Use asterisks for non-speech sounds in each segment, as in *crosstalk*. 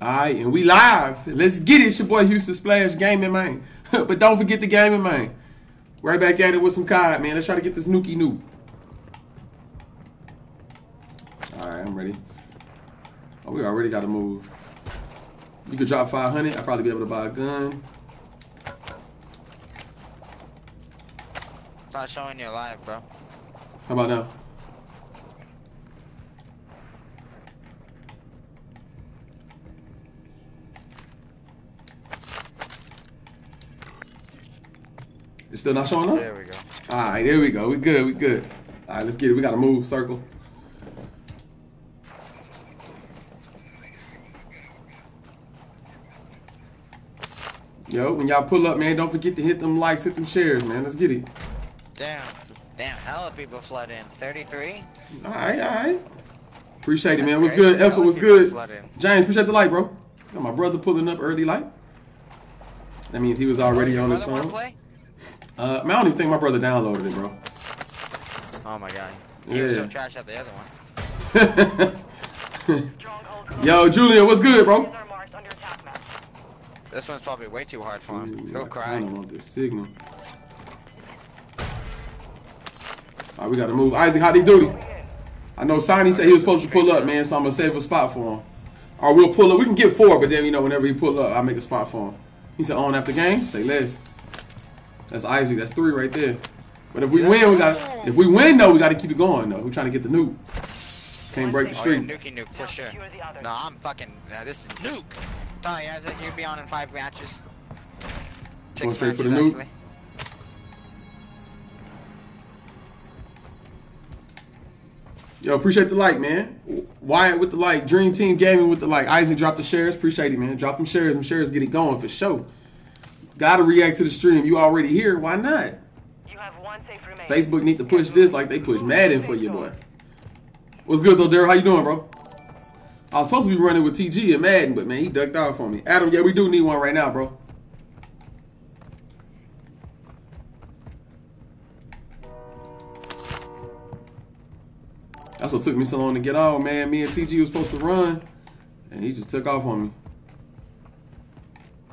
Alright, and we live. Let's get it. It's your boy Houston Splash Gaming, man. *laughs* but don't forget the gaming, man. Right back at it with some COD, man. Let's try to get this nookie nuke. Alright, I'm ready. Oh, we already got to move. You could drop 500. I'll probably be able to buy a gun. It's not showing you live, bro. How about now? It's still not showing up? There we go. All right, there we go. We good. We good. All right, let's get it. We got to move. Circle. Yo, when y'all pull up, man, don't forget to hit them likes, hit them shares, man. Let's get it. Damn. Damn, hella people flood in. 33? All right, all right. Appreciate it, man. What's good? Effort was good. James, appreciate the light, bro. Got my brother pulling up early light. That means he was already on his phone. Uh, I don't even think my brother downloaded it, bro. Oh my god. He was Yeah. so trash at the other one. *laughs* Yo, Julian, what's good, bro? This one's probably way too hard for him. Ooh, Go I cry. kinda want this signal. All right, we got to move. Isaac, how'd he do? I know Sonny said he was supposed to pull up, man, so I'm going to save a spot for him. Or we'll pull up. We can get four, but then, you know, whenever he pull up, I'll make a spot for him. He said on after game? Say less. That's Isaac. That's three right there. But if we win, we got. If we win, though, we got to keep it going, though. We're trying to get the nuke. Can't break the Oh, yeah, streak. nuke nuke for sure. No, I'm fucking. Uh, this is nuke. Tell you, Isaac, you'll be on in five matches. Going Six straight for the matches, nuke? actually. Yo, appreciate the like, man. Wyatt with the like. Dream Team Gaming with the like. Isaac dropped the shares. Appreciate it, man. Drop them shares. Them shares get it going for sure. Gotta react to the stream. You already here. Why not? You have one safe remaining. Facebook need to push this like they push Madden for you, boy. What's good though, Daryl? How you doing, bro? I was supposed to be running with TG and Madden, but man, he ducked off on me. Adam, yeah, we do need one right now, bro. That's what took me so long to get on, man. Me and TG was supposed to run, and he just took off on me.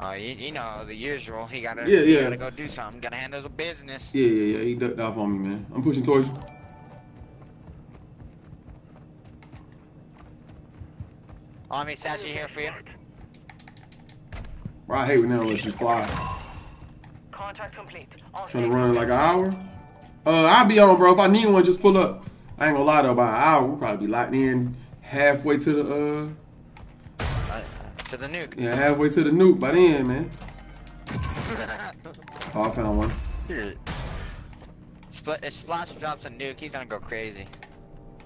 Oh, you, you know the usual. He gotta, Yeah, he yeah. gotta go do something. Gotta handle the business. Yeah, yeah, yeah. He ducked off on me, man. I'm pushing towards you. Army Sachi here for you. Bro, I hate when they don't let you fly. Contract complete. All Trying to run in like an hour. Uh, I'll be on, bro. If I need one, just pull up. I ain't gonna lie though. About an hour, we'll probably be locked in halfway to the Uh, to the nuke. yeah, halfway to the nuke by then, man. *laughs* Oh, I found one. Spl- if Splash drops a nuke, he's gonna go crazy.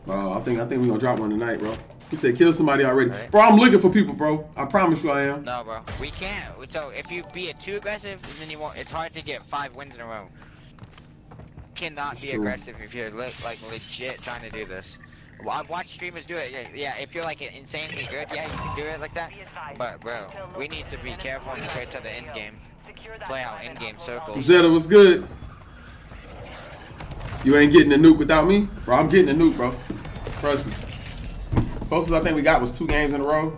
Bro, I think I think we gonna drop one tonight, bro. He said kill somebody already. Right. Bro, I'm looking for people, bro. I promise you, I am. No, bro, we can't. So if you be too aggressive, then you won't. It's hard to get five wins in a row. Cannot It's be true. aggressive if you're le- like legit trying to do this. Well, I've watched streamers do it. Yeah, yeah, if you're like insanely good, yeah, you can do it like that. But bro, we need to be careful and play to the end game. Secure that Play out end and in-game upload circles. Zeta, what's good? You ain't getting the nuke without me, bro. I'm getting the nuke, bro. Trust me. Closest I think we got was two games in a row.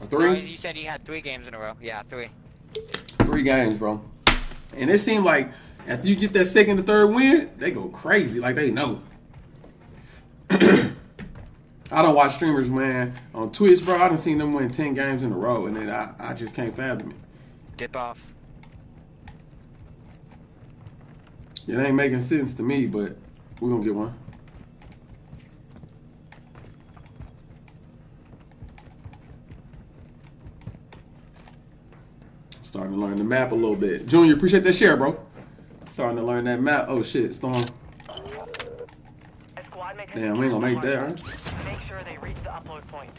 Or three. you said you had three games in a row. Yeah, three. Three games, bro. And it seemed like after you get that second or third win, they go crazy. Like they know. *clears throat* I don't watch streamers, man, on Twitch, bro. I done seen them win 10 games in a row, and then I, I just can't fathom it. Dip off. It ain't making sense to me, but we're gonna get one. Starting to learn the map a little bit. Junior, appreciate that share, bro. Starting to learn that map. Oh shit, Storm. A squad mate has Damn, we ain't gonna make that, secured. Make sure they reach the upload point.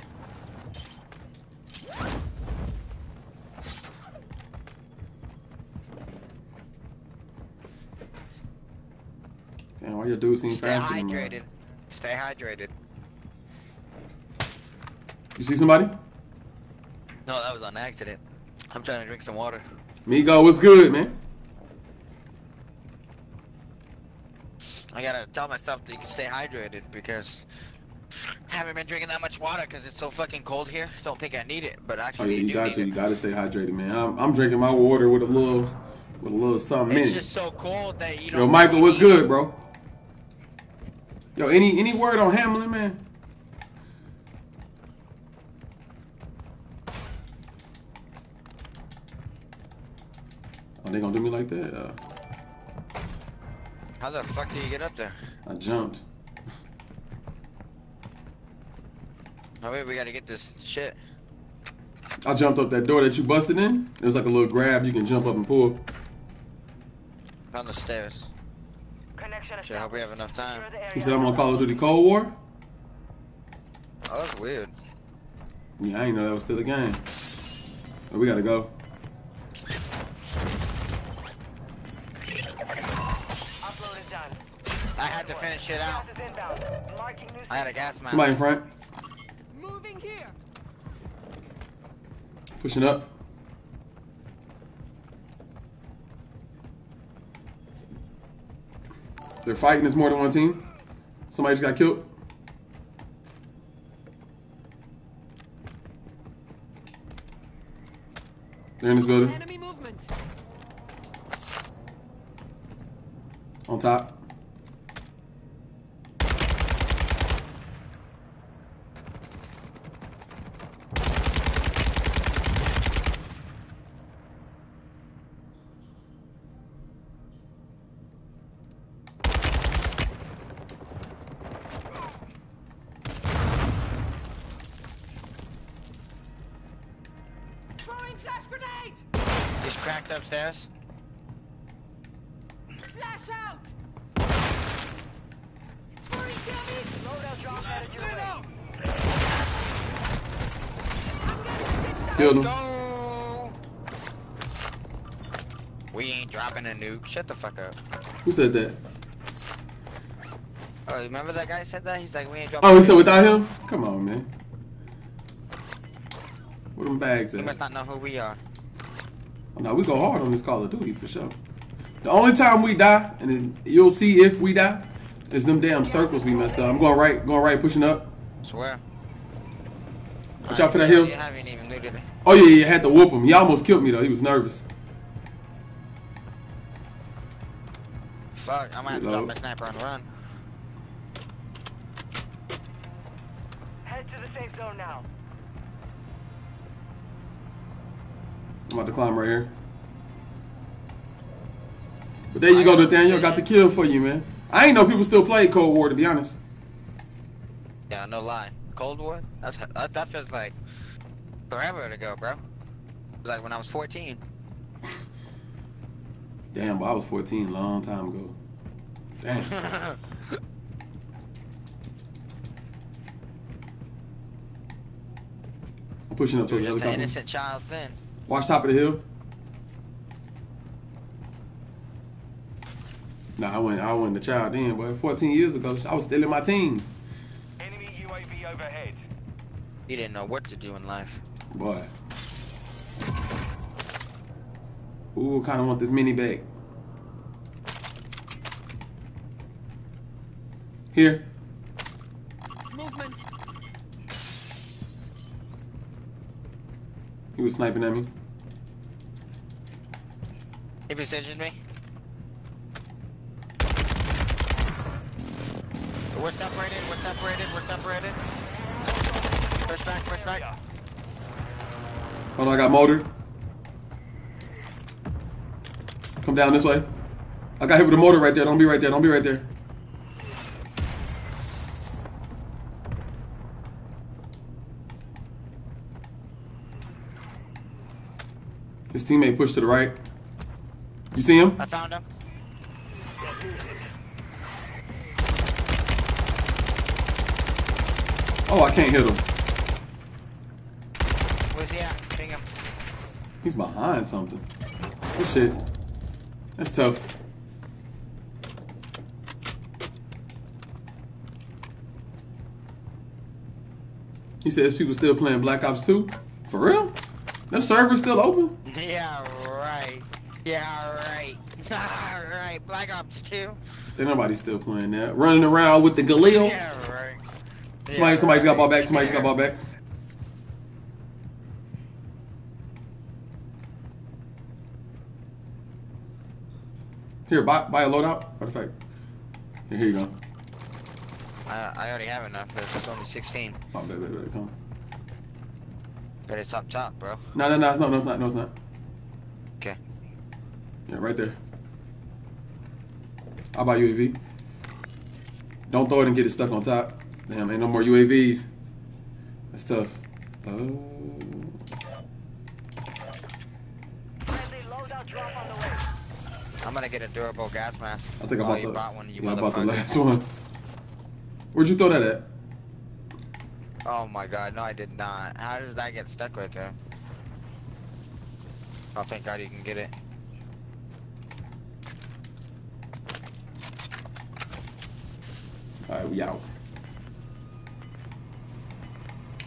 Damn, why your dude seem Stay faster than mine? hydrated. Stay hydrated. You see somebody? No, that was on accident. I'm trying to drink some water. Migo, what's good, man? Gotta tell myself to you can stay hydrated because I haven't been drinking that much water because it's so fucking cold here. Don't think I need it, but Oh actually, yeah, you got to. You got to stay hydrated, man. I'm, I'm drinking my water with a little, with a little something It's in just so cold that you don't. Yo, Michael, what's good, bro? Yo, any any word on Hamlin, man? Oh, they gonna do me like that? Uh, How the fuck do you get up there? I jumped. Oh wait, we gotta get this shit. I jumped up that door that you busted in. It was like a little grab you can jump up and pull. On the stairs. Connection Shit, I hope we have enough time. Secure. He said I'm on Call of Duty Cold War. Oh, that's weird. Yeah, I didn't know that was still a game. But we gotta go. I had to finish it out. Gas is inbound. Marking new I had a gas mask. Somebody in front, Moving here. pushing up. They're fighting. It's more than one team. Somebody just got killed. They're in this building. Enemy movement. On top. Nuke. Shut the fuck up. Who said that? Oh, remember that guy said that? He's like, we ain't dropping. Oh, he said without him? Come on, man. Where them bags He at? must not know who we are. Oh, no, we go hard on this Call of Duty for sure. The only time we die, and then you'll see if we die, is them damn circles we messed up. I'm going right, going right, pushing up. Swear. Watch out for that hill. You haven't even looted it. Oh yeah, yeah, had to whoop him. He almost killed me though. He was nervous. Fuck, I might have to Reload. drop my sniper and run. Head to the safe zone now. I'm about to climb right here. But there you go, Nathaniel. Got the kill for you, man. I ain't know people still play Cold War to be honest. Yeah, no lie. Cold War? That's that, that feels like forever ago, bro. Like when I was 14. Damn, but I was 14 a long time ago. Damn. I'm pushing up You're towards the just an helicopter. innocent child then. Watch top of the hill. Nah, I went I went the child then, but 14 years ago, I was still in my teens. Enemy UAV overhead. You didn't know what to do in life. Boy. Ooh, kind of want this mini bag. Here. Movement. He was sniping at me. He precisioned me. We're separated, we're separated, we're separated. Push back, push back. Hold on, I got motored. Come down this way. I got hit with a motor right there. Don't be right there. Don't be right there. His teammate pushed to the right. You see him? I found him. Oh, I can't hit him. Where's he at? Him. He's behind something. Oh shit. That's tough. He says people still playing Black Ops 2? For real? Them servers still open? *laughs* Yeah, right. Yeah, right. *laughs* Alright, Black Ops 2. Ain't nobody still playing that. Running around with the Galil. Yeah, right. Somebody, Yeah, somebody just got ball back. Somebody just got ball back. Here, buy, buy a loadout. Matter of fact, here, here you go. I, I already have enough, but it's only 16. Oh, bet, bet, come. But it's up top, bro. No, no, no, it's not, no, it's not, no, it's not. Okay. Yeah, right there. I'll buy UAV. Don't throw it and get it stuck on top. Damn, ain't no more UAVs. That's tough. Oh. Friendly loadout drop on the way. I'm gonna get a durable gas mask. I think I oh, bought the. bought one, you yeah, I bought the last one. Where'd you throw that at? Oh my god, no I did not. How does that get stuck right there? Oh, thank god you can get it. All right, we out.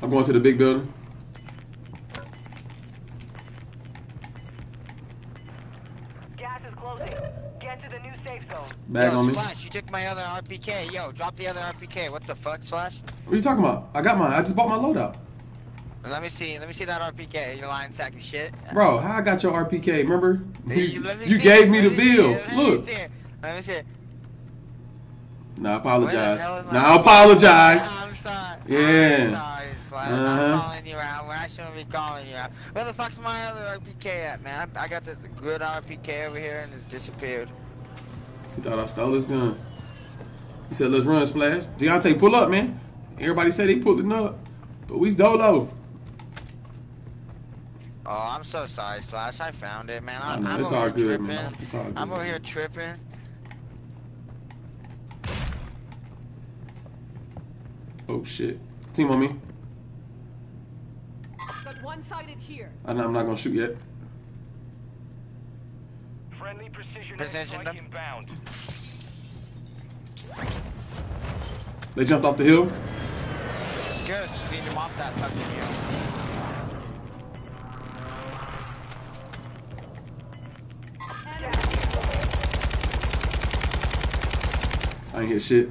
I'm going to the big building. Gas is closing. Get to the new safe zone. Bag Yo, on me. Slash, you took my other RPK. Yo, drop the other RPK. What the fuck, Slash? What are you talking about? I got mine. I just bought my loadout. Let me see. Let me see that RPK. You lying sack of shit. Bro, how I got your RPK? Remember? You, *laughs* me you gave it. me Let the see bill. it. Let me Look. Let me see it. Nah, I apologize. the hell is my Nah, I apologize. I'm sorry. Yeah. I'm sorry, Slash. Uh-huh. I'm calling you out when I shouldn't be calling you out. Where the fuck's my other RPK at, man? I, I got this good RPK over here and it's disappeared. He thought I stole his gun. He said, let's run, Splash. Deontay, pull up, man. Everybody said they pulling up. But we's dolo. Oh, I'm so sorry, Slash. I found it, man. I I'm, know, I'm it's all good, tripping. man. It's all I'm over here tripping. Oh, shit. Team on me. Got one-sided here. I know I'm not going to shoot yet. Friendly precision, Precision airstrike inbound. They jumped off the hill. Good. We need to mop that fucking hill. I ain't hear shit.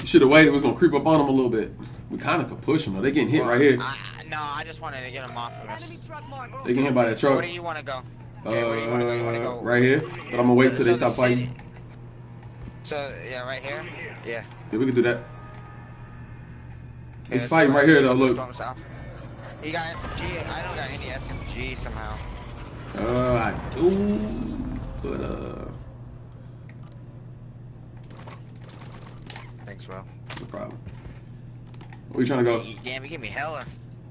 You should have waited. We was going to creep up on them a little bit. We kind of could push them, though. They getting hit right here. I, no, I just wanted to get him off of us. Enemy truck marked. They getting hit by that Where truck. do you want to go? Uh, Okay, where do you want to go? You want to go right here. But I'm going to wait till they So the stop fighting. So yeah, right here. Yeah. Yeah, we can do that. They Yeah, fighting right here, though. let's Look. He south. You got SMG. I don't got any SMG somehow. Uh, I do, but uh, Thanks, bro. no problem. Where you trying to go? Damn, you give me hella.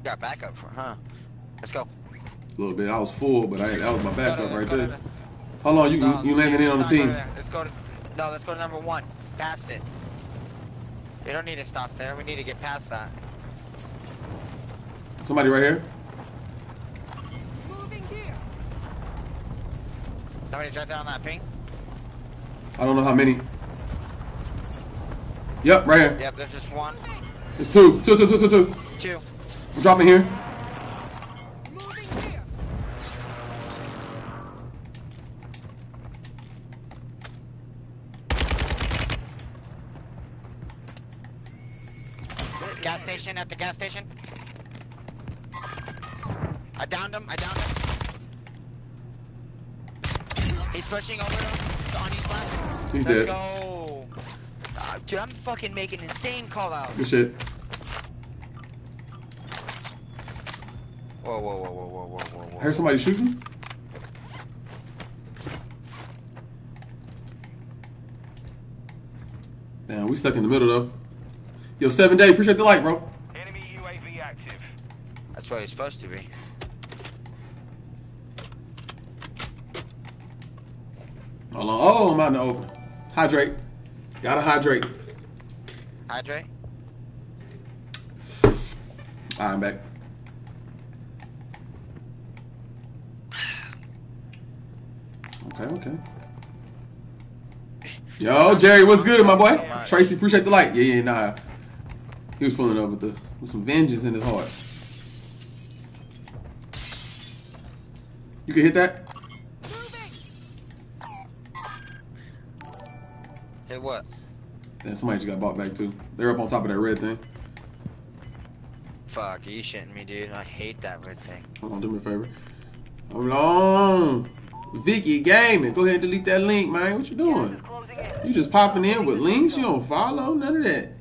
You got backup for, huh? Let's go. A little bit. I was full, but I, that was my backup right let's go there. to Hold on, you No, you landing in on the let's not go team. Let's go to. No, let's go to number one. Past it. We don't need to stop there. We need to get past that. Somebody right here. Moving here. Somebody drive down that ping. I don't know how many. Yep, right here. Yep, there's just one, It's two, two, two, two, two, two. two. I'm dropping here. Here. Gas station at the gas station. I downed him. I downed him. He's pushing over to- on Plaza. He's Let's dead. go. Uh, dude, I'm fucking making insane call outs. Good shit. Whoa, whoa, whoa, whoa, whoa, whoa, whoa, I whoa. heard somebody shooting. Damn, we stuck in the middle though. Yo, seven day. Appreciate the like, bro. Enemy UAV active. That's what it's supposed to be. Hold on. Oh, I'm out in the open. Hydrate. Gotta hydrate. Hydrate. All right, I'm back. Okay, okay. Yo, Jerry, what's good, my boy? Tracy, appreciate the light. Yeah, yeah, nah. He was pulling up with the with some vengeance in his heart. You can hit that? Hit what? Then somebody just got bought back too. They're up on top of that red thing. Fuck, are you shitting me, dude? I hate that red thing. Hold on, do me a favor. Hold on. Vicky Gaming. Go ahead and delete that link, man. What you doing? You just popping in with links? You don't follow? None of that.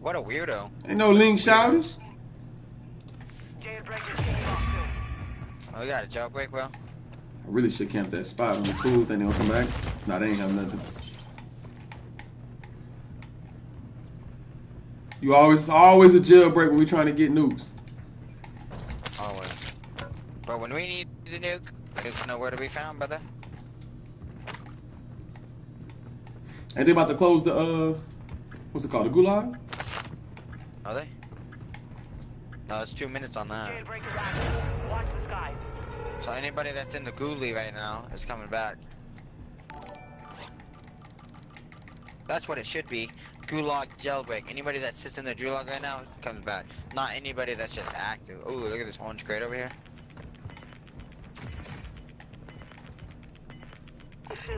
What a weirdo. Ain't no link shouted. Jailbreak is kicking off soon. Oh, we got a jailbreak, bro. I really should camp that spot on the pool. Then they'll come back. Nah, they ain't have nothing. You always, always a jailbreak when we trying to get nukes. Always. But when we need the nuke, there's nowhere to be found, brother. Ain't they about to close the uh, what's it called, the gulag? Are they? No, it's two minutes on that. Jailbreak is active. Watch the skies. So anybody that's in the ghoulie right now is coming back. That's what it should be. Gulag jailbreak. Anybody that sits in the gulag right now comes back. Not anybody that's just active. Ooh, look at this orange crate over here.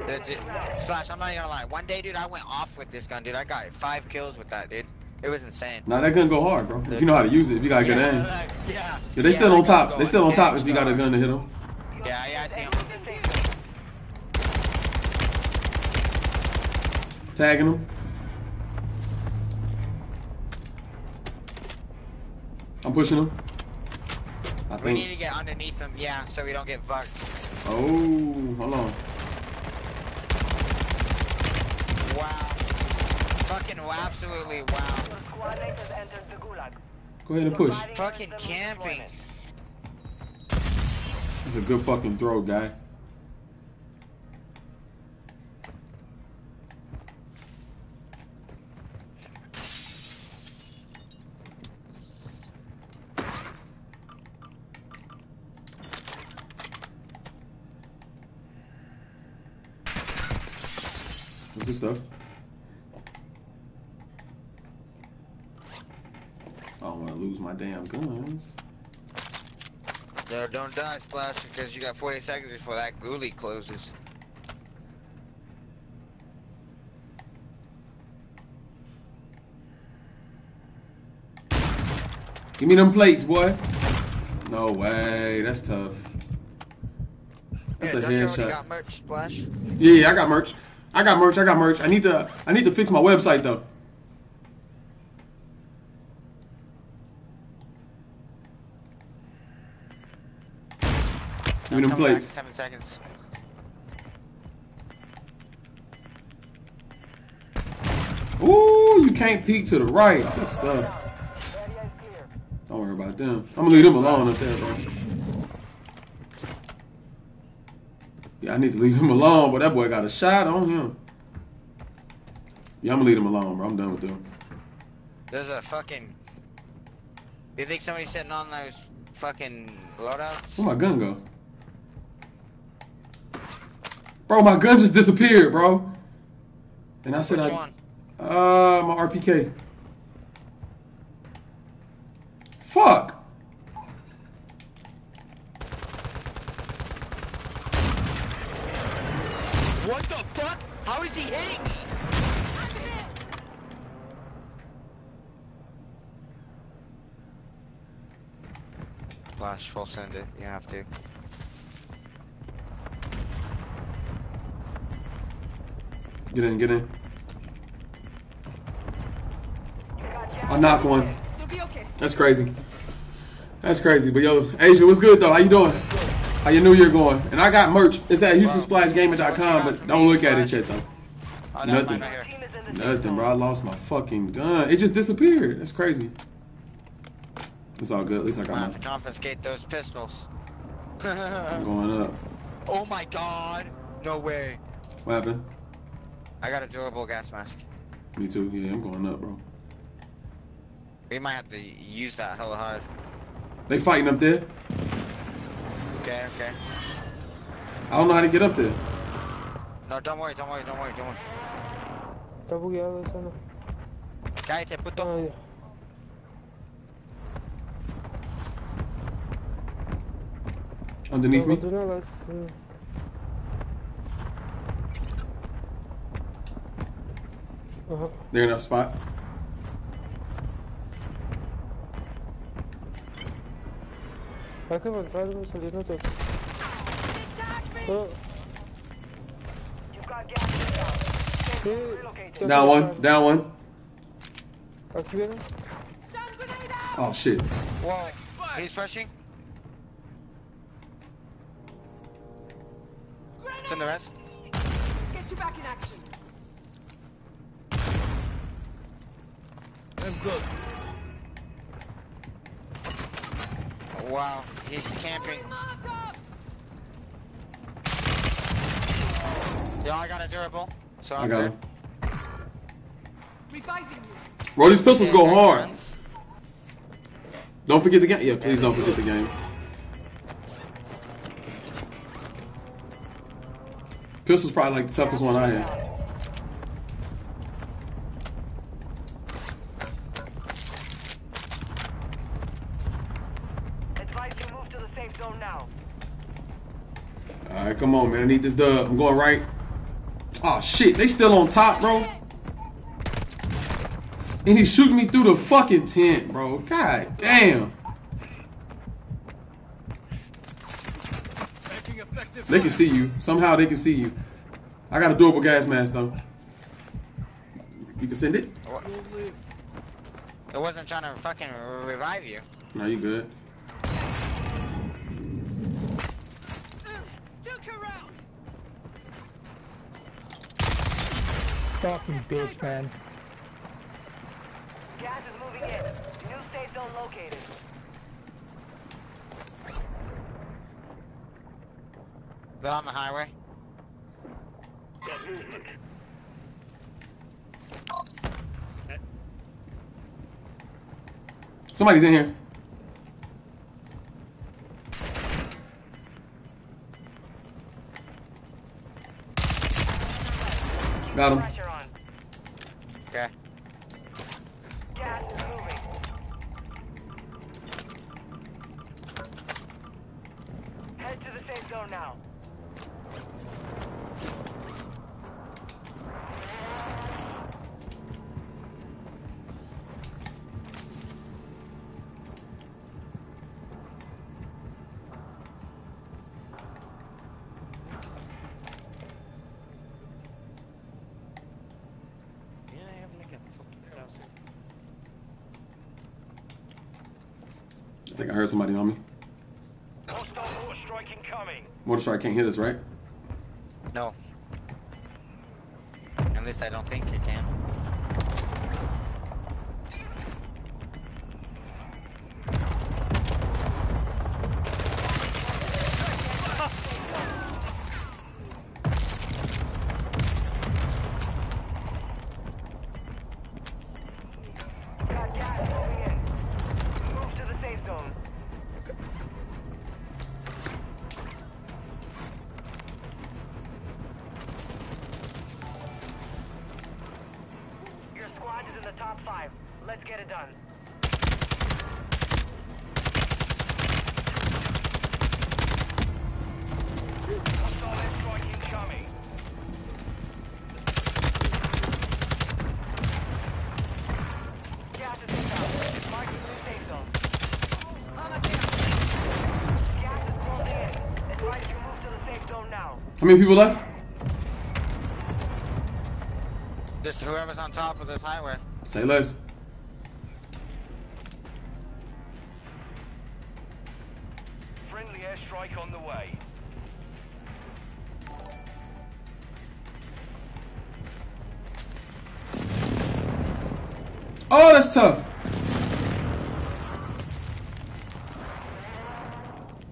The- the- Splash, I'm not even gonna lie. One day, dude, I went off with this gun, dude. I got five kills with that, dude. It was insane. Nah, that gun go hard, bro. If you know how to use it, if you got a good aim. like, yeah. Yeah, they still that on top. They still on top if you got a gun to hit them. Yeah, yeah, I see him. Tagging them. I'm pushing them. I We need to get underneath them, yeah, so we don't get fucked. Oh, hold on. Wow. Fucking wow, absolutely wow. Your squad mate has entered the gulag. Go ahead and push. Fucking camping. It's a good fucking throw, guy. That's good stuff. I don't want to lose my damn guns. No, don't die, Splash, because you got 40 seconds before that ghoulie closes. Give me them plates, boy. No way. That's tough. That's yeah, a headshot. got merch, Splash? Yeah, yeah, I got merch. I got merch. I got merch. I need to. I need to fix my website though. Give me them plates. Seven seconds. Ooh, you can't peek to the right. Good stuff. Area is clear. Don't worry about them. I'm gonna leave them alone up there, bro. Yeah, I need to leave him alone, but that boy got a shot on him. Yeah, I'm gonna leave him alone, bro. I'm done with him. There's a fucking. You think somebody's sitting on those fucking loadouts? Where my gun go? Bro, my gun just disappeared, bro. And I said Which I one? uh my RPK. Fuck. What the fuck? How is he hitting me? Flash, full send it. You have to. Get in, get in. I knock one. You'll okay. That's crazy. That's crazy. But yo, Asia, what's good though? How you doing? How your new year going? And I got merch. It's at HoustonSplashGaming.com, but don't look at it yet though. Oh, Nothing. Right here. Team is in the safe Nothing, bro. I lost my fucking gun. It just disappeared. That's crazy. It's all good. At least I got. I have to confiscate those pistols. I'm *laughs* going up. oh my god! No way. What happened? I got a durable gas mask. Me too. Yeah, I'm going up, bro. We might have to use that hella hard. They fighting up there. Okay, okay. I don't know how to get up there. No, don't worry, don't worry, don't worry, don't worry. Está bugueado eso, ¿no? Cállate, puto. Ah. Underneath No, me. tú no hagas, sí. Ajá. They're in our spot. Hay que avanzar, salirnos de aquí. Oh, Down one. van. Down one. Aquí vienen. Stun grenade out! Oh shit. Whoa. He's pushing. It's in the res. Let's get you back in action. Wow. He's camping. Molotov! Yo, I got a durable. So I I'm got good. him. Reviving you. Bro, these pistols go hard. Don't forget the game. Yeah, please don't forget the game. Pistol's probably like the toughest one I had. Advise you move to the safe zone now. All right, come on, man. I need this dub. I'm going right. Oh shit, they still on top, bro. And he's shooting me through the fucking tent, bro. God damn. They can see you. Somehow they can see you. I got a durable gas mask though. You can send it? It wasn't trying to fucking revive you. No, you good. Fucking bitch, man. Gas is moving in. New safe zone located. They're on the highway. Somebody's in here. Got him. Pressure on. Okay. Gas is moving. Head to the safe zone now. I think I heard somebody on me. Hostile strike incoming. Motor strike can't hit us, right? No. At least I don't think How many people left? Just whoever's on top of this highway. Say less. Friendly airstrike on the way. Oh, that's tough.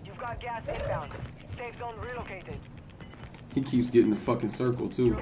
You've got gas inbound. Safe zone relocated. He keeps getting the fucking circle too.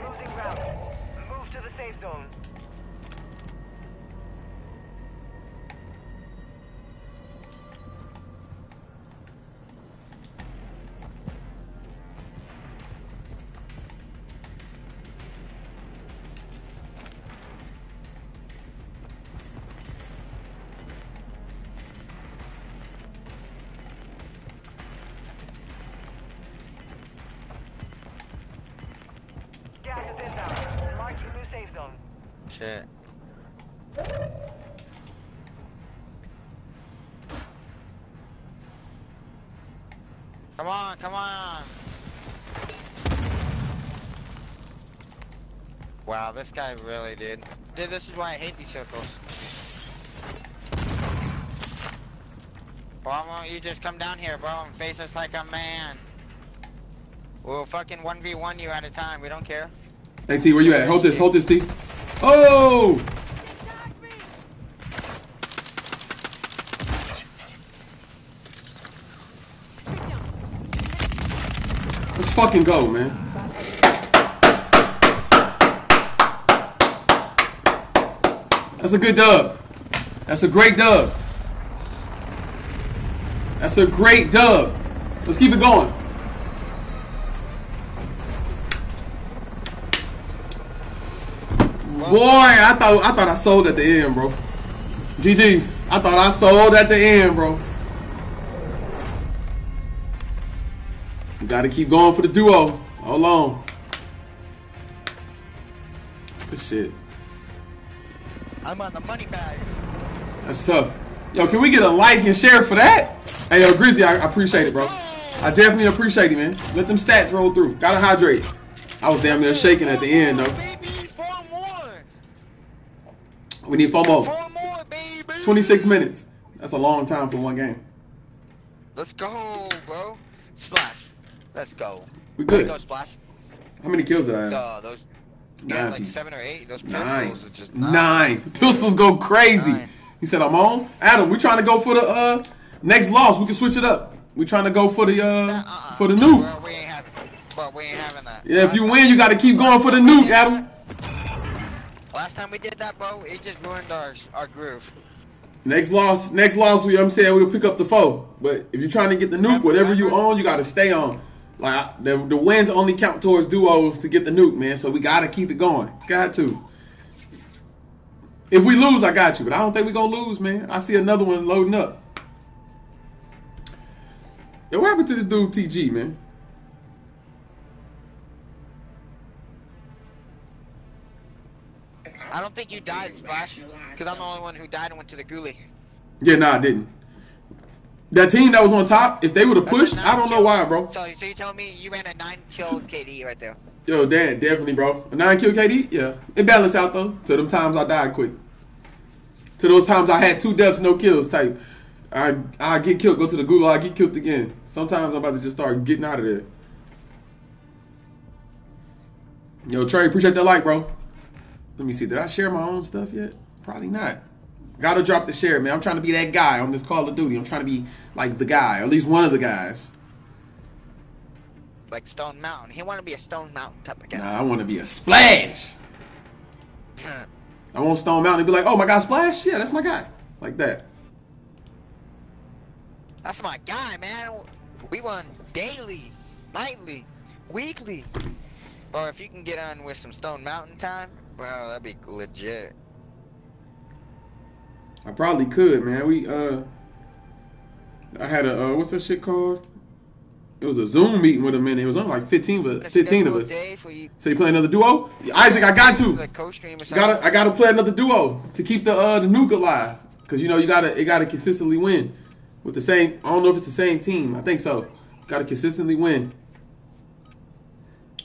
This guy really did. Dude, this is why I hate these circles. Why won't you just come down here, bro, and face us like a man? We'll fucking 1v1 you at a time, we don't care. Hey T, where you at? Hold this, hold this T. Oh! Let's fucking go, man. That's a good dub. That's a great dub. That's a great dub. Let's keep it going. Boy, I thought I thought I sold at the end, bro. GG's. I thought I sold at the end, bro. You gotta keep going for the duo. Hold on. Good shit. I'm on the money bag. That's tough. Yo, can we get a like and share for that? Hey, yo, Grizzy, I, I appreciate it, bro. I definitely appreciate it, man. Let them stats roll through. Gotta hydrate. I was damn near shaking at the end, though. Baby, four more. We need four more. Four more, 26 minutes. That's a long time for one game. Let's go, bro. Splash. Let's go. We good. Go, Splash. How many kills did I have? Uh, those. Nine Yeah, like seven or eight. Those Nine. pistols are just Nine. Pistols go crazy. Nine. He said, I'm on. Adam, We're trying to go for the uh next loss. We can switch it up. We're trying to go for the uh Uh-uh. for the nuke. Bro, we ain't having. We ain't having that. Yeah, if you win, you gotta keep going for the nuke, Adam. Last time we did that, bro, it just ruined our our groove. Next loss, next loss, we I'm saying we'll pick up the foe. But if you're trying to get the nuke, whatever you own, you gotta stay on. Like the, the wins only count towards duos to get the nuke, man. So we gotta keep it going. Got to. If we lose, I got you. But I don't think we're gonna lose, man. I see another one loading up. Yo, what happened to this dude TG, man? I don't think you died, Splash, because I'm the only one who died and went to the ghoulie. Yeah, nah, I didn't. That team that was on top, if they would have pushed, I don't know why, bro. So, so you telling me you ran a nine kill KD right there? Yo, Dan, definitely, bro. A nine kill KD, yeah. It balanced out though. To them times I died quick. To those times I had two deaths, no kills type. I I get killed, go to the Google, I get killed again. Sometimes I'm about to just start getting out of there. Yo, Trey, appreciate that like, bro. Let me see. Did I share my own stuff yet? Probably not. Gotta drop the share, man. I'm trying to be that guy on this Call of Duty. I'm trying to be like the guy, or at least one of the guys. Like Stone Mountain. He want to be a Stone Mountain type of guy. Nah, I want to be a splash. *clears throat* I want Stone Mountain to be like, oh my God, Splash? Yeah, that's my guy. Like that. That's my guy, man. We won daily, nightly, weekly. Or if you can get on with some Stone Mountain time, well, that'd be legit. I probably could, man. We, uh, I had a, uh, what's that shit called? It was a Zoom meeting with a and it was only like 15, but 15 of us. You, So you play another duo? Isaac, I got to. the co-stream or something. Gotta, I gotta play another duo to keep the uh, the nuke alive. Cause you know you gotta, it gotta consistently win with the same. I don't know if it's the same team. I think so. Gotta consistently win.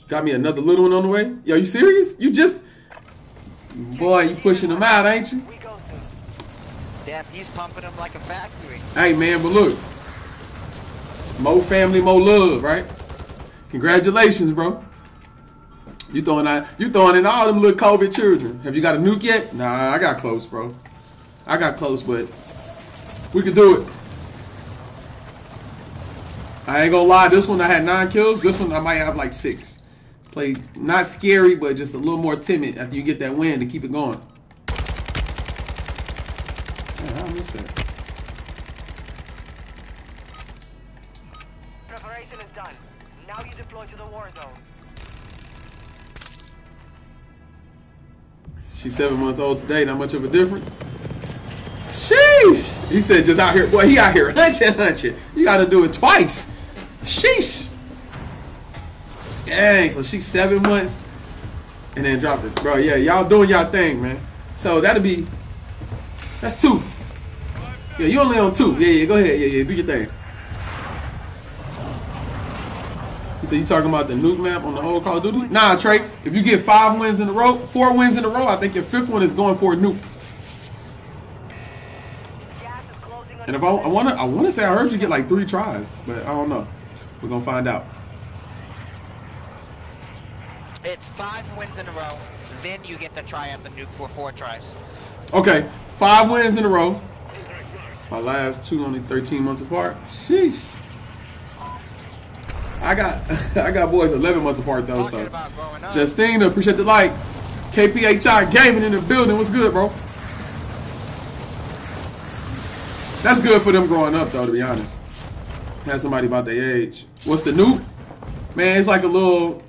Got me another little one on the way. Yo, you serious? You just, boy, you pushing them out, ain't you? Damn, he's pumping them like a factory. Hey man, but look, more family, more love, right? Congratulations, bro. You throwing out, you throwing in all them little COVID children. Have you got a nuke yet? Nah, I got close, bro. I got close, but we could do it. I ain't gonna lie, this one I had nine kills. This one I might have like six. Play not scary, but just a little more timid after you get that win to keep it going. Man, I missed that. Preparation is done. Now you deploy to the war zone. She's seven months old today. Not much of a difference. Sheesh. He said just out here. Boy, he out here hunching, hunching. You got to do it twice. Sheesh. Dang. So she's seven months. and then dropped it, bro. Yeah, y'all doing y'all thing, man. So that'll be that's two. Yeah, you only on two. Yeah, yeah. Go ahead. Yeah, yeah. Do your thing. He said you talking about the nuke map on the whole Call of Duty? Nah, Trey. If you get five wins in a row, four wins in a row, I think your fifth one is going for a nuke. Gas is closing on And if I, I wanna, I wanna say I heard you get like three tries, but I don't know. We're gonna find out. It's five wins in a row. Then you get to try out the nuke for four tries. Okay, five wins in a row. My last two only 13 months apart. Sheesh. I got *laughs* I got boys 11 months apart though. Talking So about growing up. Justina, appreciate the like. KPHI Gaming in the building. What's good, bro? That's good for them growing up though, to be honest. Had somebody about their age. What's the nuke? Man, it's like a little.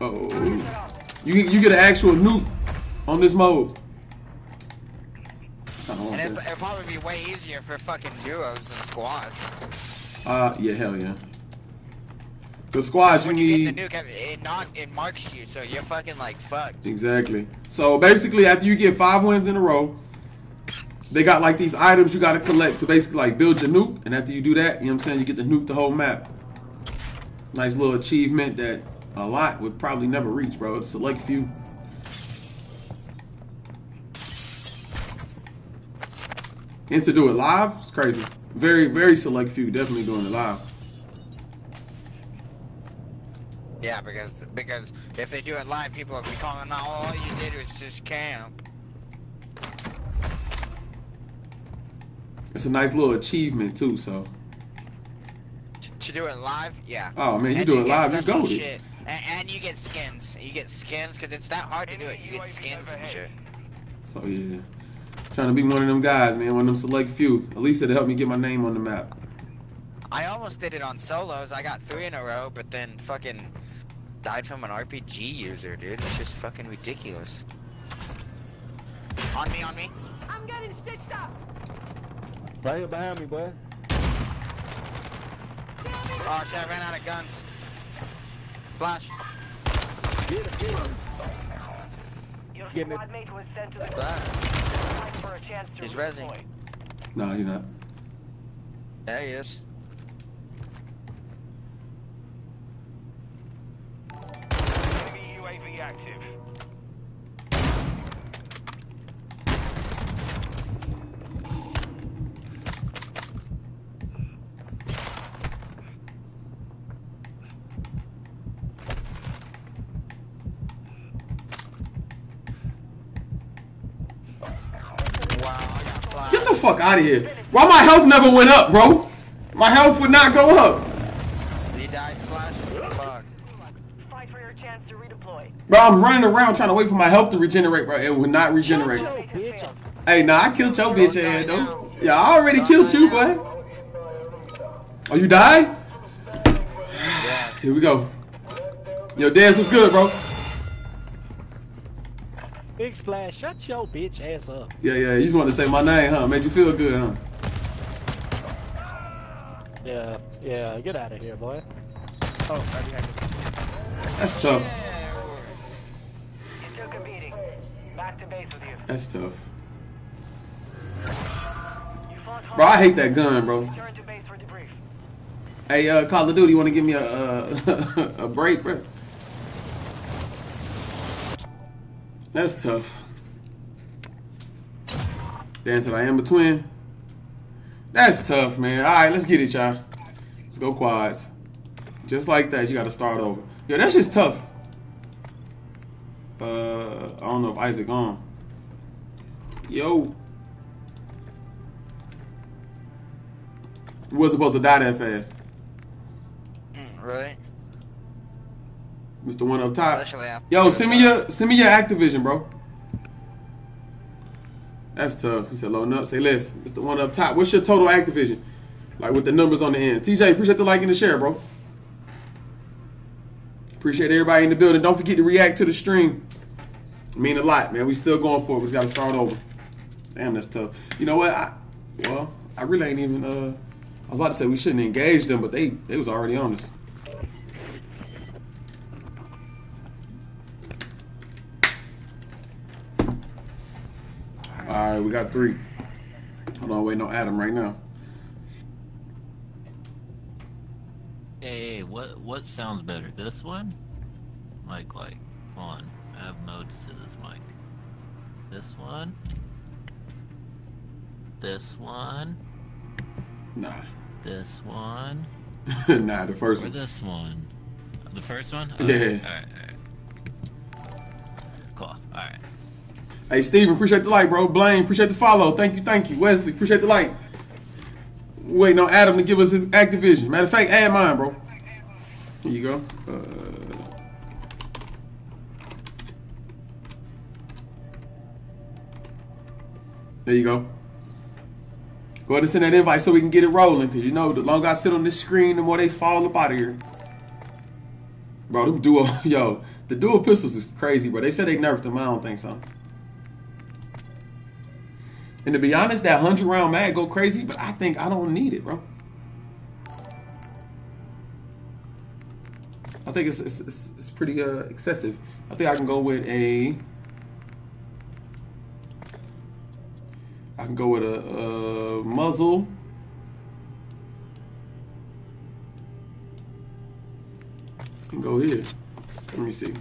Oh, you you get an actual nuke on this mode. I don't want and it, that. it'll probably be way easier for fucking duos than squads. Uh, yeah, hell yeah. The squads you When you need nuke, it not it marks you, so you're fucking like fucked. exactly. So basically, after you get five wins in a row, they got like these items you got to collect to basically like build your nuke. And after you do that, you know what I'm saying, you get to nuke the whole map. Nice little achievement that a lot would probably never reach, bro. It's a select few. And to do it live, it's crazy. Very, very select few. Definitely doing it live. Yeah, because because if they do it live, people will be calling, "No, all you did was just camp." It's a nice little achievement too. So To do it live, yeah. Oh, man, you And do it live, you goated. shit. And, and you get skins. You get skins because it's that hard to do it. You get skins and shit. So yeah, trying to be one of them guys, man. One of them select few. At least it'll help me get my name on the map. I almost did it on solos. I got three in a row, but then fucking died from an RPG user, dude. It's just fucking ridiculous. On me, on me. I'm getting stitched up. Right here behind me, boy. Oh shit, I ran out of guns. Flash. Your Give me- squad mate was sent to the Flash. fight for a chance to He's rezzing. redeploy. No, he's not. There he is. Enemy UAV active. Wow, I got flash. Get the fuck out of here. Why my health never went up, bro? My health would not go up. He died flash. Fuck. Fight for your chance to redeploy. Bro, I'm running around trying to wait for my health to regenerate, bro. It would not regenerate. Mate has bitch. failed. Hey, nah, I killed your bitch ass, though. Yeah, I already killed you, boy. Oh, you died? Here we go. Yo, Dez, what's good, bro? Big splash. Shut your bitch ass up. Yeah, yeah, you just wanted to say my name, huh? Made you feel good, huh? Yeah, yeah. Get out of here, boy. Oh, I behind you. That's tough. You took a beating. Back to base with you. That's tough. You fought hard. Bro, I hate that gun, bro. Return to base for debrief. Hey, uh, Call of Duty, you want to give me a uh, *laughs* a break, bro? That's tough. Dan said I am a twin. That's tough, man. All right, let's get it, y'all. Let's go quads. Just like that, you got to start over. Yo, that's just tough. Uh, I don't know if Isaac on. Yo. You wasn't supposed to die that fast. Mm, Right? Mr. One up top. Yo, send me your send me your Activision, bro. That's tough. He said loading up. Say less. Mr. One up top. What's your total Activision? Like with the numbers on the end. TJ, appreciate the like and the share, bro. Appreciate everybody in the building. Don't forget to react to the stream. I mean a lot, man. We still going for it. We just gotta start over. Damn, that's tough. You know what? I, well, I really ain't even. Uh, I was about to say we shouldn't engage them, but they they was already on us. All right, we got three. Hold on, waiting on Adam right now. Hey, what what sounds better? This one? Mic like on. I have modes to this mic. This one. This one. Nah, This one. *laughs* nah, the first Or one. this one. The first one? Yeah. Alright, alright. Cool. Alright. Hey, Steven, appreciate the like, bro. Blaine, appreciate the follow. Thank you, thank you. Wesley, appreciate the like. Waiting on Adam to give us his Activision. Matter of fact, add mine, bro. Here you go. Uh, there you go. Go ahead and send that invite so we can get it rolling. Cause you know, the longer I sit on this screen, the more they fall up out of here. Bro, them dual, *laughs* yo, the dual pistols is crazy, bro. They said they nerfed them. I don't think so. And to be honest, that hundred round mag go crazy, but I think I don't need it, bro. I think it's it's, it's, it's pretty uh, excessive. I think I can go with a. I can go with a, uh muzzle. And go here. Let me see.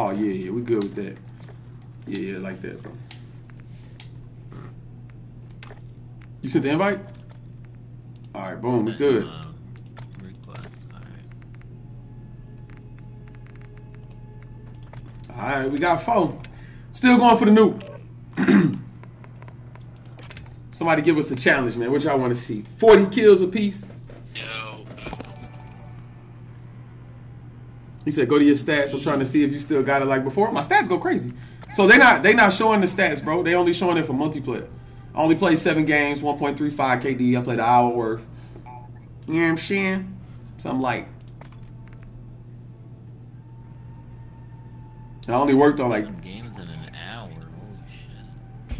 Oh yeah, yeah, we good with that. Yeah, yeah, like that, bro. You sent the invite? All right, boom, we good. Uh, request. All right, we got four. Still going for the nuke. *clears throat* Somebody give us a challenge, man. What y'all want to see? 40 kills apiece? He said, "Go to your stats. I'm trying to see if you still got it like before." My stats go crazy. So they're not they not showing the stats, bro. They only showing it for multiplayer. I only played seven games, 1.35 KD. I played an hour worth. You know what I'm saying? Something like. I only worked on like Some games in an hour. Holy shit.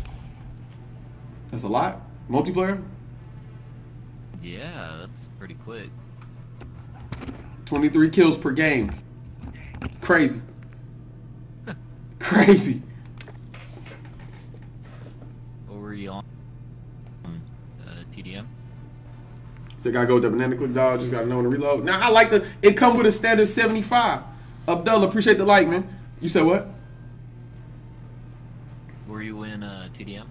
that's a lot multiplayer. Yeah, that's pretty quick. 23 kills per game. Crazy. Crazy. What were you on? Um, uh, TDM? So I gotta go with the banana click dog. Just gotta know when to reload. Now I like the. It come with a standard seventy five. Abdullah, appreciate the like, man. You said what? Were you in uh, TDM?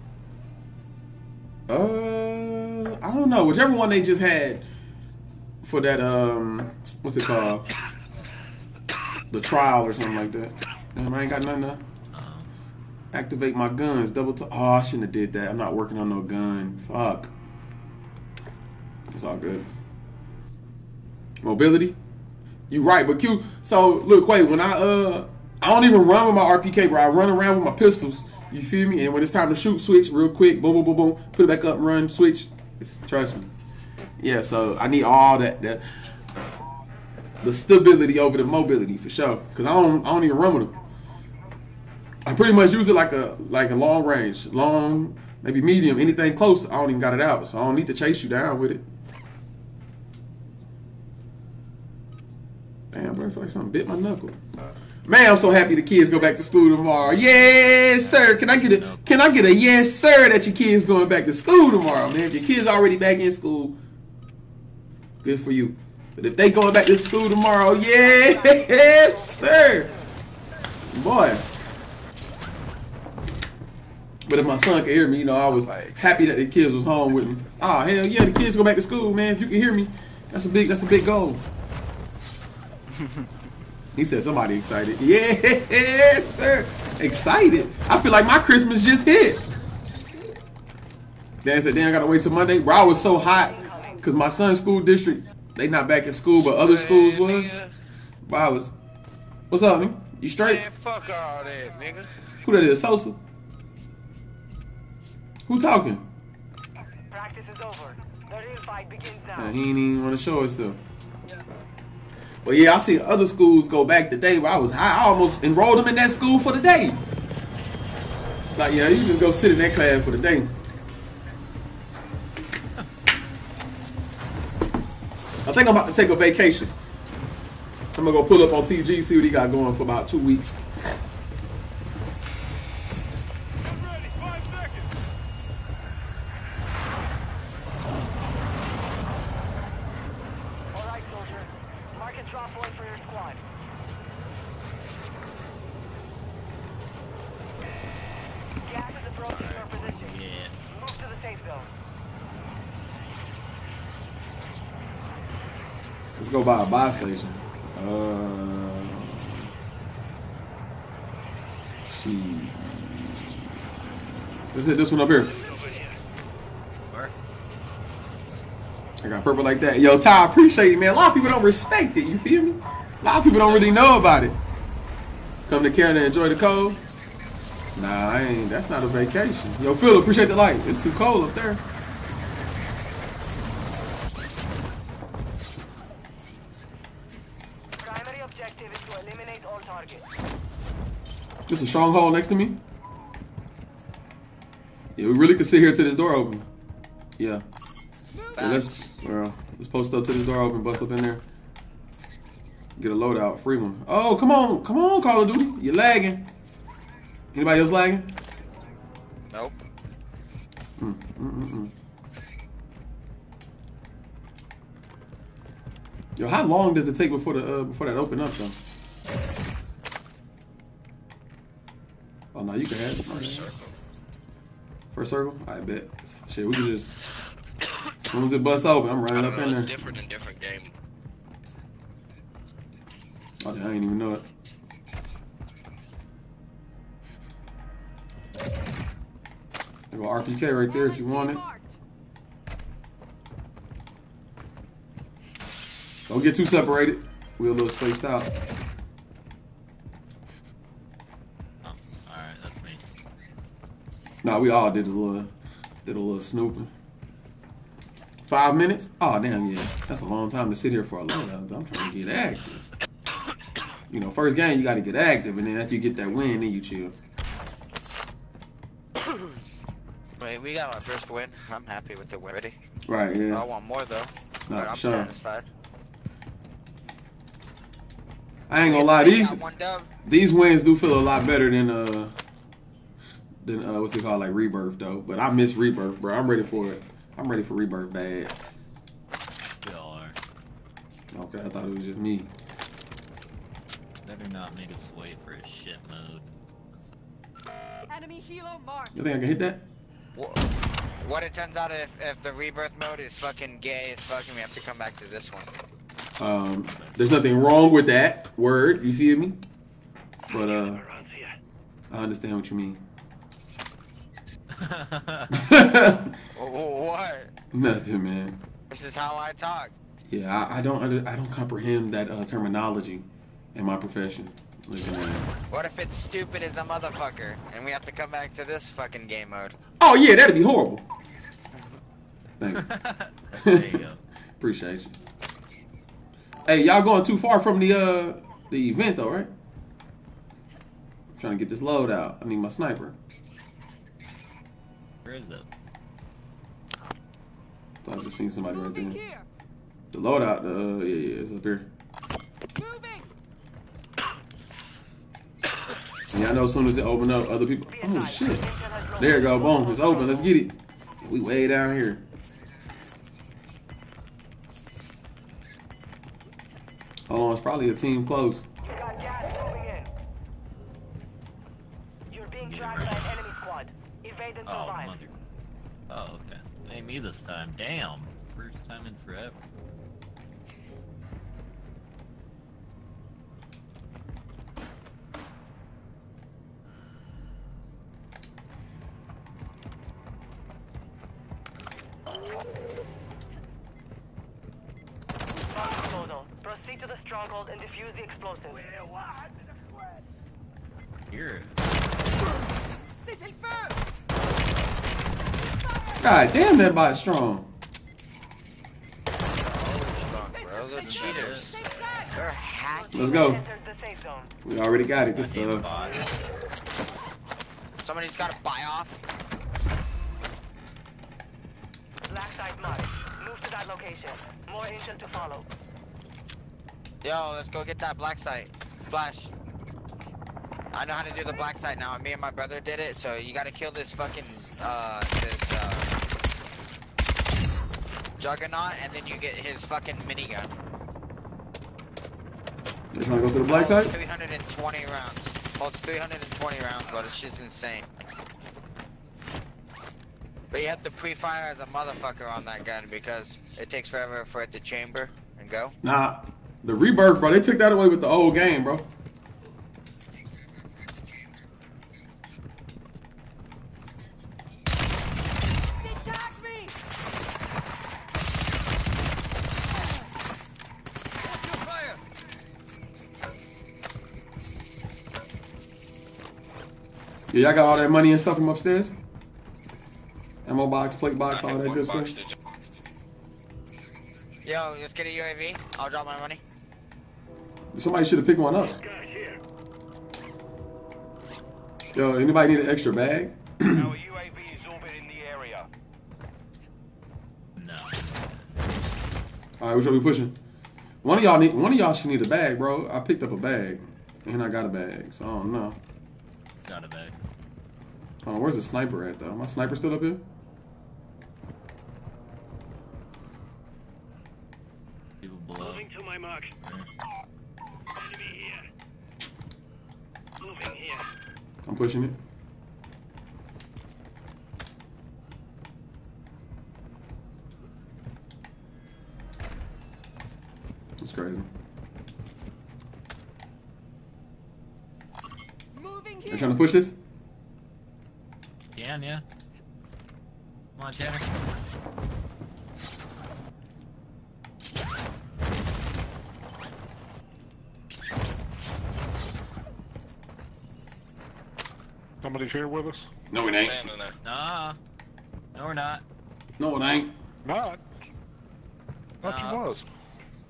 Uh, I don't know. Whichever one they just had for that. Um, what's it called? The trial or something like that. Damn, I ain't got nothing to activate my guns. Double. to. oh, I shouldn't have did that. I'm not working on no gun. Fuck. It's all good. Mobility. You right, but Q. So look, wait. When I uh, I don't even run with my RPK, bro. I run around with my pistols. You feel me? And when it's time to shoot, switch real quick. Boom, boom, boom, boom. Put it back up, run, switch. It's, trust me. Yeah. So I need all that. That the stability over the mobility for sure. Cause I don't, I don't even run with them. I pretty much use it like a like a long range, long, maybe medium, anything close. I don't even got it out, so I don't need to chase you down with it. Damn, bro, I feel like something bit my knuckle. Man, I'm so happy the kids go back to school tomorrow. Yes, sir. Can I get a Can I get a yes, sir? That your kids going back to school tomorrow, man. If your kids already back in school, good for you. But if they going back to school tomorrow, yes, sir. Boy. But if my son could hear me, you know, I was like happy that the kids was home with me. Ah, hell yeah, the kids go back to school, man. If you can hear me, that's a big, that's a big goal. *laughs* he said somebody excited. Yes, sir. Excited. I feel like my Christmas just hit. Dan said, "Dan, I gotta wait till Monday." Bro, I was so hot because my son's school district, they not back in school, but other schools was. Nigga. Bro, I was. What's up, man? You straight? Man, fuck all that, nigga. Who that is? Sosa? Who talking? Practice is over. The real fight begins now. Uh, he ain't even want to show himself. But yeah, I see other schools go back today where I was. I almost enrolled them in that school for the day. Like, yeah, you just go sit in that class for the day. I think I'm about to take a vacation. I'm gonna go pull up on TG, see what he got going for about two weeks. All right, soldier. Mark a drop point for your squad. Gas is approaching your position. Yeah. Move to the safe zone. Let's go by a buy station. Uh. Let's hit this one up here. I got purple like that. Yo, Ty, I appreciate it, man. A lot of people don't respect it. You feel me? A lot of people don't really know about it. Come to Canada, enjoy the cold. Nah, I ain't. That's not a vacation. Yo, Phil, appreciate the light. It's too cold up there. Primary objective is to eliminate all targets. Just a stronghold next to me. Yeah, we really could sit here till this door open. Yeah. Yeah, let's let's post up to this door open, bust up in there. Get a loadout, free one. Oh, come on, come on, Call of Duty. You're lagging. Anybody else lagging? Nope. Mm-mm-mm. Yo, how long does it take before the uh, before that open up though? Oh no, you can have it. First circle. First circle? I bet. Shit, we can just as soon as it busts open, I'm running up don't in know, there. different in different games. Oh, I didn't even know it. There go RPK right there if you want it. Don't get too separated. We a little spaced out. Oh, alright, that's me. Nah, we all did a little, did a little snooping. Five minutes? Oh damn, yeah, that's a long time to sit here for a loadout. I'm trying to get active. You know, first game you got to get active, and then after you get that win, then you chill. *clears throat* Wait, we got our first win. I'm happy with the win already. Right? Yeah. I want more though. Nah, but I'm sure. satisfied. I ain't gonna lie, these these wins do feel a lot better than uh than uh what's it called like rebirth though. But I miss rebirth, bro. I'm ready for it. I'm ready for rebirth bad. We all are. Okay, I thought it was just me. Better not make us wait for a shit mode. Enemy helo marked. You think I can hit that? Wh- What it turns out if, if the rebirth mode is fucking gay as fucking, we have to come back to this one. Um, there's nothing wrong with that word. You feel me? But uh, I understand what you mean. *laughs* Wh- wh- What? nothing, man. This is how I talk. Yeah, I, I don't I don't comprehend that uh, terminology in my profession. What if it's stupid as a motherfucker and we have to come back to this fucking game mode? Oh yeah, that'd be horrible. *laughs* Thank you. *laughs* there you go. Appreciate you. Hey, y'all going too far from the uh the event though, right? I'm trying to get this load out. I need my sniper. Where is it? Thought I just seen somebody right there. here. The loadout, the uh, yeah, yeah, it's up here. Moving. And y'all know as soon as it open up, other people. Oh shit! There it go, boom, it's open. Let's get it. We way down here. Oh, it's probably a team close. You got gas moving in. You're being Get it tracked right. by an enemy squad. Evade and Oh, survive. mother. Oh, okay. Ain't this time. Damn. First time in forever. Bomb disposal. Proceed to the stronghold and defuse the explosive. Here. C'est le feu. God damn, that bot strong. Bro, those are cheaters. Take that. They're hacking. Let's go. Entered the safe zone. We already got it. Good Damn stuff. Somebody's got a buy off. Black site marked. Move to that location. More intel to follow. Yo, let's go get that black site. Flash. I know how to do the black site now. Me and my brother did it, so you gotta kill this fucking, uh, this, uh, Juggernaut, and then you get his fucking minigun. You trying to go to the black site? 320 rounds. It's 320 rounds, but it's just insane. But you have to pre-fire as a motherfucker on that gun because it takes forever for it to chamber and go. Nah, the rebirth, bro. They took that away with the old game, bro. Attack me! Yeah, y'all got all that money and stuff from upstairs. Ammo box, plate box, all that good stuff. Yo, let's get a UAV. I'll drop my money. Somebody should have picked one up. Yo, anybody need an extra bag? Our UAV is *clears throat* orbiting the area. No. All right, which one we pushing? One of y'all need. One of y'all should need a bag, bro. I picked up a bag, and I got a bag, so I don't know. Got a bag. Hold on, where's the sniper at though? My sniper still up here? People below. Moving to my mark. Enemy here. Moving here. I'm pushing it. That's crazy. Moving You here! trying to push this? Can yeah. Come on, Tanner. Somebody's here with us? No, it ain't. Nah. No, we're not. No, it ain't. Not. Thought Uh, you was.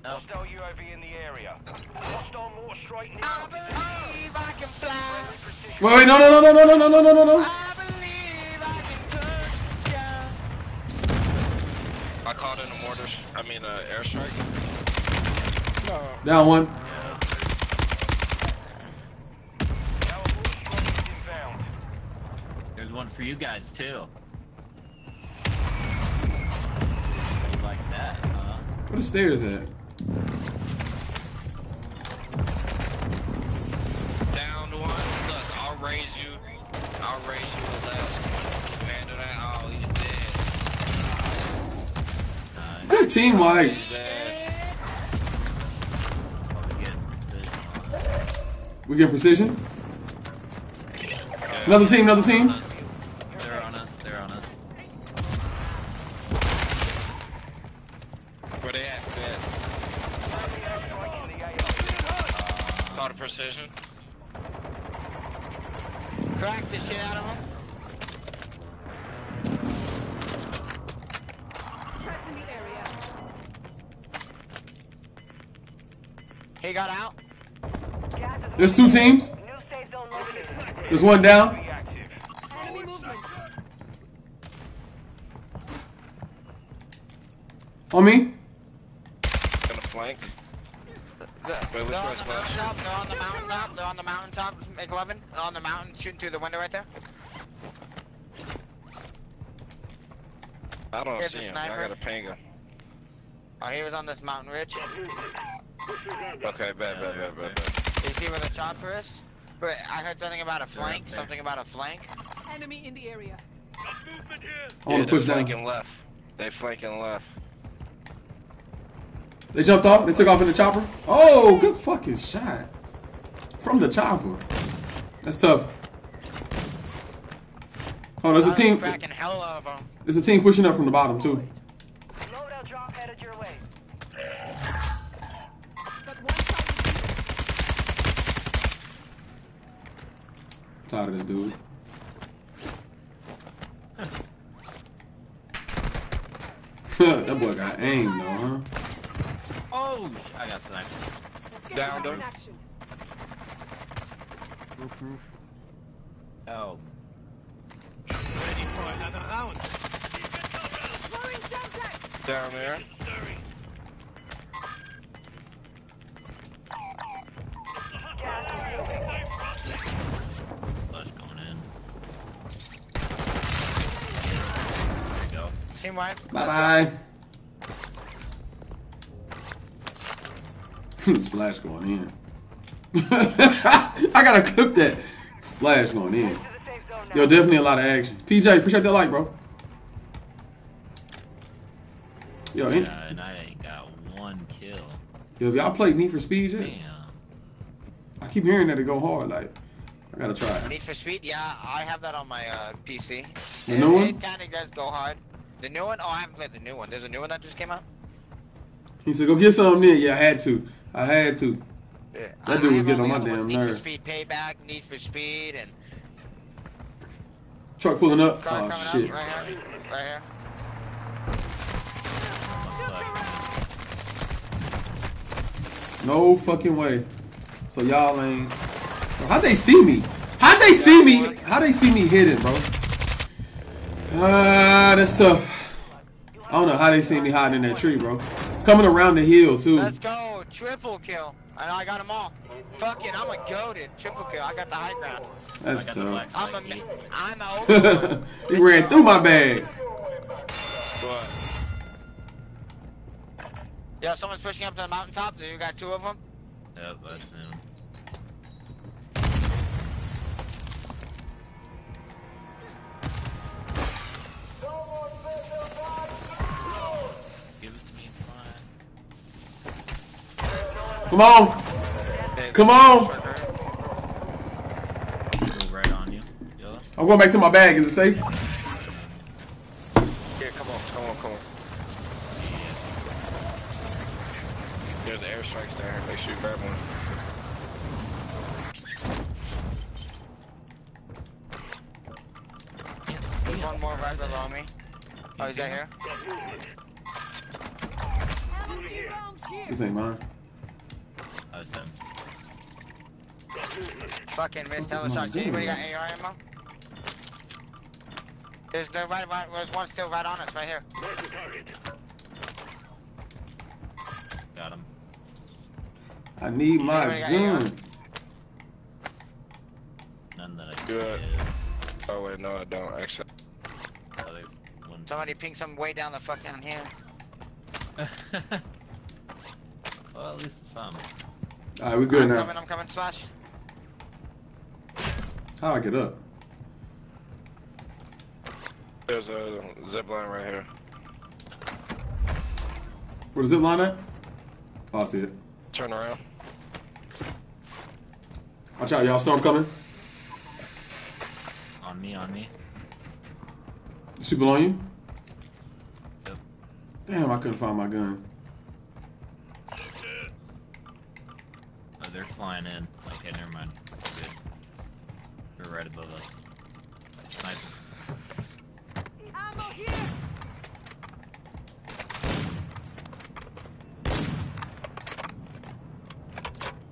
No. Hostile UAV in the area. Hostile mortar strike near. I believe I can fly. Wait, wait, no, no, no, no, no, no, no, no, no, no. I called in a mortar, I mean, uh, airstrike. No. Down one. Our mortar strike is inbound. There's one for you guys too. You like that, huh? Where the stairs at? Down one. Look, I'll raise you. I'll raise you the last one. Commander that. Oh, he's dead. Nice. Good team wipe. He's dead. Probably get precision on that. We get precision. Another team, another team. They're on us. They're on us. Where they at? Where they at? Strike in the AO. Caught a precision. Crack the shit out of him. He got out. There's two teams. New safe zone located. There's one down. Reactive. Enemy movement. On me. Gonna flank. The- They're on the flash? mountaintop. They're on the mountaintop. They're on the mountaintop. McLovin. They're on the mountain, shooting through the window right there. I don't Here's see a him. I got a panga. Oh, he was on this mountain ridge. Okay, bad, bad, bad, bad, bad. You see where the chopper is? But I heard something about a flank. there. Something about a flank. Enemy in the area. Movement here. I want Yeah, to push they're down. flanking left. They flanking left. They jumped off. They took off in the chopper. Oh, good fucking shot from the chopper. That's tough. Oh, there's a team. Cracking hell of them. There's a team pushing up from the bottom too. Tired of this dude. *laughs* that boy got aim though, huh? Oh, I got sniped. Down, down in down. action. Roof, roof. Oh, Ready for another round. Throwing Semtex. Down there. Team wipe. Bye bye. *laughs* Splash going in. *laughs* I gotta clip that. Splash going in. Yo, definitely a lot of action. PJ, appreciate that like, bro. Yo, ain't, Yeah, and I ain't got one kill. yo, if y'all played Need for Speed yet? Damn. I keep hearing that it go hard. Like, I gotta try it. Need for Speed? Yeah, I have that on my uh, PC. The it, new one? It kind of does go hard. The new one? Oh, I haven't played the new one. There's a new one that just came out? He said, go get something in. Yeah, I had to. I had to. Yeah. That dude I was getting on my damn Need for Speed Payback, Need for Speed, and Truck pulling up. car Oh, shit. up right here. Right here. No fucking way. So y'all ain't. How'd they see me? How'd they see me? How'd they see me hit it, bro? Ah, that's tough. I don't know how they see me hiding in that tree, bro. Coming around the hill, too. Let's go. Triple kill. And I got them all. Fucking, I'm a goaded. Triple kill. I got the high ground. That's the black tough. I'm a, psyche. I'm a *laughs* overlord. he ran through my bag. But Yeah, someone's pushing up to the mountaintop. You got two of them. Yep, that's him. Come on. Come on. Go right on you. Yellow. I'm going back to my bag. Is it safe? yeah, come on, come on, come on. There's airstrikes there. Make sure you grab one. There's one more right below me. Oh, is that here? Two rounds here. This ain't mine. That's him. Fucking missed What hella shots. Anybody got? AR ammo? There's no right, right, there's one still right on us right here. Got him. I need my Anybody got AR? gun. None that I can Good. Oh wait, no, I don't. Actually, Oh, there's one. Somebody ping some way down the fuck down here. well, at least it's some. All right, we're good now. I'm now. coming, I'm coming, slash. How I get up? there's a zip line right here. Where the zip line at? Oh, I see it. Turn around. Watch out, y'all. Storm coming. On me, on me. There's people on you? Yep. Damn, I couldn't find my gun. They're flying in. Okay, never mind. Good. They're right above us. Sniper. Ammo here.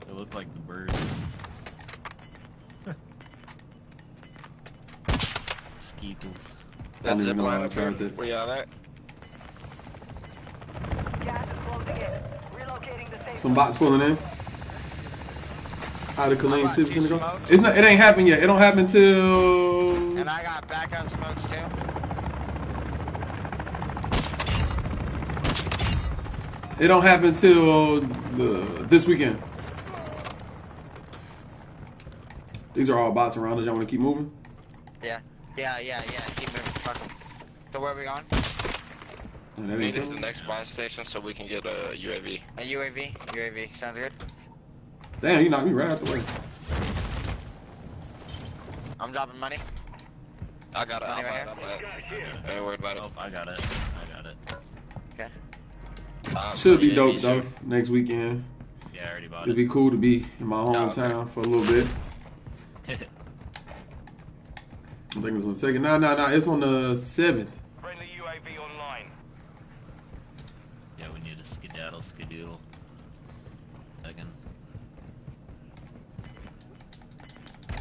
They look like the birds. Skeekles. I That don't zip even know why line I up here. tried that. Where y'all at? Gas is closing in. Relocating the safe Some bots pulling in. How the Colleen How about Civics go? It's not. It ain't happened yet. It don't happen till. And I got backup smokes too. It don't happen till the this weekend. These are all bots around us. Y'all want to keep moving? Yeah. Yeah, yeah, yeah. Keep moving. Fuck 'em. So where are we going? Man, We ain't need the next buy station so we can get a UAV. A UAV? UAV. Sounds good. Damn, you knocked me right out the way. I'm dropping money. I got it. I'm Money right at, I'm at. Ain't worried about it. I got it. I got it. Okay. Uh, Should be dope though. too. Next weekend, Yeah, I already bought it'd be it. cool to be in my hometown for a little bit. *laughs* I think it was on the second. No, no, no. It's on the seventh.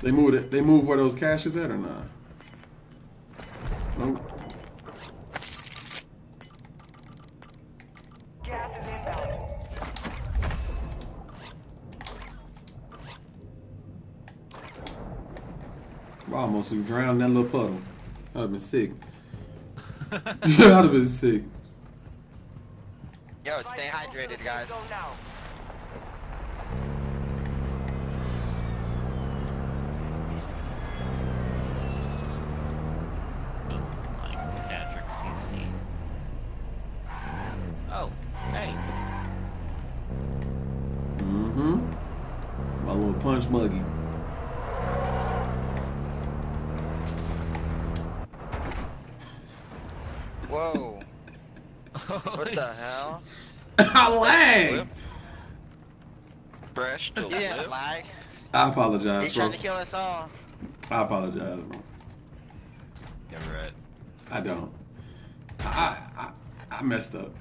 They moved it. They moved where those caches at or not? Nope. Gas is. I almost drowned in that little puddle. I've been sick. *laughs* That'd have been sick. Yo, stay hydrated, guys. Go now. like Patrick CC. Oh, hey. Mm-hmm. My little punch muggy. Whoa. What the hell? *laughs* I lagged. Fresh to He didn't live. lag. I apologize, He's bro. trying to kill us all. I apologize, bro. Yeah, right. I don't. I I I messed up.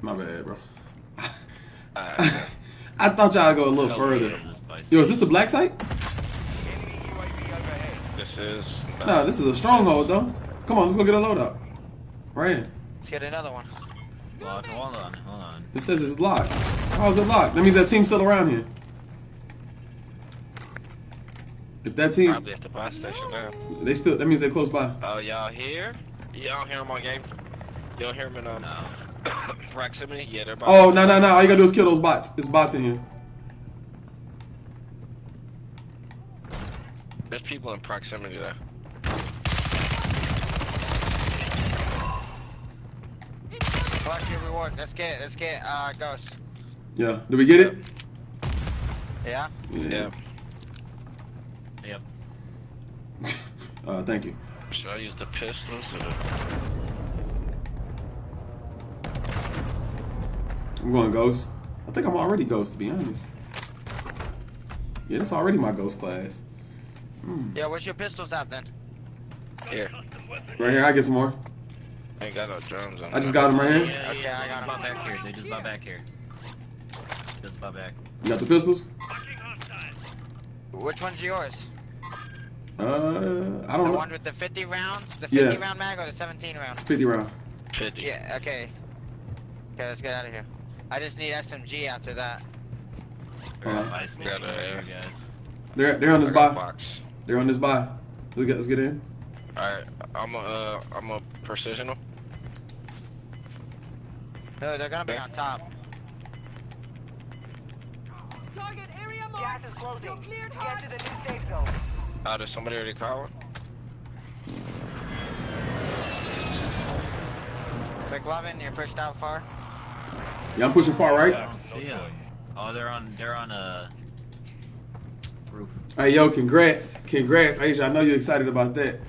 My bad, bro. Alright. *laughs* I thought y'all go a little No further. way of this bicycle. Yo, is this the black site? Enemy UAV overhead. This is. No, uh, this is a stronghold though. Come on, let's go get a loadout. Right here. Let's get another one. Lock, hold on, hold on. It says it's locked. How's it locked? That means that team's still around here. If that team, Probably at the bus station now. they still, that means they're close by. Oh, y'all here? Y'all hear them on game? Y'all hear them in um, No. *coughs* proximity? Yeah, they're about Oh, no, no, no. All you gotta do is kill those bots. It's bots in here. There's people in proximity there. Collect your reward. Let's get, let's get, uh, Ghost. Yeah. Did we get it? Yeah? Yeah. Yep. *laughs* Uh, thank you. Should I use the pistols or I'm going ghost. I think I'm already ghost, to be honest. Yeah, that's already my ghost class. Yeah, where's your pistols at then? here? Right here, I get some more. Ain't got no drums on. I just got them right here. Yeah, Okay, yeah, I got just 'em. bought back here. They just bought back here. Just bought back. You got the pistols? Which one's yours? Uh, I don't know. one with the 50 round? The Yeah. 50 round mag or the 17 round? 50 round. 50. Yeah, okay. Okay, let's get out of here. I just need SMG after that. Uh, Buy station Got a- right guys. they're they're on this I got a buy. box. They're on this buy. Let's get let's get in. Alright, I'm a, uh, I'm a precision. No, they're gonna be on top. Target area Gas marked. is closing. You're cleared Get hot. to the new safe zone. Uh, does somebody already call one? McLovin, you're pushed out far. Yeah, I'm pushing far right? I don't see them. Oh, they're on. They're on a roof. Hey yo, congrats, congrats, Asia. I know you're excited about that.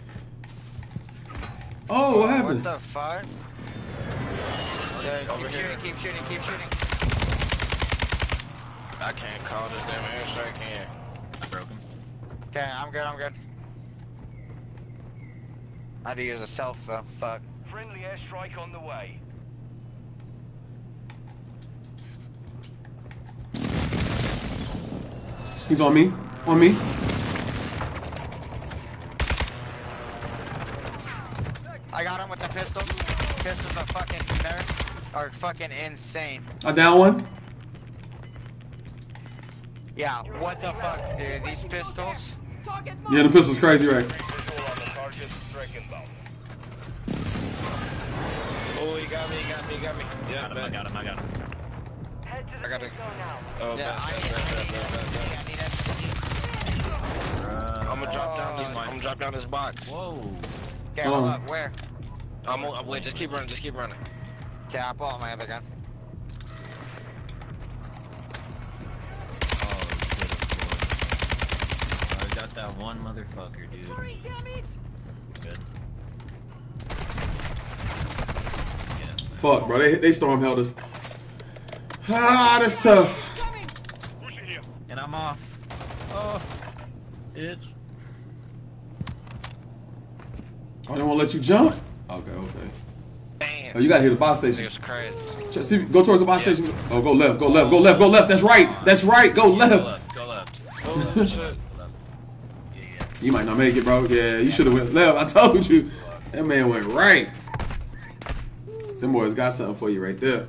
Oh, what What happened? What the fuck? Yeah, keep shooting, keep shooting, keep shooting. I can't call this damn airstrike in. I broke him. Okay, I'm good, I'm good. I had to use a self though, fuck. Friendly airstrike on the way. He's on me. On me. Pistol. Pistols are fucking nerd. Are fucking insane. I down one. Yeah, what the fuck, dude? These pistols? Yeah, the pistol's crazy, right? Visual on the target. Strike inbound. Oh, he got me, he got me, he got me. Yeah, Got him. I got him. I got him. Head to the I gotta- safe now. Oh, Yeah, bet, I bet, need, bet, I bet, need bet, bet, bet. SMG, I need SMG. Uh, I'm gonna drop down this. I'm gonna drop down this box. Whoa. Okay, hold up, where? I'm gonna wait. Just keep running. Just keep running. Okay, I'll pull out my other gun. Oh, shit, of. I got that one motherfucker, dude. Sorry, damn it. Good. Yeah. Fuck, bro. They they storm held us. Ah, that's tough. Coming. Pushing here. And I'm off. Oh, itch. Oh, they won't let you jump. Okay, okay. Damn. Oh, you gotta hit the boss station. Crazy. See, go towards the boss Yeah. station. Oh, go left, go left, go left, go left. That's right. That's right. Go Go left. left. Go left. *laughs* Shit. Left. Yeah, yeah. You might not make it, bro. Yeah, you should have went left. I told you. That man went right. Them boys got something for you right there.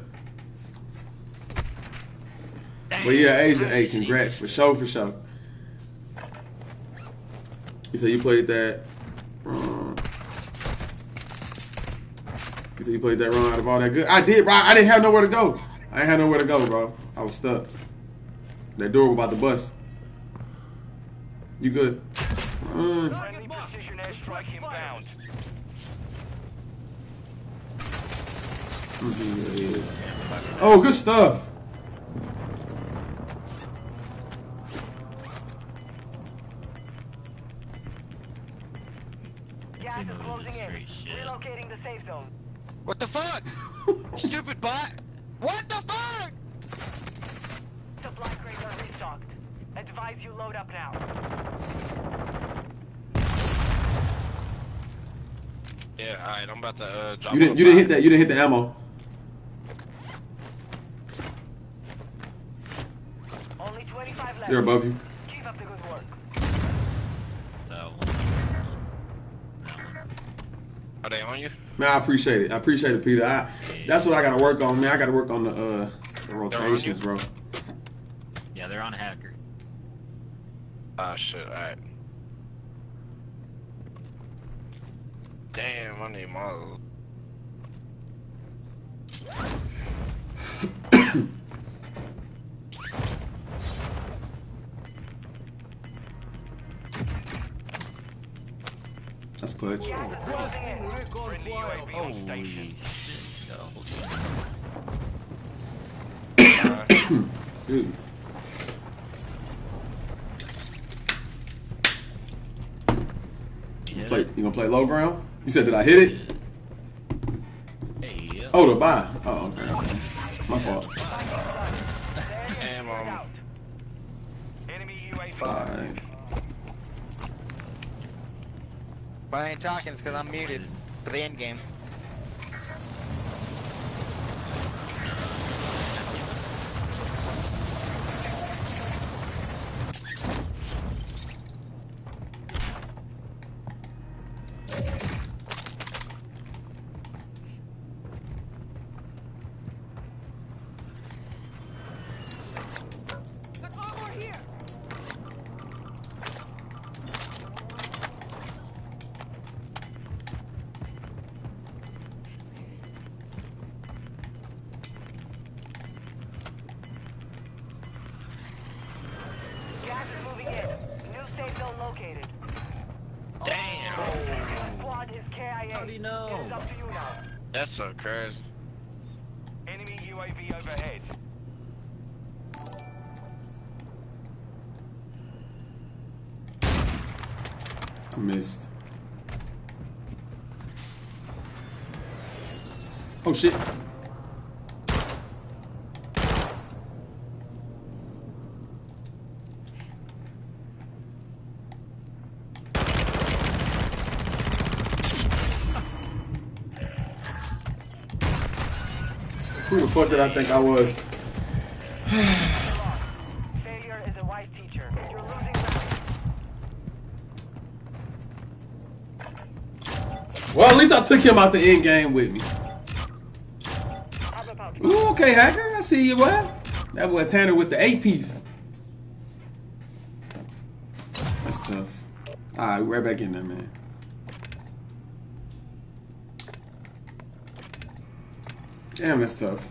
But yeah, Asia, hey, congrats for sure, for sure. You said you played that. uh, You said played that run out of all that good. I did, bro. I didn't have nowhere to go. I ain't had nowhere to go, bro. I was stuck. That door was about to bust. You good? Uh, mm-hmm, Airstrike inbound. Oh, good stuff. Closing in. Relocating the safe zone. What the fuck? Stupid bot. What the fuck? Supply crates are restocked. Advise you load up now. Yeah, alright, I'm about to uh, drop You didn't. You didn't hit that. You didn't hit the ammo. Only 25 left. They're above you. Keep up the good work. That one. That one. Are they on you? Man, I appreciate it. I appreciate it, Peter. I, that's what I got to work on, man. I got to work on the uh the rotations, bro. Yeah, they're on hacker. Ah, shit, alright. Damn, I need more. Station. Holy. Dude. You hit Play, you gonna play low ground? You said, did I hit it? Oh, the buy. Oh, okay. okay. My fault. Damn, um, Out. Enemy UAV. Alright. But I ain't talking, it's because I'm muted for the end game. Oh shit. Who the fuck did I think I was? Failure is a wise teacher. You're losing ground. Well, at least I took him out the end game with me. Okay, hacker. I see you, boy. That boy Tanner with the eight piece. That's tough. All right, right back in there, man. Damn, that's tough.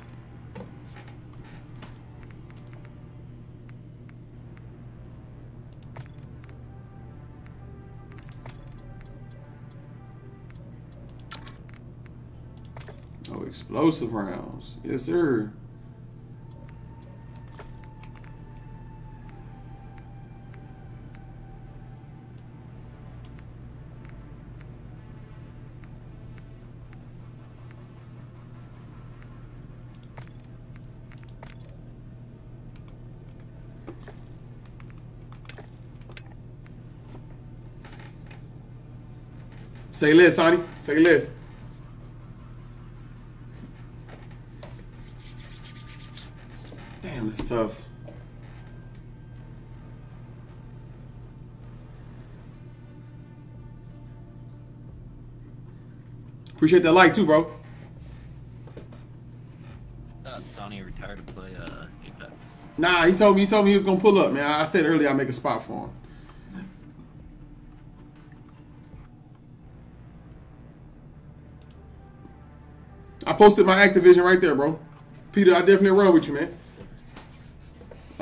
Explosive rounds. Yes, sir. Say less, Sonny. Say less. Tough. Appreciate that like too, bro. thought Sonny retired to play uh, Apex. Nah, he told me he told me he was gonna pull up, man. I said earlier I make a spot for him. I posted my Activision right there, bro. Peter, I definitely run with you, man.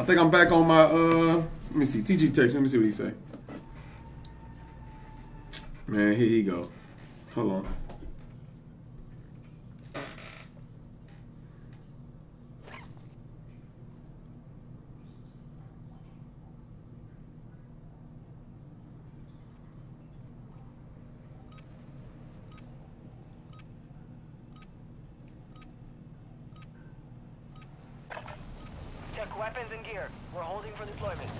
I think I'm back on my uh let me see. TG text. Let me see what he say. Man, here he go. Hold on. Check weapons and gear. We're holding for deployment.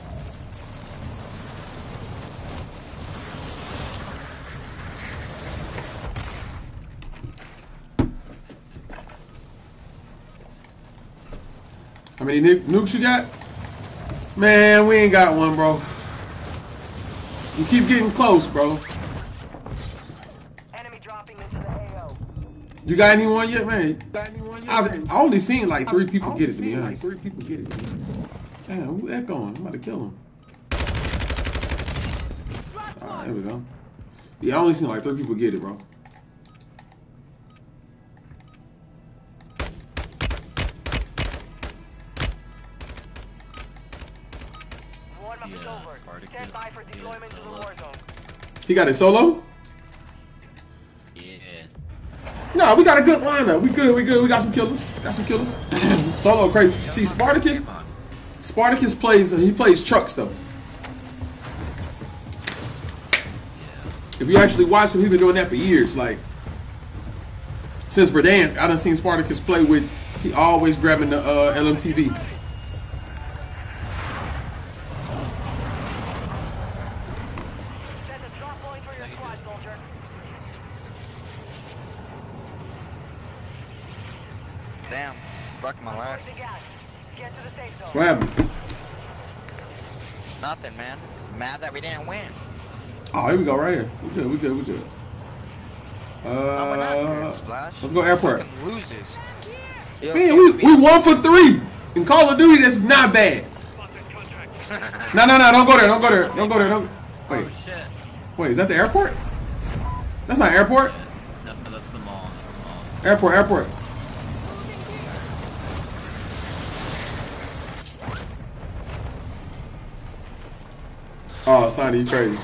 How many nu- nukes you got? Man, we ain't got one, bro. You keep getting close, bro. Enemy dropping into the AO. You got anyone yet, man? I've I only seen like three people get it to be honest. Damn, who echoing? I'm about to kill him. Alright, there we go. Yeah, I only seen like three people get it, bro. He got it solo? Yeah. No, we got a good lineup. We good, we good. We got some killers. Got some killers. *clears throat* solo crazy. See, Spartacus, Spartacus plays. He plays trucks though. If you actually watch him, he's been doing that for years. Like since Verdansk, I done seen Spartacus play with. He always grabbing the uh, LMTV. Set a drop point for your squad, soldier. Damn, fuck my life. Push the gas. Get to the safe zone. What happened? Nothing, man. Mad that we didn't win. Oh, here we go, right here. We good, we good, we good. Oh, we're good, Uh, Splash. let's go airport. Fucking losers. Man, we, with we me? one for three in Call of Duty. That's not bad. *laughs* No, no, no! Don't go there! Don't go there! Don't go there! Don't. Wait, Oh shit. wait. Is that the airport? That's not airport. No, that's the mall. That's the mall. Airport, airport. Oh, Sonny, you crazy.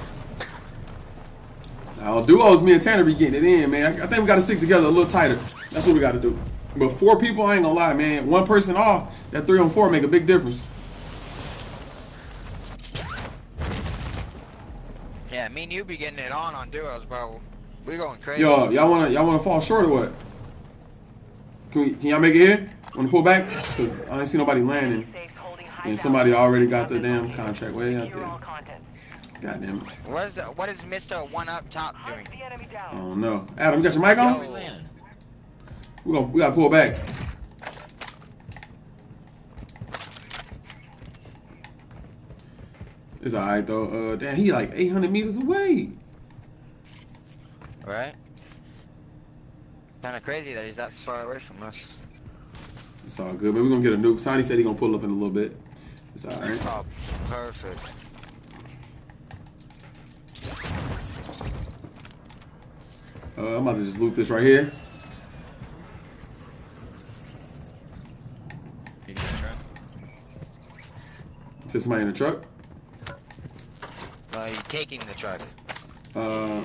Now, duos, me and Tanner be getting it in, man. I, I think we got to stick together a little tighter. That's what we got to do. But four people, I ain't gonna lie, man. One person off, that three on four make a big difference. Yeah, me and you be getting it on on duos, bro. We going crazy. Yo, y'all wanna y'all wanna fall short or what? Can we, can y'all make it here? Wanna pull back? Cause I ain't see nobody landing, Safes holding high and somebody already got the damn contract way out Secure there. Content. God damn it. What is the what is Mr. One Up Top doing? Oh the enemy I down. don't know. Adam, you got your mic on? landed. We gonna we gotta pull back. It's alright though. Uh, damn, he like 800 meters away. Right? Kind of crazy that he's that far away from us. It's all good, man. We gonna get a nuke. Sonny said he gonna pull up in a little bit. It's alright. Oh, perfect. Uh, I'm about to just loot this right here. Is You got a truck? To somebody in the truck. Uh, you taking the truck. Uh,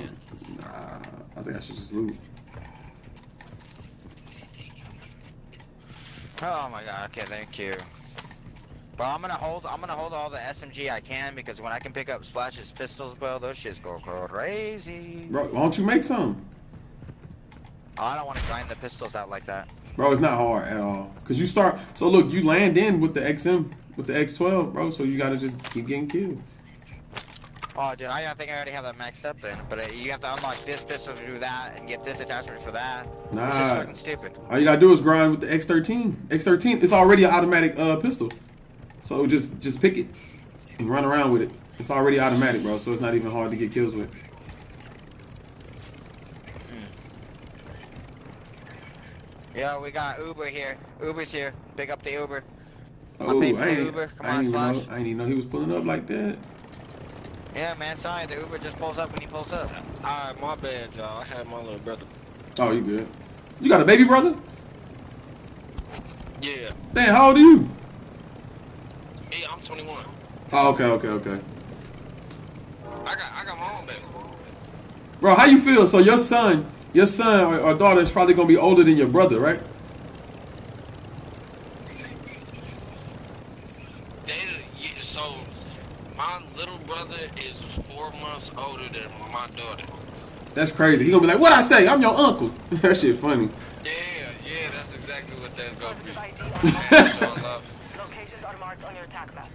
nah, I think I should just loot. Oh my god, okay, thank you. Well, I'm gonna hold. I'm gonna hold all the SMG I can because when I can pick up Splash's pistols, bro, those shits go crazy. Bro, why don't you make some? I don't want to grind the pistols out like that. Bro, it's not hard at all. Cause you start. So look, you land in with the XM, with the X12, bro. So you gotta just keep getting killed. Oh, dude, I think I already have that maxed up then. But uh, you have to unlock this pistol to do that and get this attachment for that. It's just Nah. fucking stupid. All you gotta do is grind with the X13. X13, it's already an automatic uh, pistol. So just just pick it and run around with it. It's already automatic, bro. So it's not even hard to get kills with. Mm. Yo, we got Uber here. Uber's here. Pick up the Uber. Oh, I paid for ain't, Uber. Come I on, ain't even know. Splash. I ain't even know he was pulling up like that. Yeah, man, sorry. The Uber just pulls up when he pulls up. Alright, my bad, y'all. I had my little brother. Oh, you good? You got a baby brother? Yeah. Damn, how old are you? Me, I'm 21. Oh, okay, okay, okay. I got I got my own baby. Bro, how you feel? So your son, your son or, or daughter is probably gonna be older than your brother, right? They, so my little brother is four months older than my daughter. That's crazy. He gonna be like, "What I say? I'm your uncle." *laughs* that shit funny. Yeah, yeah, that's exactly what that's gonna be. *laughs* ID. Showing love. Locations are marked on your attack map.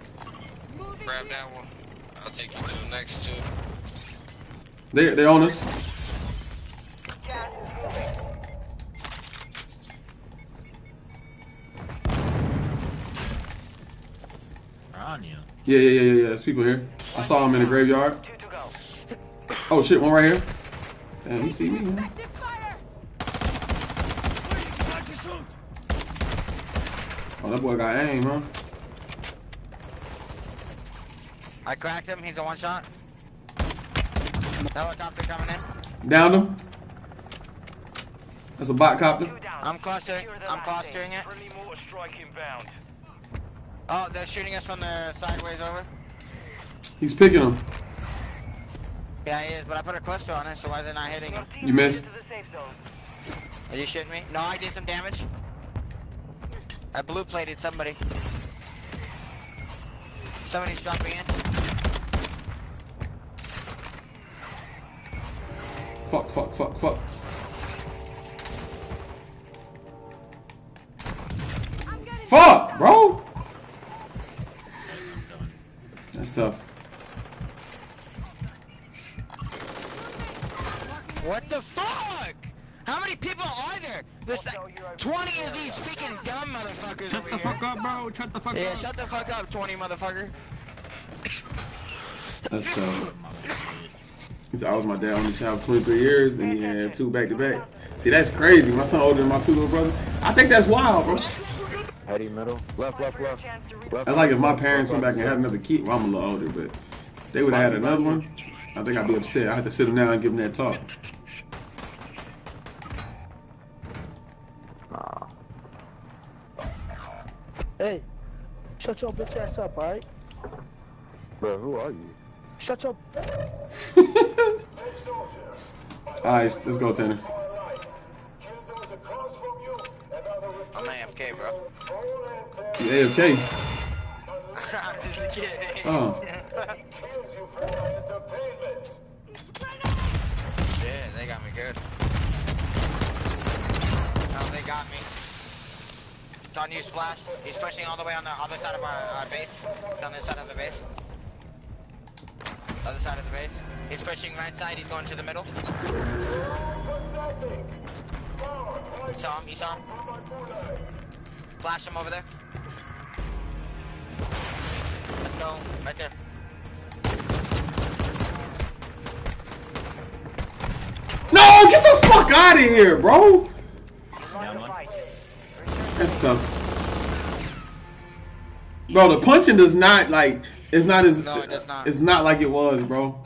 Moving Grab here. that one. I'll take you to the next two. They they on us. Gas is moving. They're on you. Yeah, yeah, yeah, yeah, yeah. There's people here. I saw him in the graveyard. Two to go. Oh shit, one right here. Damn, he see me. Man. Oh, that boy got aim, huh? I cracked him. He's a one shot. Helicopter coming in. Downed him. That's a bot copter. I'm clustering. I'm clustering it. Friendly mortar strike inbound. Oh, they're shooting us from the sideways over. He's picking him. Yeah, he is, but I put a cluster on it, so why is it not hitting him? You missed. To the safe zone. Are you shitting me? No, I did some damage. I blue plated somebody. Somebody's dropping in. Fuck, fuck, fuck, fuck. Fuck, bro. That's tough. What the fuck? How many people are there? There's like 20 of these speaking dumb motherfuckers Shut over the fuck up, bro. Shut the fuck Yeah, up. Yeah, shut the fuck up, 20 motherfucker. That's tough. He said I was my dad on the shop for 23 years, and he had two back to back. See, that's crazy. My son older than my two little brothers. I think that's wild, bro. Heady middle. Left, left, left. Chance to re- left. That's like if my parents went back and had another kid. Well, I'm a little older, but they would have had another one. I think I'd be upset. I had to sit him down and give him that talk. Nah. Hey, shut your bitch ass up, alright? Bro, who are you? Shut your. *laughs* All right, let's go, Tanner. I'm AFK, bro. You AFK. *laughs* I'm just kidding. Oh. *laughs* got me. John used flash. He's pushing all the way on the other side of our uh, base. He's on the side of the base. Other side of the base. He's pushing right side. He's going to the middle. You saw him. You saw him. Flash him over there. Let's go. Right there. No, get the fuck out of here, bro. Down one. Fight. That's tough. Bro, the punching does not like it's not as No, it does not. it's not like it was, bro.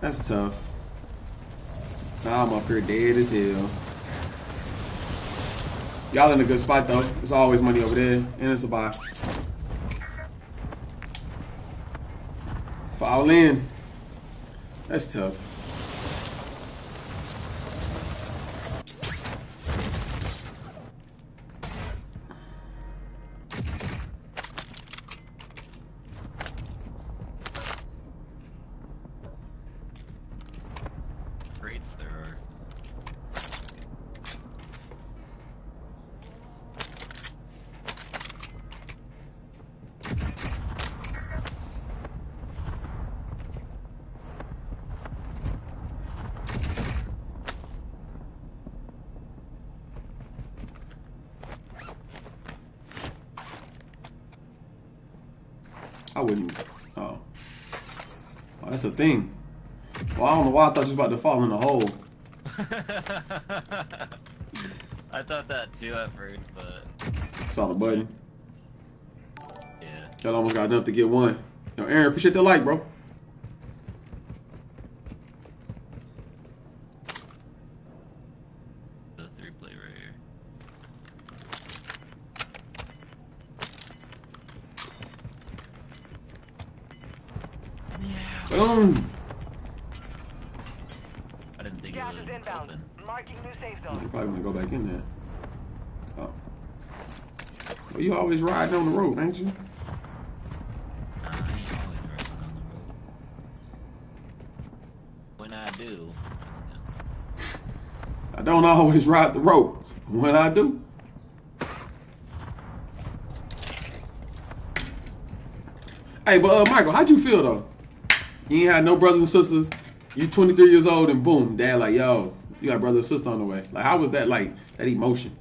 That's tough. Now I'm up here dead as hell. Y'all in a good spot though. It's always money over there, and it's a buy. Fall in. That's tough. Crates there are. I wouldn't. Oh. oh, that's a thing. Well, I don't know why I thought you was about to fall in the hole. *laughs* I thought that too at first, but Saw the button. yeah. Y'all almost got enough to get one. Yo, Aaron, appreciate the like, bro. Boom. I didn't think Gas it is was inbound. open. Marking new safe You zone. probably gonna go back in there. Oh. Well, you always riding on the road, ain't you? I ain't always riding on the road. When I do, I don't always ride the road. When I do. Hey, but uh, Michael, how'd you feel though? You ain't had no brothers and sisters. You 23 years old and boom, dad like, yo, you got brother and sister on the way. Like, how was that like that emotion?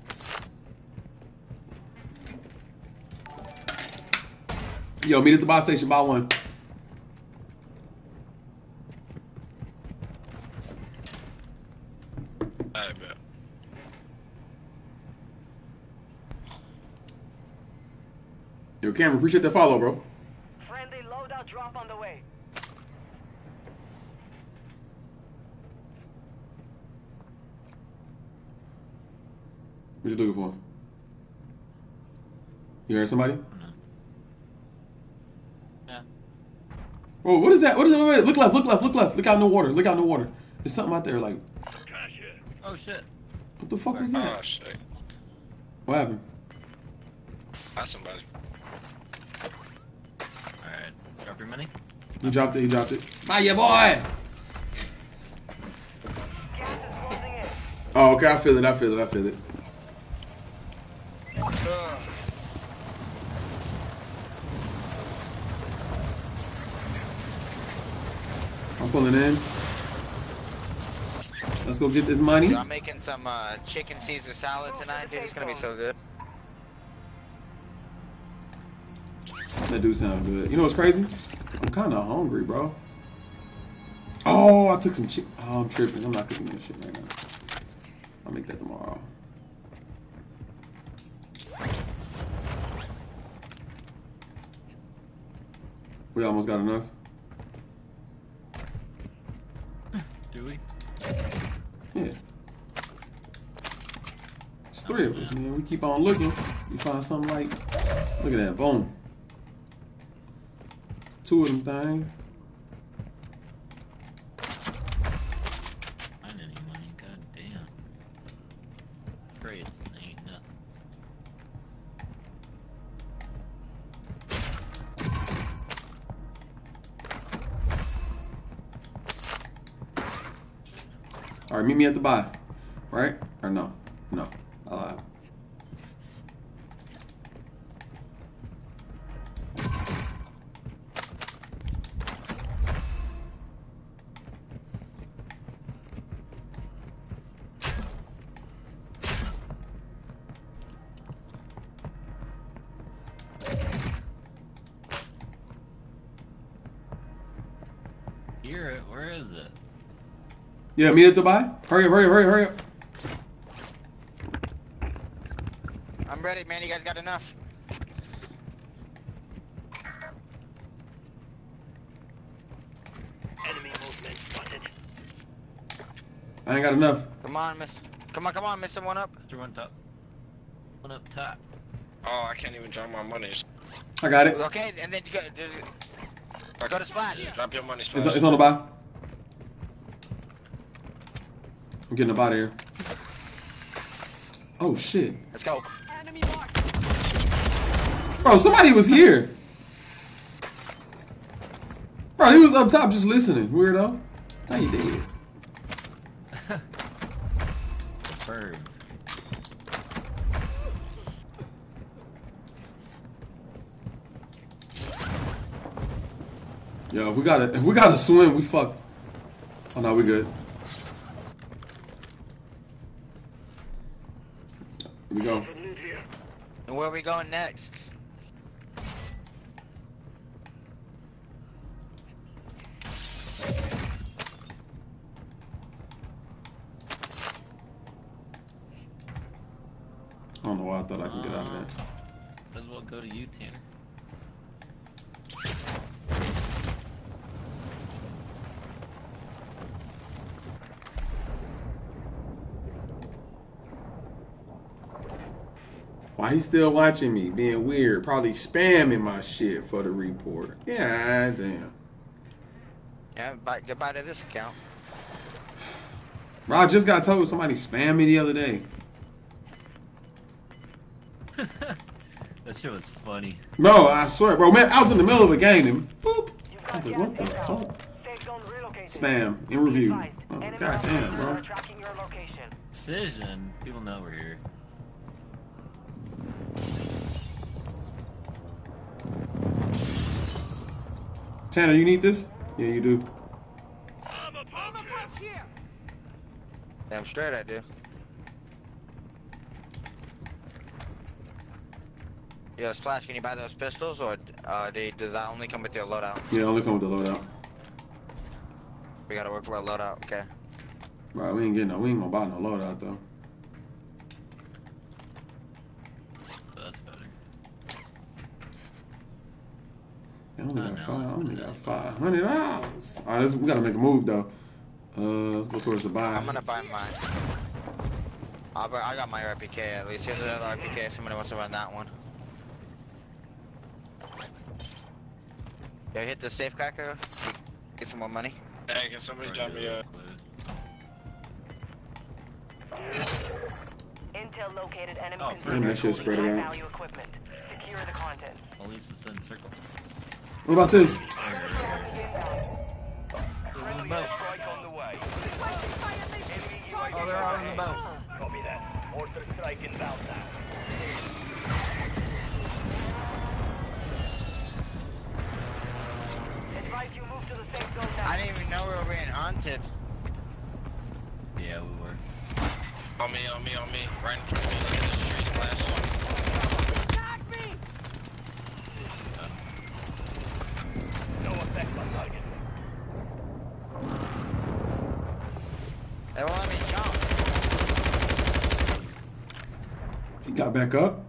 Yo, meet at the bus station by one. I bet. Yo, Cameron, appreciate that follow, bro. Friendly loadout drop on the way. What you looking for? You heard somebody? Yeah. Whoa, what is that? What is that? Wait, wait, look left, look left, look left. Look out in the water. Look out in the water. There's something out there like, Gotcha. Oh shit. what the fuck was Oh that? shit. What happened? That's somebody. Alright. Drop your money? He dropped it, he dropped it. Bye, yeah, boy! Gas is closing in. Oh, okay, I feel it, I feel it, I feel it. Pulling in. Let's go get this money. I'm making some uh, chicken Caesar salad tonight, dude. It's gonna be so good. That do sound good. You know what's crazy? I'm kind of hungry, bro. Oh, I took some chick. Oh, I'm tripping. I'm not cooking this shit right now. I'll make that tomorrow. We almost got enough. Do? Yeah. It's three of us, man. We keep on looking. We find something like. Look at that. Boom. It's two of them things. Find any money? God damn. Crazy ain't nothing. Meet me at the buy. Right? Or no? No. I lied. Hear it? Where is it? Yeah, meet at the buy. Hurry up, hurry up, hurry up, hurry up. I'm ready, man. You guys got enough? Enemy movement spotted. I ain't got enough. Come on, miss. Come on, come on, Mr. One Up. Mr. One top. One up top. Oh, I can't even drop my money. I got it. Okay, and then you go, uh, go to Splash. Drop your money, It's, Splash. it's on the buy. I'm getting up out of here. Oh shit. Let's go. Bro, somebody was here. Bro, he was up top just listening. Weirdo. Now he did. Bird. Yo, if we gotta if we gotta swim, we fuck. Oh no, we good. Here we go. Some loot here. And where are we going next? I don't know why I thought I could get out of that. Might as well go to you, Tanner. Why he still watching me? Being weird. Probably spamming my shit for the report. Yeah, damn. Yeah, bye, goodbye to this account. Bro, I just got told somebody spammed me the other day. *laughs* That shit was funny. Bro, I swear, bro, man, I was in the middle of a game and boop. I was like, what the fuck? Safe zone relocated. Spam in review. Oh, enemy goddamn, bro. are tracking your location. Precision. People know we're here. Tanner, you need this? Yeah, you do. I'm a box here. Damn straight I do. Yo, Splash, can you buy those pistols, or uh, they, does that only come with your loadout? Yeah, only come with the loadout. We gotta work for a loadout, okay. Right, we ain't getting no, we ain't gonna buy no loadout though. That's better. I only got five. I only got five hundred dollars. All right, let's, we gotta make a move though. Uh, let's go towards the buy. I'm gonna buy mine. I'll I got my RPK at least. Here's another RPK if somebody wants to run that one. Yo, hit the safe cracker. Get some more money. Hey, can somebody jump me up? Intel located enemy Oh, container that shit spread around. high-value equipment. Secure the content. At least it's in circle. What about this? There, there. Friendly airstrike on the way. Requesting fire mission. Enemy Target Oh, they're out on the boat. Copy that. Mortar strike inbound. Advise you move to the safe zone now. I didn't even know we were being hunted. Yeah, we were. On me, on me, on me. Right in front of me. Look at this tree splash. Tag me. No effect on target. They won't let me jump. He got back up.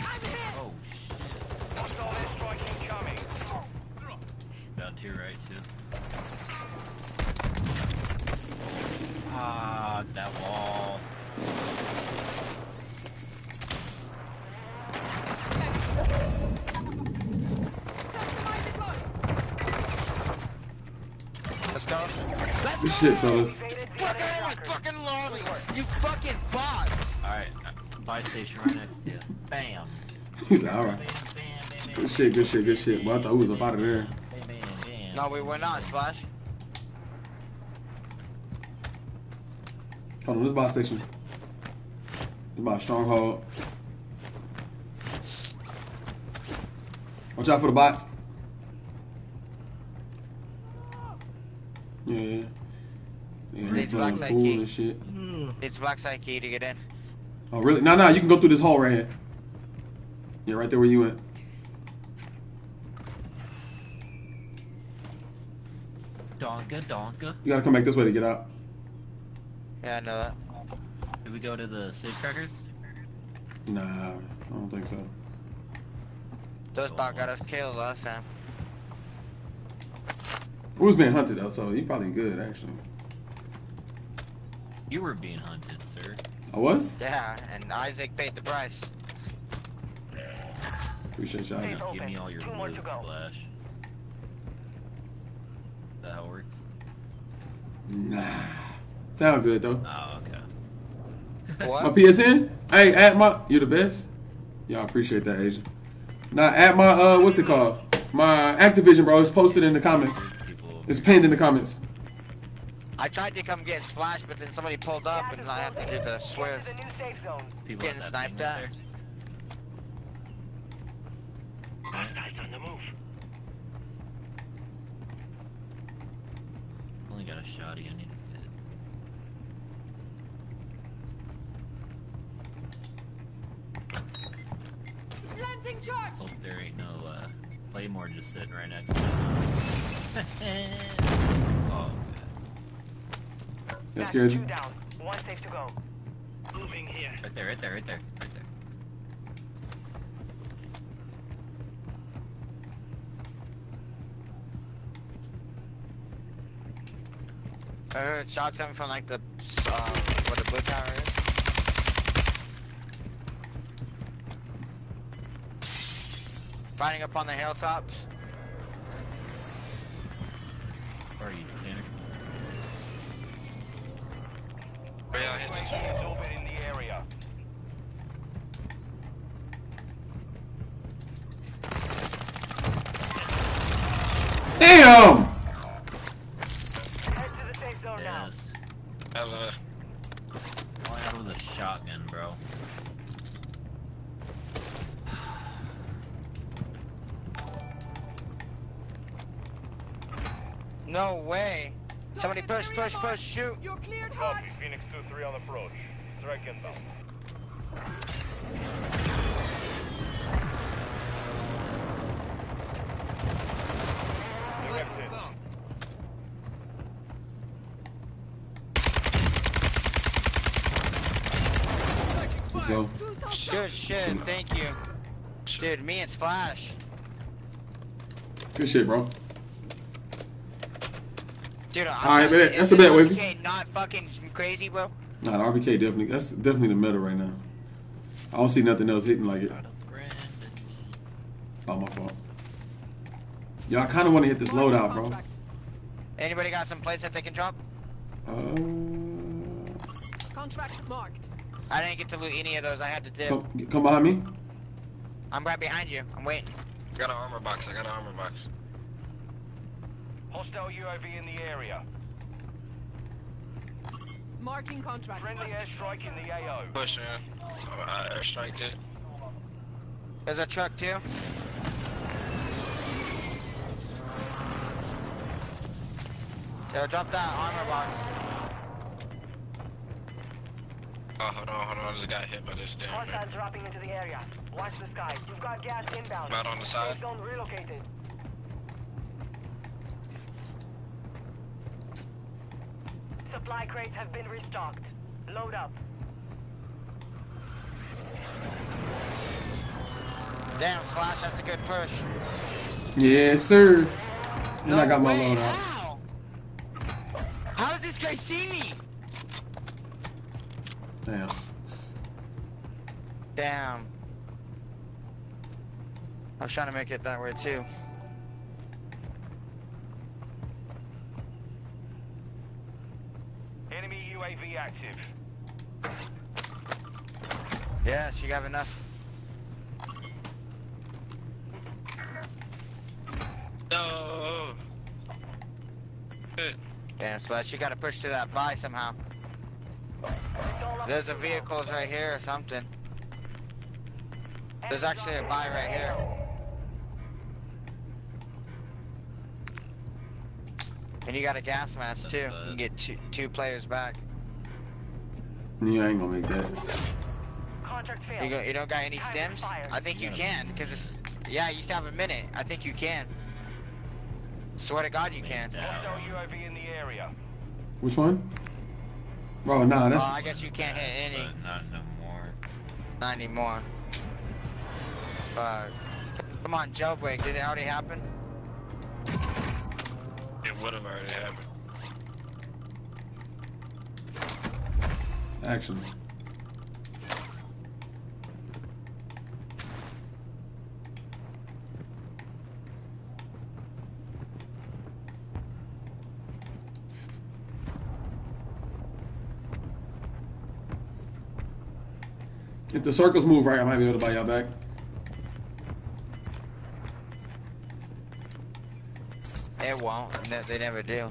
I'm hit. Oh shit. Hostile airstrike incoming. Down to your right too. Ah, that wall. Customize the boat. Let's go. Let's Good shit, fellas. Fuck out my fucking lobby! You fucking bots! Alright, buy station right next to you. Bam. *laughs* He's like, all Bam, right. bam, bam, bam. Good shit, good shit, good shit. Boy, I thought we was up out of there. No, we were not, Splash. Hold on, this buy station. This buy stronghold. Watch out for the bots. Yeah, yeah. Yeah, he Needs black pool key. and shit. Mm-hmm. It's backside key to get in. Oh, really? No, no, you can go through this hole right here. Yeah, right there where you went. Donka, donka. You gotta come back this way to get out. Yeah, I know that. Did we go to the safecrackers? Nah, I don't think so. Those bot got us killed last time. We was being hunted though, so he probably good actually. You were being hunted, sir. I was? Yeah, and Isaac paid the price. Appreciate you, Isaac. Give me all your Two more loot, to go. Splash. Is that how it works? Nah. Sound good though. Oh, okay. My PSN? Hey, at my you're the best. Yeah, I appreciate that, Asian. Now at my uh what's it called? My Activision bro, it's posted in the comments. It's pinned in the comments. I tried to come get Splash, but then somebody pulled up and I had to do the Get swear. the new safe zone. people getting sniped at. right. Hostiles on the move. Only got a shotty. I need to hit. Planting charge. Hope there ain't no uh, Claymore just sitting right next to it. *laughs* oh, good. That Gas scared two down. One safe to go. Moving here. Right there, right there, right there, right there. I heard shots coming from like the uh, where the blue tower is. Fighting up on the hilltops. Where are you, Tanner? Where y'all hit this UAV is orbiting the area. Damn! Head to the safe zone now. Yes. Hell, All I had was a shotgun, bro. No way. Somebody push, push, push, shoot. You're cleared hot. Copy. Phoenix 2-3 on approach. Strike inbound. Direct. Let's go. Good shit, thank you. Dude, me and Splash. Good shit, bro. Dude, I'm All right, man, that's is a bet, this Wavy. RPK Not fucking crazy, bro. Nah, the RPK definitely that's definitely the meta right now. I don't see nothing else hitting like it. Got a friend in me. Oh my fault. Yo, I kind of want to hit this loadout, bro. Anybody got some plates that they can drop? Uh, Contract marked. I didn't get to loot any of those. I had to dip. come, come behind me. I'm right behind you. I'm waiting. I got an armor box. I got an armor box. Hostile UAV in the area. Marking contract. Friendly airstrike in the AO. Push in. I airstriked it. There's a truck too. Yo, drop that armor box. Oh, hold on, hold on. I just got hit by this damn thing. Hostiles dropping into the area. Watch the sky. You've got gas inbound. About on the side. Safe zone relocated. Supply crates have been restocked. Load up. Damn, Flash, that's a good push. Yes, sir. And I got my way, loadout. How? How does this guy see me? Damn. Damn. I was trying to make it that way too. Enemy UAV active. Yes, you have enough. No. Shit. Damn, Splash, you gotta push to that buy somehow. There's a vehicles right here or something. There's actually a buy right here. And you got a gas mask too. You can get two, two players back. Yeah, I ain't gonna make that. Contract failed. You, go, you don't got any stems? I think you can, because it's... Yeah, you still have a minute. I think you can. Swear to God you can. Hostile UAV in the area. Which one? Bro, nah, that's Well, I guess you can't hit any. But not no more. Not anymore. But... Come on, jailbreak. Did it already happen? It would have already happened. Actually. If the circles move right, I might be able to buy y'all back. It won't. Ne- They never do.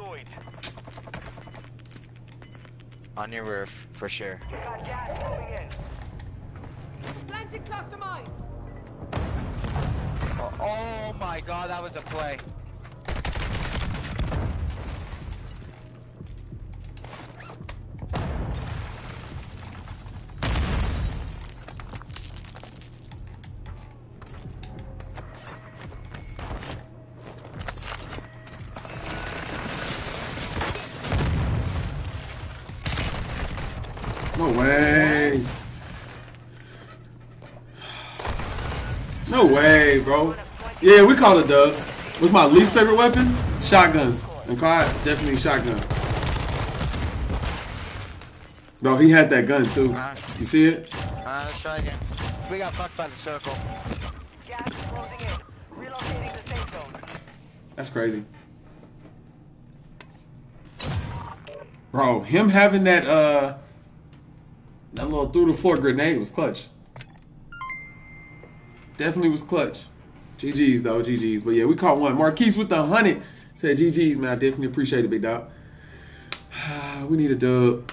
deployed. On your roof, for sure. Got gas moving in. Planting cluster mine. Oh, oh my god, that was a play. Yeah, we call it dub. What's my least favorite weapon? Shotguns. And Clyde, definitely shotguns. Bro, he had that gun too. You see it? Uh, let's try again. We got fucked by the circle. Gas is closing in. Relocating the safe zone. That's crazy. Bro, him having that uh that little through the floor grenade was clutch. Definitely was clutch. GG's though, GG's. But yeah, we caught one. Marquise with the hundred said GG's, man. I definitely appreciate it, big dog. *sighs* we need a dub.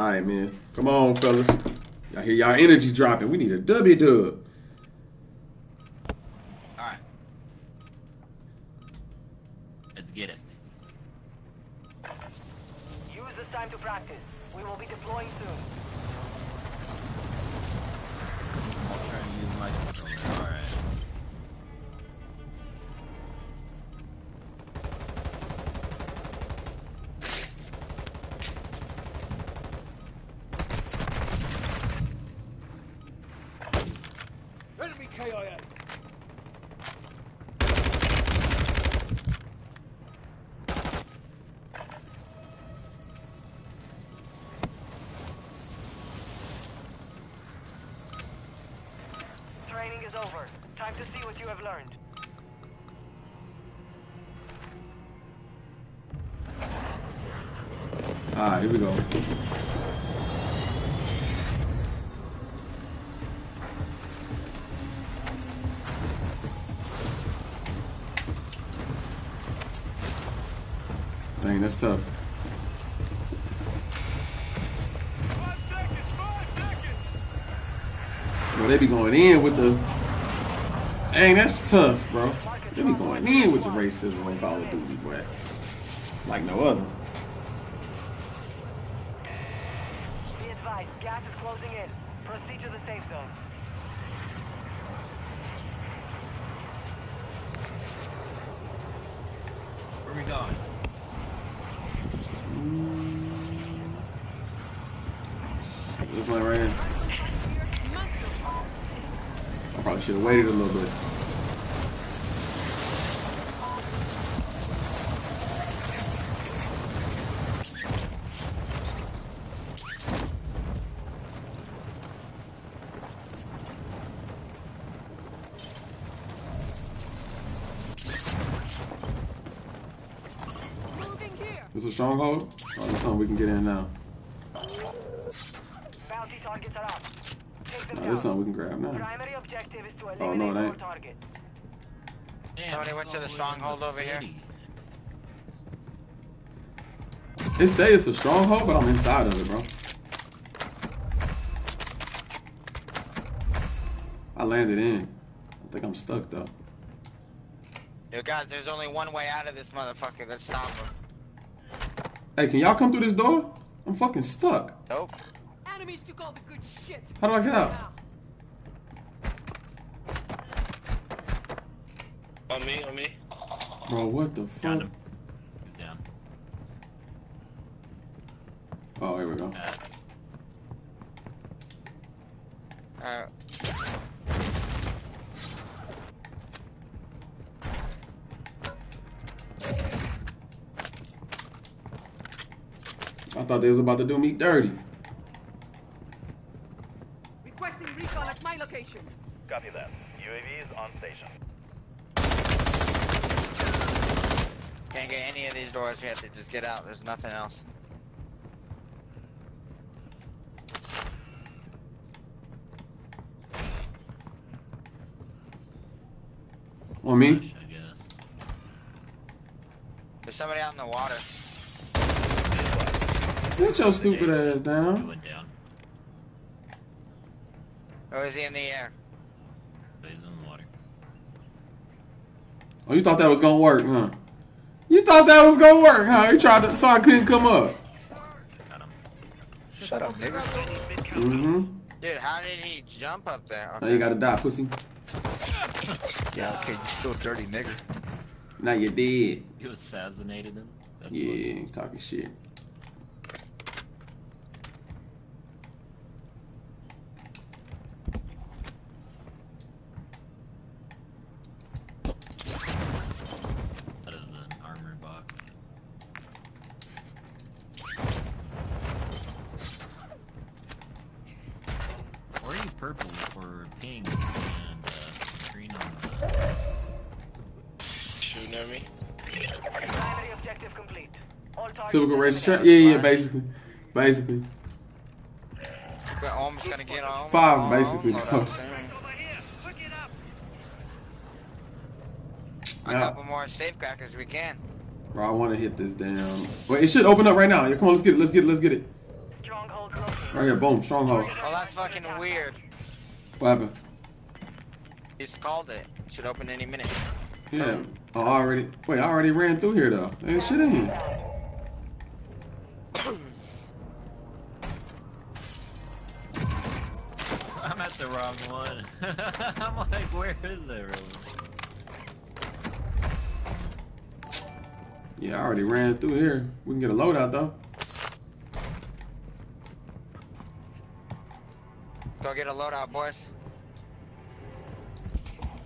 All right, man. Come on, fellas. Y'all hear y'all energy dropping. We need a W dub. Tough. Bro, they be going in with the. Dang, that's tough, bro. They be going in with the racism on Call of Duty, boy. Like no other. Be advised, gas is closing in. Proceed to the safe zone. Where we going? This one right here. I probably should have waited a little bit. This a stronghold? Oh, this something we can get in now. Bounty targets are up. Take them oh, down. this something we can grab now. Primary objective is to Oh, eliminate no, it our ain't. target. Damn, Somebody went to the stronghold over here. It say it's a stronghold, but I'm inside of it, bro. I landed in. I think I'm stuck though. Yo, guys, there's only one way out of this motherfucker. Let's stop him. Hey, can y'all come through this door? I'm fucking stuck. Nope. Enemies took all the good shit. How do I get out? On me, on me. Bro, what the fuck? him. He's down. Oh, here we go. Uh, Uh, I thought they was about to do me dirty. requesting recon at my location. Copy that. UAV is on station. Can't get any of these doors. We have to just get out. There's nothing else. On me? push, There's somebody out in the water. Get your stupid ass down. down. Or is he in the air? He's in the water. Oh, you thought that was gonna work, huh? You thought that was gonna work, huh? You tried to, so I couldn't come up. Shut up, nigga. Mm-hmm. Dude, how did he jump up there? Now you gotta die, pussy. Yeah, okay, you still a dirty nigga. Now you're dead. You assassinated him. That's Yeah, funny. he's talking shit. That is an armor box. Or are you purple for pink and uh, green on the Shooting at me. Primary objective complete. All targets Typical racist trap. eliminated. Yeah, yeah, basically. Basically. We're almost gonna get on. Five, on- basically. hold up, soon. Over here. Quick it up. A Yeah. couple more safe crackers we can. Bro, I wanna hit this damn. Wait, it should open up right now. Yeah, come on, let's get it, let's get it, let's get it. Stronghold located. Right here, boom, stronghold. Oh, that's fucking weird. What happened? He's called it. Should open any minute. Yeah. Oh, I already. Wait, I already ran through here though. Ain't shit in here. I'm like, where is it really? Yeah, I already ran through here. We can get a loadout though. Go get a loadout, boys.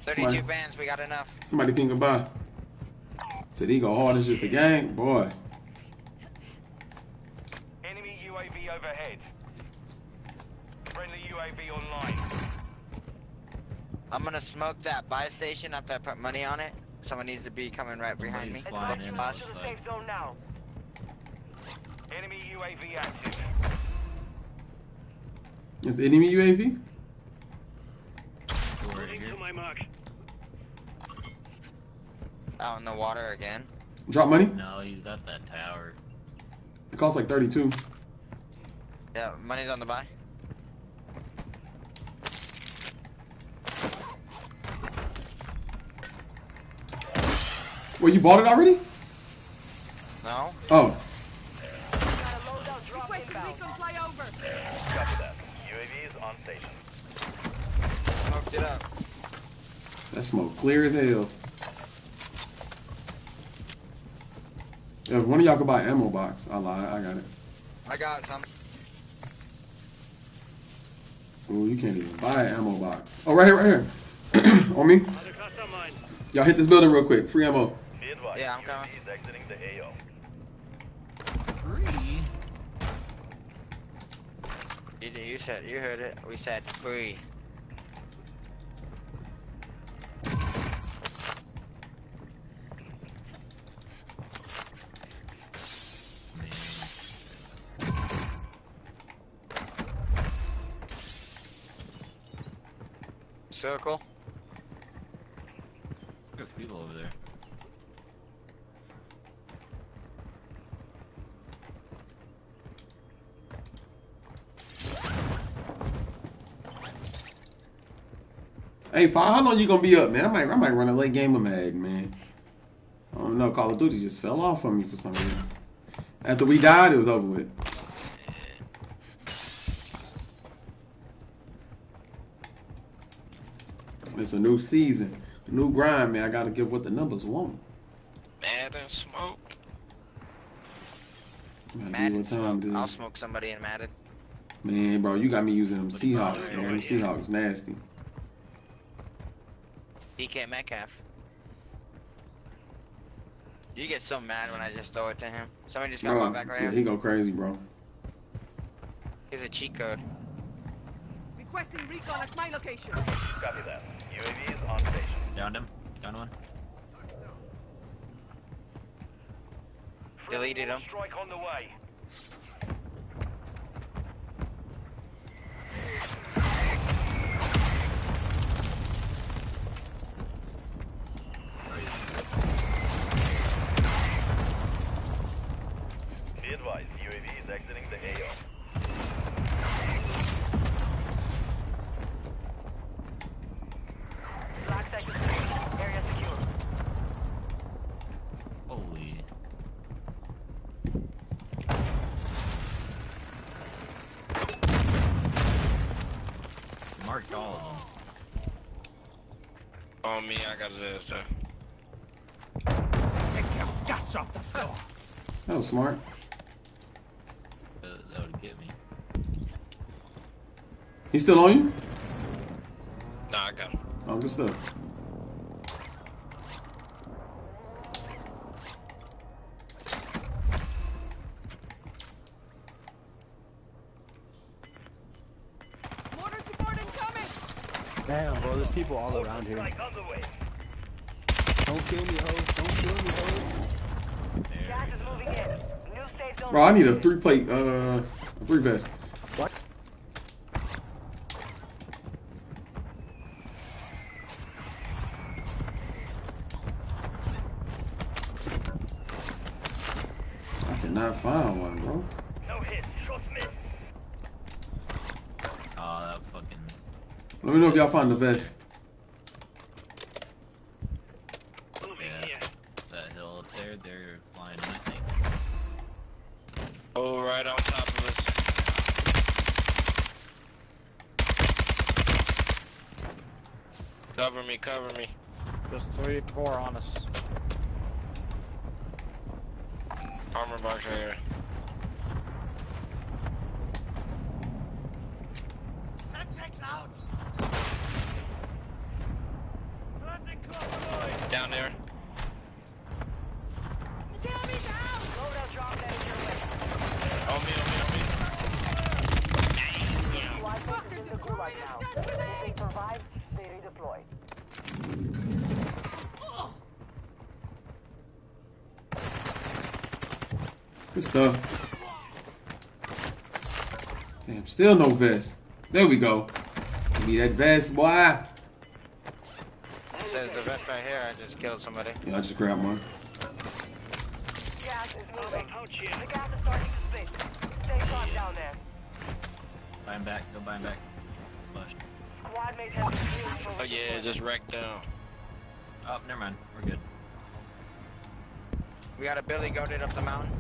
32 Somebody- bands, we got enough. Somebody ping goodbye. Said he go hard as just a gang, boy. Enemy UAV overhead. Friendly UAV online. I'm gonna smoke that buy station after I put money on it. Someone needs to be coming right behind me. Somebody's flying in. Boss. To the safe zone now. Enemy UAV active. Is the enemy UAV? we're Moving here. to my mark. Out in the water again. Drop money? No, he's at that tower. It costs like 32. Yeah, money's on the buy. Wait, you bought it already? No? Oh, Got a loadout drop Requesting inbound. recon flyover. Copy that. UAV is on station. Smoked it up. that smoke clear as hell. Yeah, if one of y'all could buy ammo box, I lie, I got it. I got some. Oh, you can't even buy an ammo box. Oh, right here, right here. *clears throat* On me. Other cluster mine. Y'all hit this building real quick. Free ammo. Yeah, I'm coming. Is exiting the AO. Three. You said you heard it? We said free. Circle. There's people over there. Hey, Fire, how long you gonna be up, man? I might, I might run a late game of Mag, man. I don't know. Call of Duty just fell off on me for some reason. After we died, it was over with. It's a new season, new grind, man. I gotta give what the numbers want. Mad and smoke. Gotta give Madden what time smoke. I'll smoke somebody in Madden. Man, bro, you got me using them What do you call Seahawks, it? man. Them Seahawks nasty. DK Metcalf. You get so mad when I just throw it to him. Somebody just got Bro, my back right yeah, he go crazy, bro. He's a cheat code. Requesting recon at my location. Copy that. UAV is on station. Downed him. Down one. Deleted him. Strike on the way. Advised, UAV is exiting the AO. Secure. Area. Holy. Marked all of them. On me, I got his ass there. That was smart. That, that would get me. He still on you? Nah, I got him. Oh, good stuff. Mortar support incoming! Damn, bro, there's people all around here. Strike on the way. Don't kill me, hoes. Don't kill me, hoes. Gas is go. moving in. New safe zone. Bro, I need a three plate, uh, a three vest. What? I cannot find one, bro. No hits. Shots missed. Oh, ah, that fucking. Let me know if y'all find the vest. Moving Yeah. here. That hill up there, they're flying in, I think. Oh, right on top of us. Cover me, cover me. There's three, four on us. Armor box right here. Down there. Tammy's out! Loadout drop that is your way. On me, on me, on me. Squad mates Fucker is in the gulag deployed a now. stun If grenade! they survive, they redeploy. Good stuff. Damn, still no vest. There we go. Give me that vest, boy. It says the vest right here. I just killed somebody. I just grabbed one. Gas is moving. Ouch here. The gas is starting to spin. Stay sharp down there. Buy him back. Go buy him back. Flushed. Squad mates have been Oh yeah, just wrecked down. Oh, never mind. We're good. We got a Billy goaded up the mountain.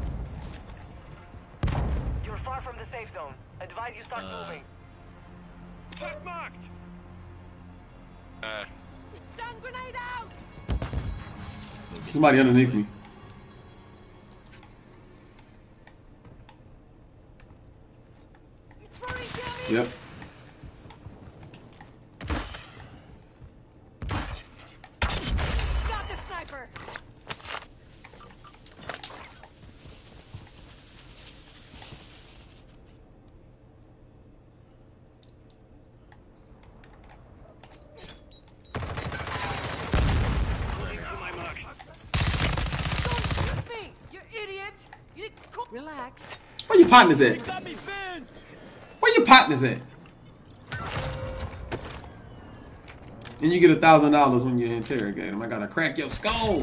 You're far from the safe zone. Advise you start Uh, moving. Mark marked. Uh, Stun grenade out! Somebody underneath me. Throwing Tammy! Yep. Got the sniper! Moving to my mark. Don't shoot me! You idiot! You co- Relax. Where your partners at? Where your partners at? And you get a thousand dollars when you interrogate him. I gotta crack your skull.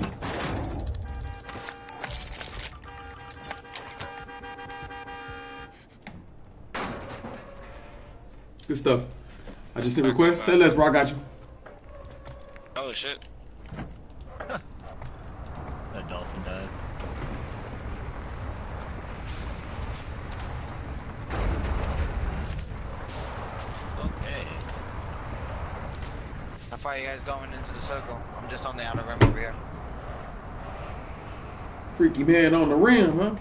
Good stuff. I just sent request. Say less, bro. I got you. Oh shit. That dolphin died. Okay. How far are you guys going into the circle? I'm just on the outer rim over here. Freaky man on the rim, huh?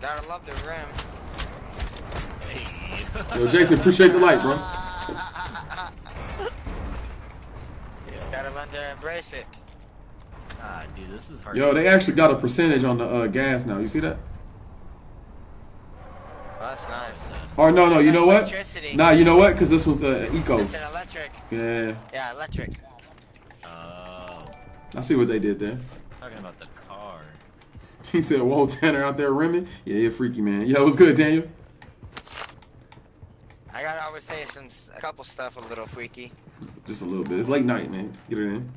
Gotta love the rim. Hey. Yo, Jason, appreciate the light, bro. *laughs* Gotta learn to embrace it. Ah, dude, this is hard. Yo, they actually got a percentage on the uh, gas now. You see that? Well, that's nice. Or no, no. You know what? Electricity. Nah, you know what? Because this was uh, eco. It's an electric. Yeah, Yeah, electric. Oh, I see what they did there. talking about the car. *laughs* He said, "Whoa, Tanner out there rimming." Yeah, you're freaky man. Yo, what's good, Daniel? I gotta always say some a couple stuff a little freaky. Just a little bit. It's late night, man. Get it in.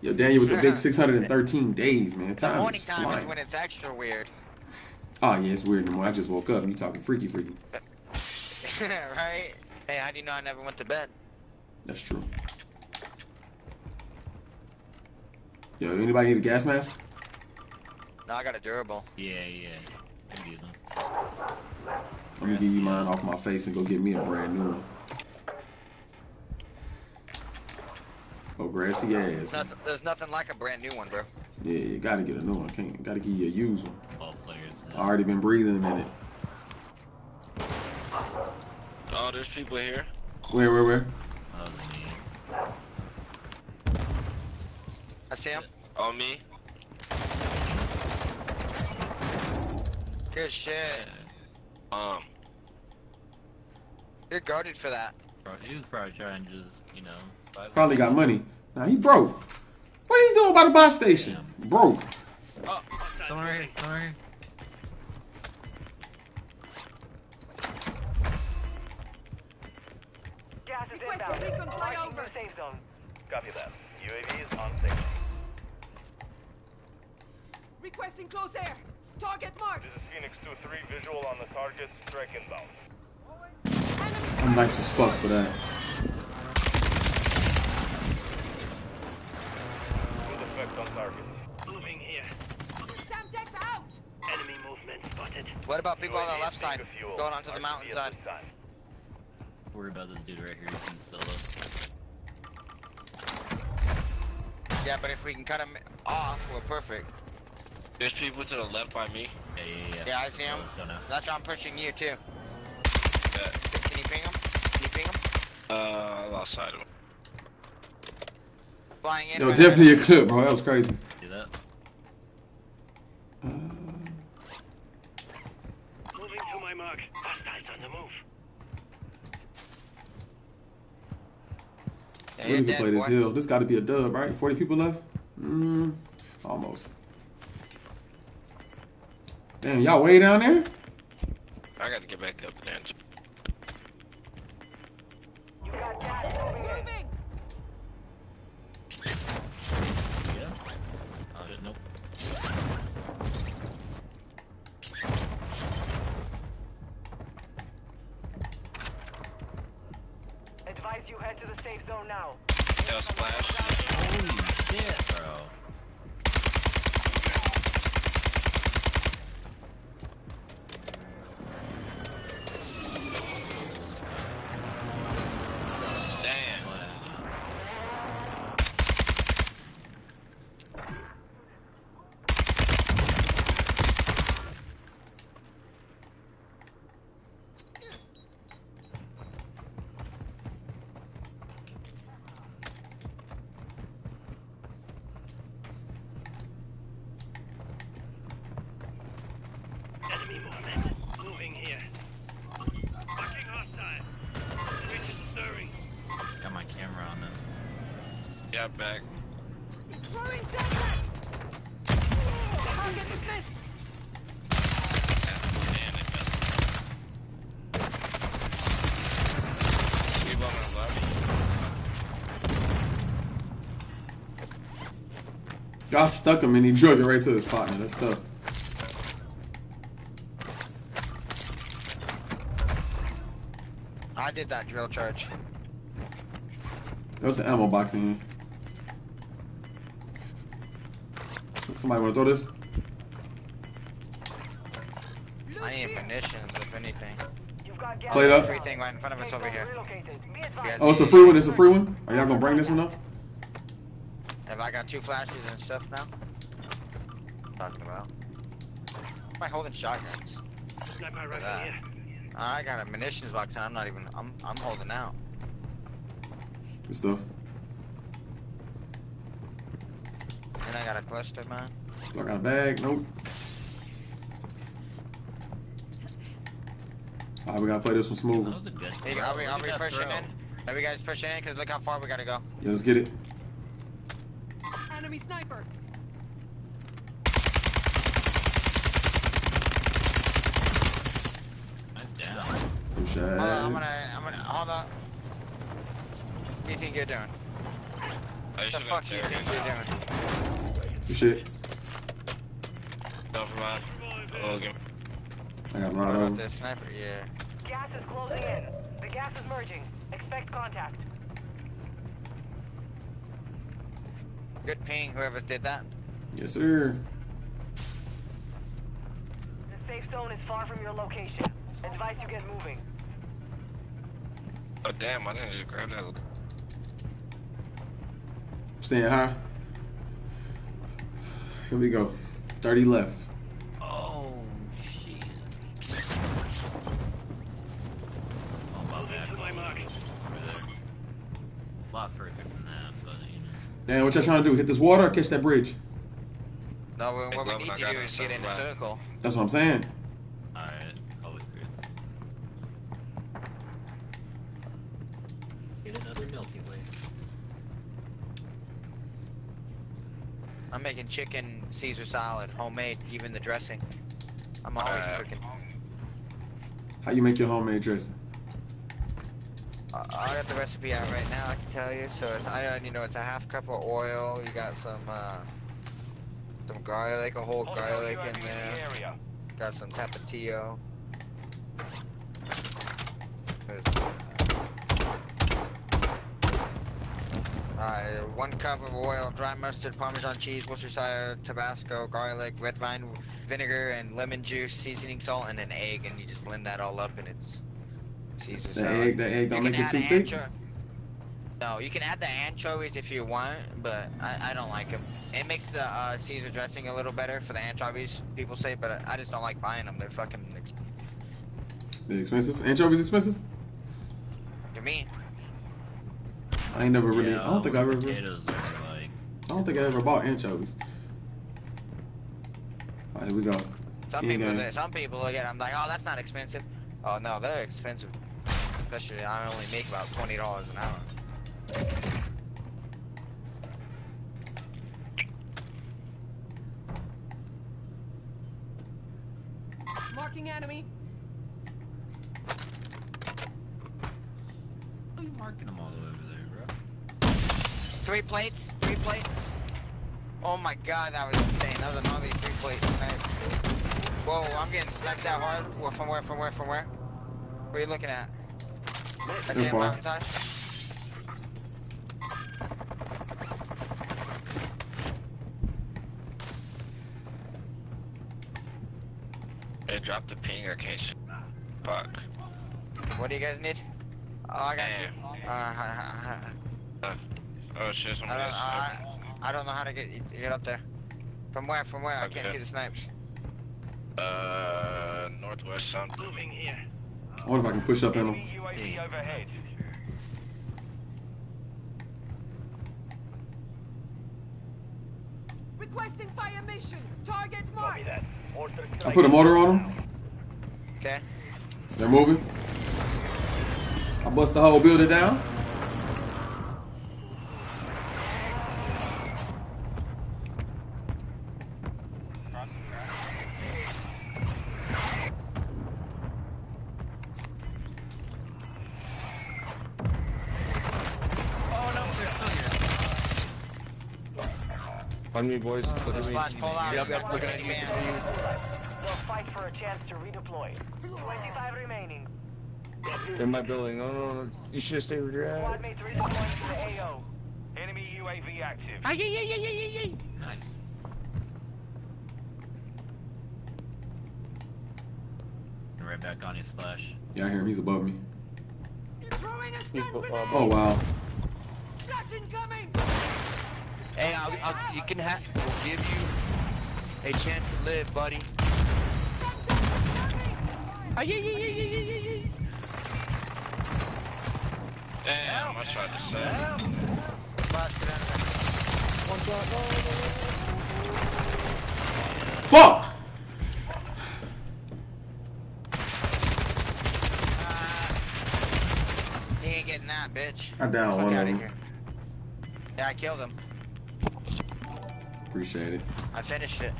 Yo, Daniel with the big *laughs* 613 days, man. The Time morning is time is flying. when it's extra weird. Oh yeah, it's weird no more. I just woke up you talking freaky, freaky. *laughs* right? Hey, how do you know I never went to bed? That's true. Yo, anybody need a gas mask? No, I got a durable. Yeah, yeah. I can use them. Let me give you mine off my face and go get me a brand new one. Oh, grassy ass. Nothing, there's nothing like a brand new one, bro. Yeah, you gotta get a new one. Can't gotta give you a used one. All players. I already been breathing in it. Oh, there's people here. Where, where, where? Oh, me. I see him. Oh, me. Good shit. Um, You're goaded for that. Bro, he was probably trying to just, you know. Probably got money. Nah, he broke. What are you doing by the bus station? Broke. Oh, someone right Request inbound. a recon Arriving flyover. safe zone. Copy that. UAV is on station. Requesting close air. Target marked. This is Phoenix 2-3, visual on the target, strike inbound. I'm nice as fuck for that. Good effect on target. Moving here. Semtex out. Enemy movement spotted. What about people on the left side finger fuel. going onto the RTB mountainside? At this time. Worry about this dude right here. He's in solo. Yeah, but if we can cut him off, we're perfect. there's people to the left by me. Yeah, yeah, yeah. Yeah, I see him. So. That's why I'm pushing you too. Yeah. Can you ping him? Can you ping him? Uh, I lost sight of him. Flying in. Yo, right definitely a clip, bro. That was crazy. See that? Moving to my mark. Hostiles on the move. Yeah, We you're can play this boy. hill. This got to be a dub, right? 40 people left? Mm, almost. Damn, y'all way down there? I gotta get back up there. You got gas moving in. Moving. Yeah. Oh, shit, nope. Advise you head to the safe zone now. Yeah, splash. Holy shit, bro. Damn. Wow. Enemy movement. Moving here. Fucking hostile. Switch is stirring. Got my camera on them. Yeah, back. Throwing Semtex. Target dismissed. Damn, they missed. Got stuck him and he drug it right to his partner. That's tough. I did that drill charge. There's an ammo box in here. Somebody want to throw this? I need munitions, if anything. Play it up. Everything right in front of us over here. Yeah, Oh, it's a free one. It's a free one. Are y'all gonna bring this one up? Have I got two flashes and stuff now? Talking about. Am I holding shotguns? Sniper Look rifle here. I got a munitions box and I'm not even. I'm I'm holding out. Good stuff. And I got a cluster, man. I got a bag? Nope. Alright, we gotta play this one smooth. That was a good. Hey, are we, are we pushing throw. in? Are we guys pushing in? Cause look how far we gotta go. Yeah, let's get it. Enemy sniper. Nice down. Good. Hold on, I'm gonna, I'm gonna, hold on. What do you think you're doing? What the fuck do you think you're doing? Good shit. Never mind. Oh, give me- I got a What lot about of this sniper? Yeah. Gas is closing in. The gas is merging. Expect contact. Good ping, whoever did that. Yes, sir. The safe zone is far from your location. Advise you get moving. Oh, damn, I didn't just grab that. Staying high. Here we go. 30 left. Damn, what y'all trying to do? Hit this water or catch that bridge? No, we- Hey, what we need to do it, is get in a circle. That's what I'm saying. Alright, I'll wait for you. Get another Milky Way. I'm making chicken Caesar salad, homemade, even the dressing. I'm always Alright. cooking. How you make your homemade dressing? I got the recipe out right now. I can tell you. So it's I you know it's a half cup of oil. You got some uh, some garlic, a whole garlic in there. Got some tapatio. Uh, one cup of oil, dry mustard, Parmesan cheese, Worcestershire, Tabasco, garlic, red vine vinegar, and lemon juice, seasoning salt, and an egg, and you just blend that all up, and it's Caesar The salad. egg, the egg don't You make it too add thick. No, you can add the anchovies if you want, but I, I don't like them. It makes the uh, Caesar dressing a little better for the anchovies, people say, but I just don't like buying them. They're fucking ex- They're expensive. Anchovies expensive? to me. I ain't never really. Yeah, I don't think I ever. Potatoes like. I don't think I ever bought anchovies. All right, here we go. Some King people, some people look at it, I'm like, oh, that's not expensive. Oh no, they're expensive. Especially I only make about twenty dollars an hour. Marking enemy. Why are you marking them all the way over there, bro? Three plates, three plates. Oh my god, that was insane. That was another three plates. snipe. Whoa, I'm getting sniped that hard. Whoa, From where? From where? From where? Where are you looking at? I see him far. mountainside. Dropped the ping, I can't. Fuck. What do you guys need? Oh, I got you. Damn. Uh, I, *laughs* Uh, oh shit, I, don't, else. I, I don't know how to get get up there. From where? From where? I can't see the snipes. Uh, northwest something. Moving here. I wonder if I can push up in them. Requesting fire mission. Target Copy marked. I put a motor on them. Okay. They're moving. I bust the whole building down. On me, boys. Look at me. Splash, pull out. Yep, yep, looking at you. They'll fight for a chance to redeploy. 25 remaining. In my building. No, no, no. You should stay where you're at. Squad mates redeploying to the AO. Enemy UAV active. Nice. Right back on his splash. Yeah, I hear him. He's above me. You're throwing a He's stun uh, grenade! Oh wow. Flash incoming! Hey, I'll, I'll, you can have. We'll give you a chance to live, buddy. Ah, yeah, yeah, yeah, yeah, yeah, yeah, yeah. Damn, I tried to say. Fuck! He ain't getting that, bitch. I down Fuck one of them. Yeah, I killed him. Appreciate it. I finished it.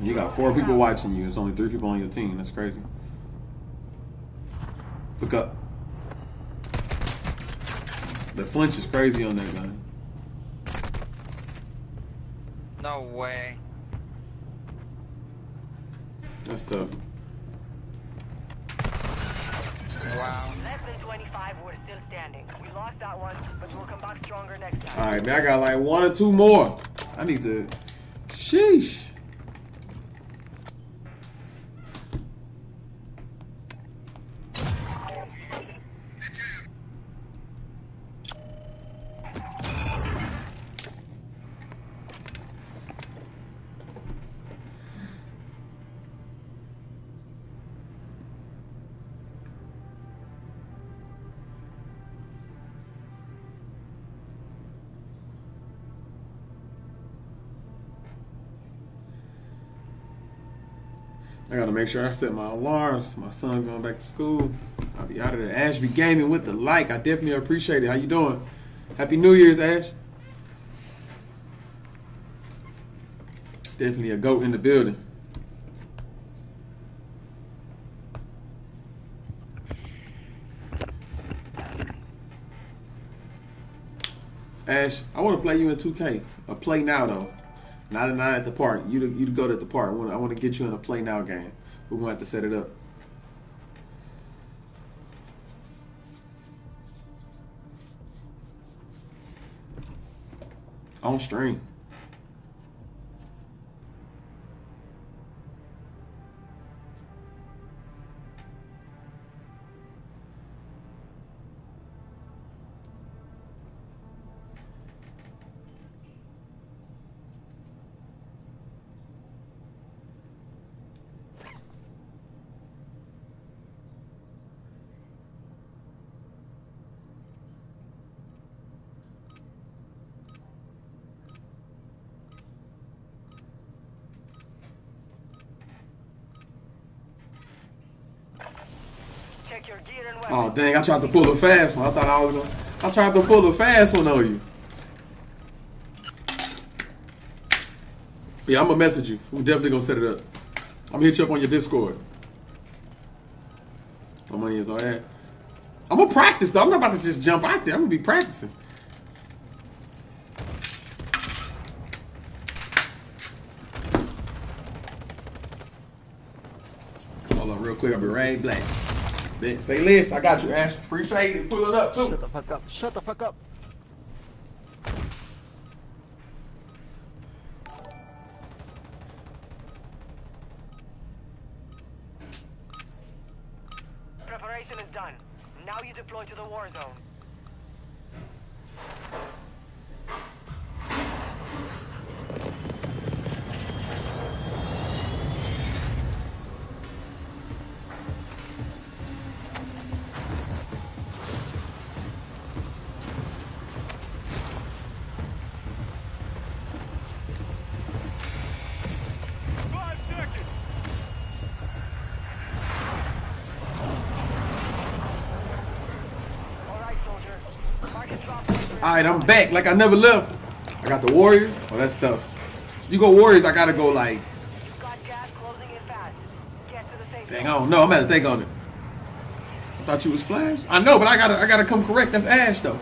You got four people watching you. It's only three people on your team. That's crazy. Look up. The flinch is crazy on that gun. No way. That's tough. Wow. Less than 25, we're still standing. We lost that one, but we'll come back stronger next time. All right, man. I got like one or two more. I need to. Sheesh. Make sure I set my alarms. My son going back to school. I'll be out of there. Ashby Gaming with the like. I definitely appreciate it. How you doing? Happy New Year's, Ash. Definitely a goat in the building. Ash, I want to play you in 2K. A play now though. Not not at the park. You you go to the park. I want to get you in a play now game. We're gonna have to set it up. On stream. Oh dang! I tried to pull a fast one. I thought I was gonna. I tried to pull a fast one on you. Yeah, I'm gonna message you. We're definitely gonna set it up. I'm gonna hit you up on your Discord. My money is on that. I'm gonna practice though. I'm not about to just jump out there. I'm gonna be practicing. Hold on, real quick. I'll be right back. Say less. I got you, Ash. Appreciate it. Pull it up too. Shut the fuck up. Shut the fuck up. Drop laser. All right, I'm back like I never left. I got the Warriors. Oh, that's tough. You go Warriors, I gotta go like. You've got gas closing in fast. Get to the safe Dang. I don't know. I'm gonna think on it. I thought you was Splash. I know, but I gotta, I gotta come correct. That's Ash though.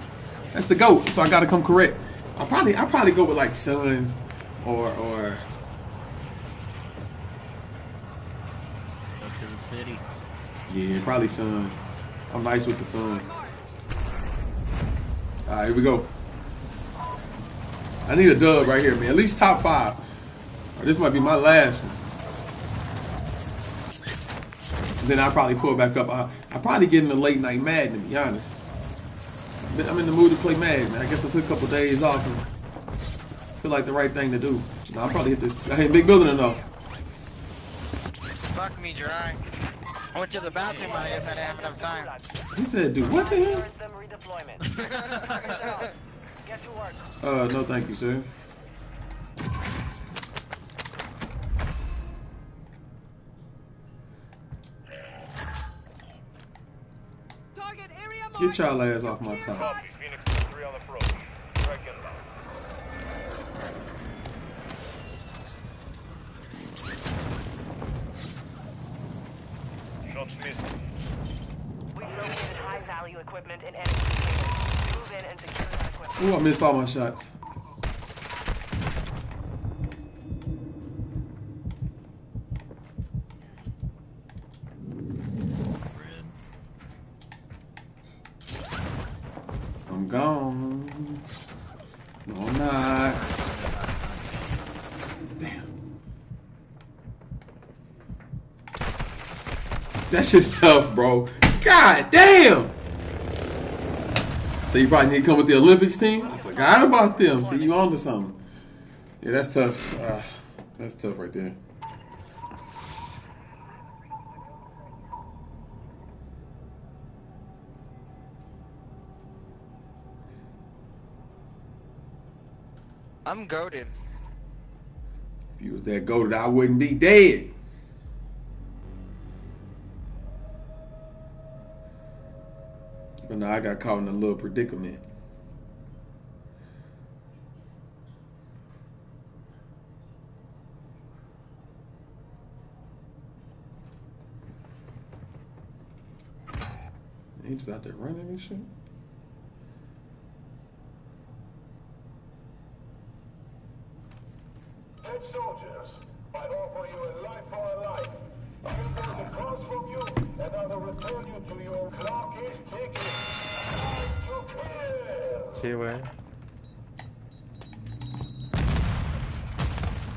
That's the goat. So I gotta come correct. I probably, I probably go with like Suns or or to the city. yeah, probably Suns. I'm nice with the Suns. All right, here we go. I need a dub right here, man. At least top five. Or this might be my last one. Then I'll probably pull back up. I, I probably get in the late night mad, to be honest. I'm in the mood to play mad, man. I guess I took a couple days off and feel like the right thing to do. No, I'll probably hit this. I ain't big building enough. Fuck me, dry. I went to the bathroom, I guess I didn't have enough time. He said, "Do what the hell?" Them redeployment. Get to work. Uh, no, thank you, sir. Target area marked. Get y'all ass off my top. Copy. Phoenix 3 on approach. Strike inbound. Shots missed. Ooh, I missed all my shots. I'm gone. No, I'm not. Damn. That shit's tough, bro. God damn. So you probably need to come with the Olympics team? I forgot about them. See, you on to something. Yeah, that's tough. Uh, that's tough right there. I'm goaded. If you was that goaded, I wouldn't be dead. But now I got caught in a little predicament. He just out there running and shit. Head soldiers, I offer you a life for a life. I will the cross from you, and I will return you to your clock is ticking. Time to kill! Sí, güey.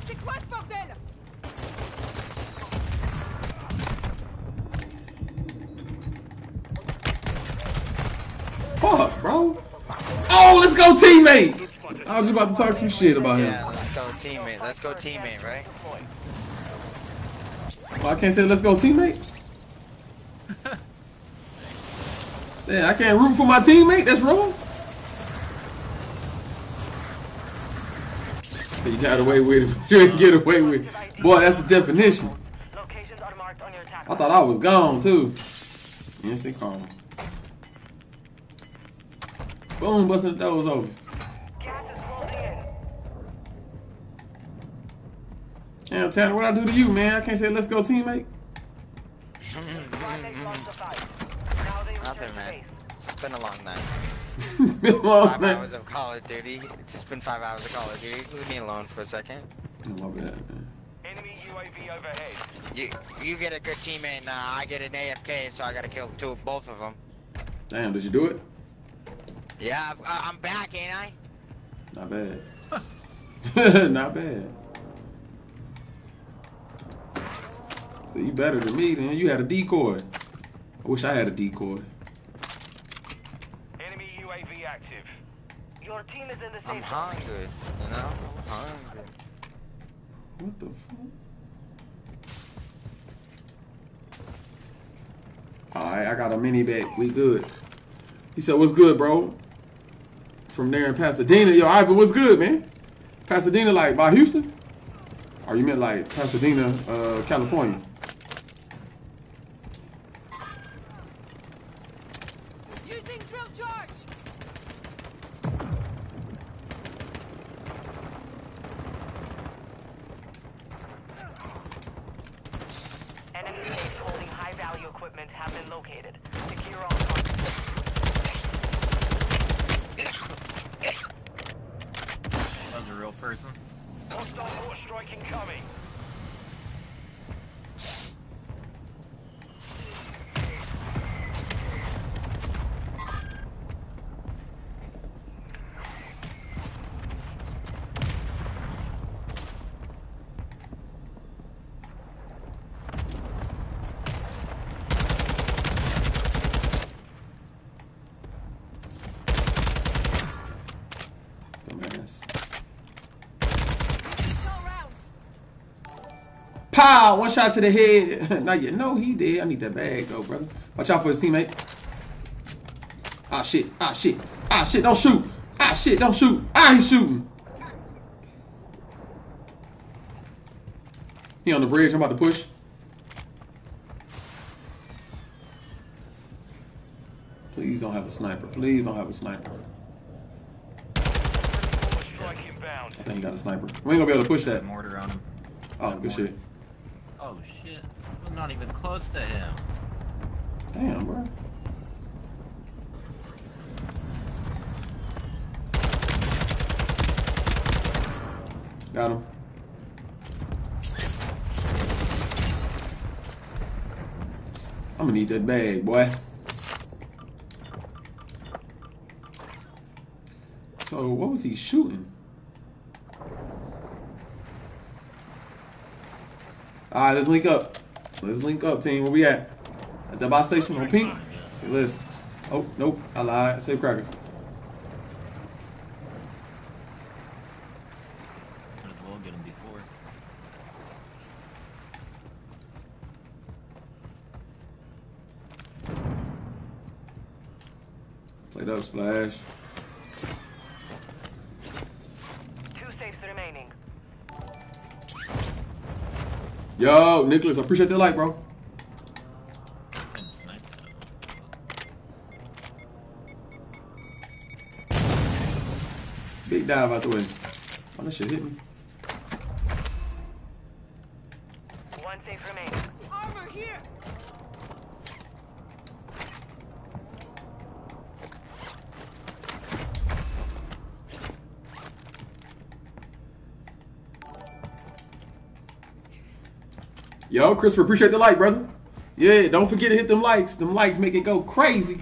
C'est quoi ce bordel Fuck, bro. Oh, let's go, teammate. I was about to talk some shit about him. Yeah, let's go teammate. Let's go teammate, right? Well, I can't say let's go, teammate. *laughs* Yeah, I can't root for my teammate. That's wrong. You got away with *laughs* it. Didn't get away with it. Boy, that's the definition. I thought I was gone, too. Instant call. Boom, busting the doors open. Damn, Tanner, what I do to you, man? I can't say let's go, teammate. *laughs* Nothing, man. It's been a long night. Been a long Five hours of Call of Duty. It's just been five hours of Call of Duty. Leave me alone for a second. Oh, my that, man. Enemy UAV overhead. You you get a good teammate, and uh, I get an AFK, so I gotta kill two, both of them. Damn, did you do it? Yeah, I, I'm back, ain't I? Not bad. *laughs* Not bad. So you better than me, then. You had a decoy. I wish I had a decoy. Team is in the I'm hungry, you know? I'm hungry. What the fuck? Alright, I got a mini bag. We good. He said, what's good, bro? From there in Pasadena. Yo, Ivan, what's good, man? Pasadena, like, by Houston? Or you meant, like, Pasadena, uh, California? Using drill charge. Enemy base holding high value equipment have been located. Secure all targets. That was a real person. Hostile mortar strike incoming. Dumbass. No rounds. Pow! One shot to the head. Not yet. No, he did. I need that bag though, brother. Watch out for his teammate. Ah shit. Ah shit. Ah shit. Don't shoot. Ah shit. Don't shoot. Ah, he's shooting. He on the bridge. I'm about to push. Please don't have a sniper. Please don't have a sniper. Mortar strike inbound. I think he got a sniper. We ain't gonna be able to push that. Mortar on him. Oh, good shit. Oh shit. I'm not even close to him. Damn, bro. Got him. I'm gonna need that bag, boy. So, what was he shooting? Alright, let's link up. Let's link up, team. Where we at? At the bus station on pink? See, let's. Oh, nope. I lied. Save crackers. Might as well get him before. Played up, splash. Yo, Nicholas, I appreciate the like, bro. That. Big dive out the way. Oh, that shit hit me. Yo, Christopher, appreciate the like, brother. Yeah, don't forget to hit them likes. Them likes make it go crazy.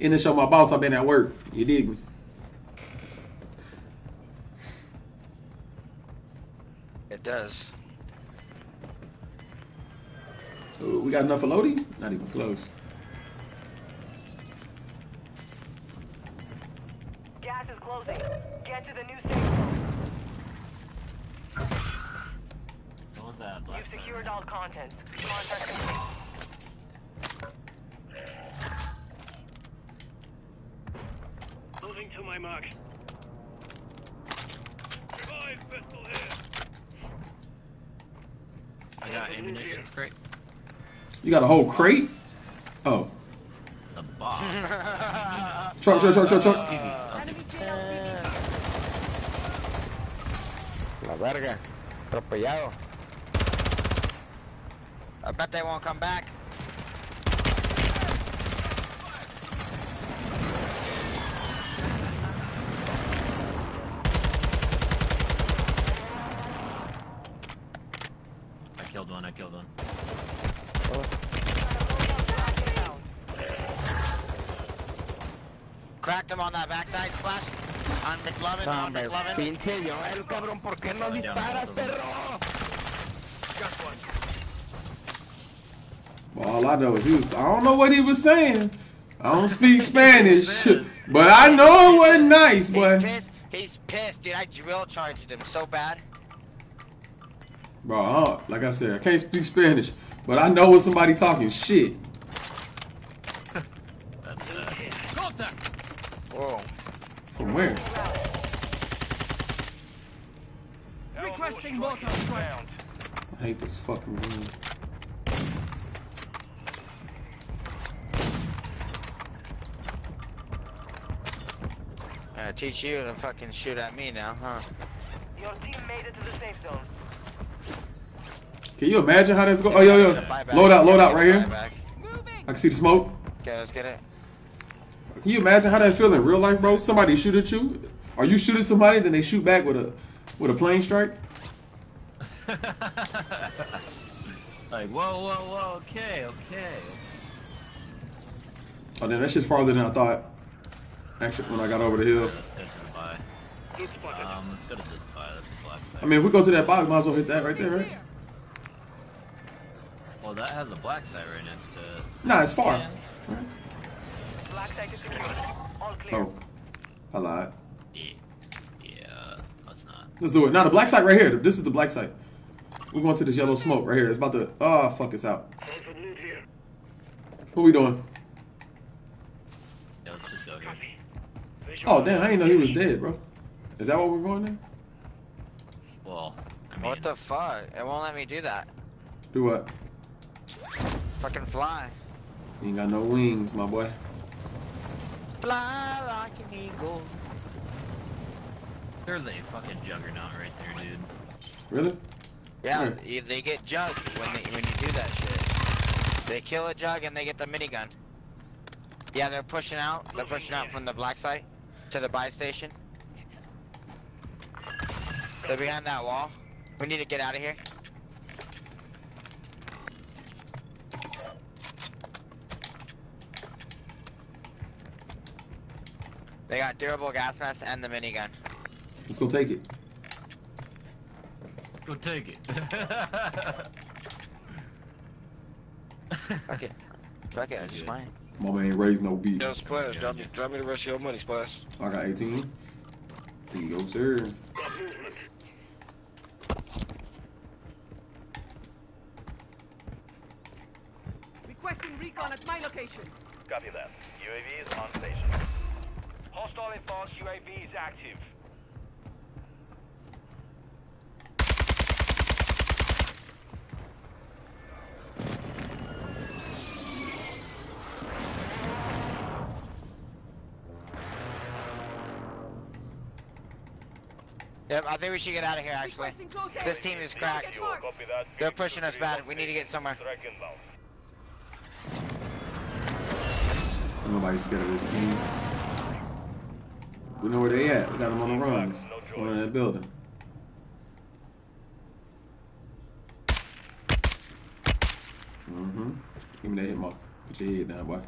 And to show my boss I've been at work. You dig me? It does. Ooh, we got enough for Lodi? Not even close. Secured all. Contract complete. Moving to my mark. Revive pistol here. I got ammunition crate. You got a whole crate? Oh. The box. *laughs* Truck, truck, truck, truck, truck. Enemy JLTV. La verga. Atropellado. I bet they won't come back. I killed one. I killed one. Cracked him on that backside splash. On McLovin, No, on hombre, McLovin. pinche Joel, cabrón, ¿por qué no disparas, perro? Well, all I know he was. I don't know what he was saying. I don't speak *laughs* Spanish, but I know it wasn't nice, He's boy. pissed. He's pissed, dude. I drill charged him so bad. Bro, I like I said, I can't speak Spanish, but I know when somebody talking shit. That's uh, Whoa. From where? Requesting mortar strike. I hate this fucking room. Teach you to fucking shoot at me now, huh? Your team made it to the safe zone. Can you imagine how that's going? Oh, yo, yo. Buyback. Load out, load out right here. I can see the smoke. Okay, let's get it. Can you imagine how that feel in real life, bro? Somebody shoot at you, Are you shooting somebody, then they shoot back with a with a plane strike? *laughs* Like, whoa, whoa, whoa, okay, okay. Oh, then that shit's farther than I thought. Actually, when I got over the hill. I mean, if we go to that box, might as well hit that right there, right? well, that has a black site right next to it. Nah, it's far. Black site is secured. All clear. Oh, I lied. Yeah, yeah, that's not. Let's do it. Now the black site right here. This is the black site. We're going to this yellow smoke right here. It's about to. Oh fuck, it's out. What we doing? Yeah, let's just go here. Oh damn, I didn't know he was dead, bro. Is that what we're going there? Well, mean, What the fuck? It won't let me do that. Do what? Fucking fly. You ain't got no wings, my boy. Fly like an eagle. there's a fucking juggernaut right there, dude. Really? Yeah, Where? you- they get jugged when they, when you do that shit. They kill a jug and they get the minigun. Yeah, they're pushing out. They're pushing out from the black site to the buy station. They're behind that wall. We need to get out of here. They got durable gas mask and the minigun. Let's go take it. Go take it. Fuck it. Fuck it, it's just mine. My man ain't raised no beef. Yo, Splash, drop me, drop me the rest of your money, Splash. I got 18. There you go, sir. *laughs* Requesting at my location. Copy that. UAV is on station. Hostile advanced UAV is active. Yep, I think we should get out of here actually. Requesting close air. This team is cracked. You copy that. They're pushing us bad. We need to get somewhere. Strike inbound. Nobody's scared of this team. We know where they at. We got them on the runs. One in that building. Mm-hmm. Give me that hit mark. Put your head down, boy.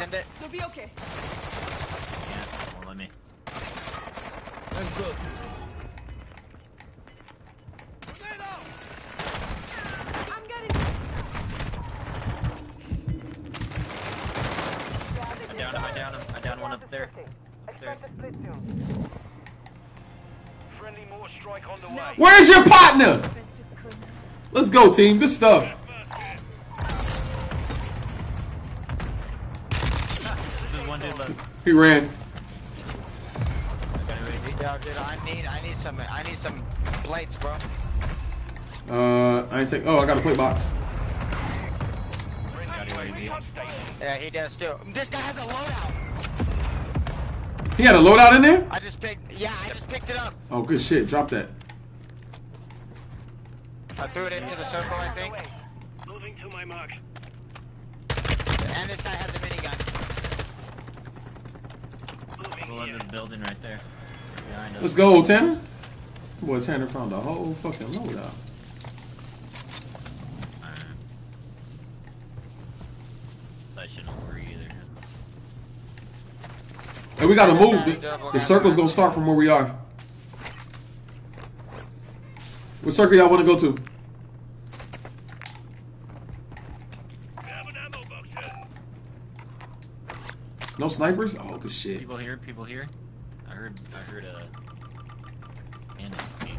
Send it. You'll be okay. Yeah, well, let me. Let's go. I'm getting. Him, I downed him. I downed one up there. Upstairs. a split soon. Friendly mortar strike on the way. Where's your partner? Let's go, team. Good stuff. He ran. Got a UAV. Yo, dude, I need, I need some, I need some plates, bro. Uh, I ain't take. Oh, I got a plate box. Friendly Got UAV. UAV on station. Yeah, he does too. This guy has a loadout. He had a loadout in there? I just picked. Yeah, I just picked it up. Oh, good shit. Drop that. I threw it into the circle, I think. Moving to my mark. And this guy has a minigun. Go under the building right there. Behind us. Let's go, Tanner. Boy, Tanner found a whole fucking loadout. I shouldn't worry either. Hey, we gotta move. The, the circle's gonna start from where we are. What circle y'all wanna go to? No snipers? Oh, good shit. People here, people here. I heard, I heard a. Man, escape.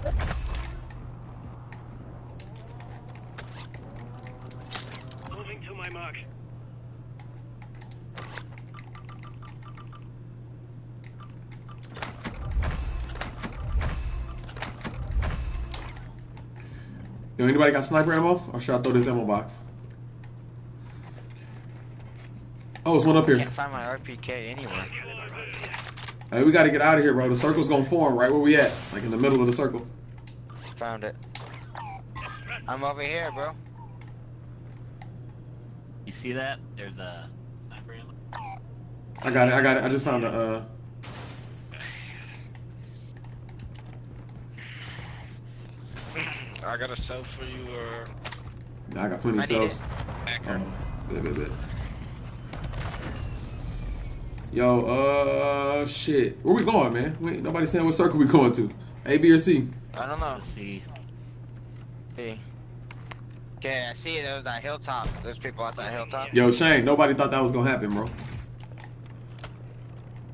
Moving to my mark. Yo, anybody got sniper ammo? Or should I throw this ammo box? Oh, it's one up here. I Can't find my RPK anywhere. Hey, we gotta get out of here, bro. The circle's gonna form right where we at. Like in the middle of the circle. Found it. I'm over here, bro. You see that? There's a sniper ammo. I got it, I got it. I just found a, uh... I got a cell for you, or I got plenty of I need cells. Hacker. Oh, bit, bit, bit. Yo, uh, shit. Where we going, man? Wait, nobody saying what circle we going to. A, B, or C? I don't know. See. See. Okay, I see there's that hilltop. There's people at that hilltop. Yo, Shane, nobody thought that was gonna happen, bro.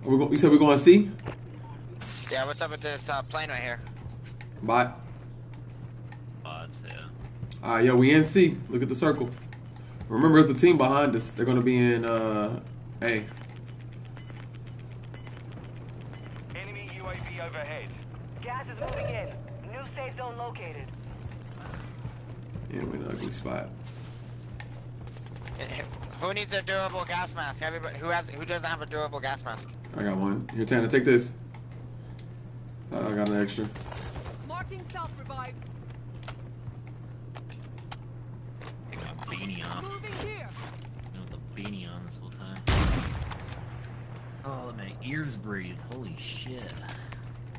We go, you said we're going C? Yeah, what's up with this uh, plane right here? Bye. Bots, yeah. Alright, yo, we in C. Look at the circle. Remember, there's a team behind us. They're gonna be in, uh, A. overhead. Gas is moving in. New safe zone located. Yeah, we're in an ugly spot. *laughs* Who needs a durable gas mask? Everybody. Who has? Who doesn't have a durable gas mask? I got one. Here, Tanner, take this. Uh, I got an extra. Marking self revive. Take my beanie off. Moving here. You know, with the beanie on this whole time. Oh, my ears breathe. Holy shit.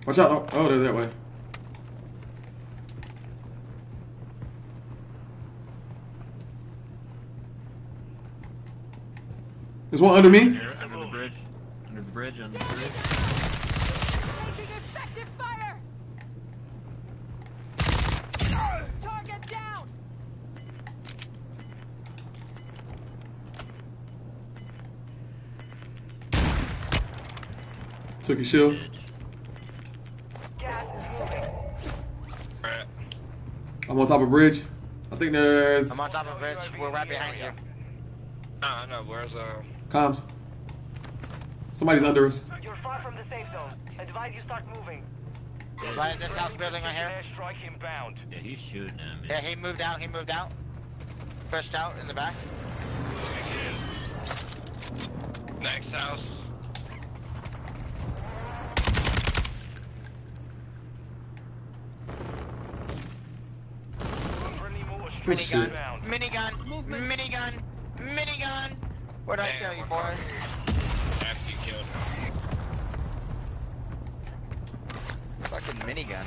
Watch out. Oh, oh, they're that way. There's one under me. Here, under the bridge. Under the bridge, under the bridge. Taking effective fire. Target down. Took his shield. I'm on top of bridge. I think there's I'm on top of bridge. We're right behind you. no, no. Where's uh? comms. Somebody's under us. You're far from the safe zone. Advise you start moving. Right in this house building right here. Airstrike inbound. Yeah, he's shooting at me. Yeah, he moved out. He moved out. Pushed out in the back. Next house. Friendly mortar strike Good shit. inbound. Minigun. Minigun. Minigun. What did I tell you, boys? After you killed him. Fucking minigun.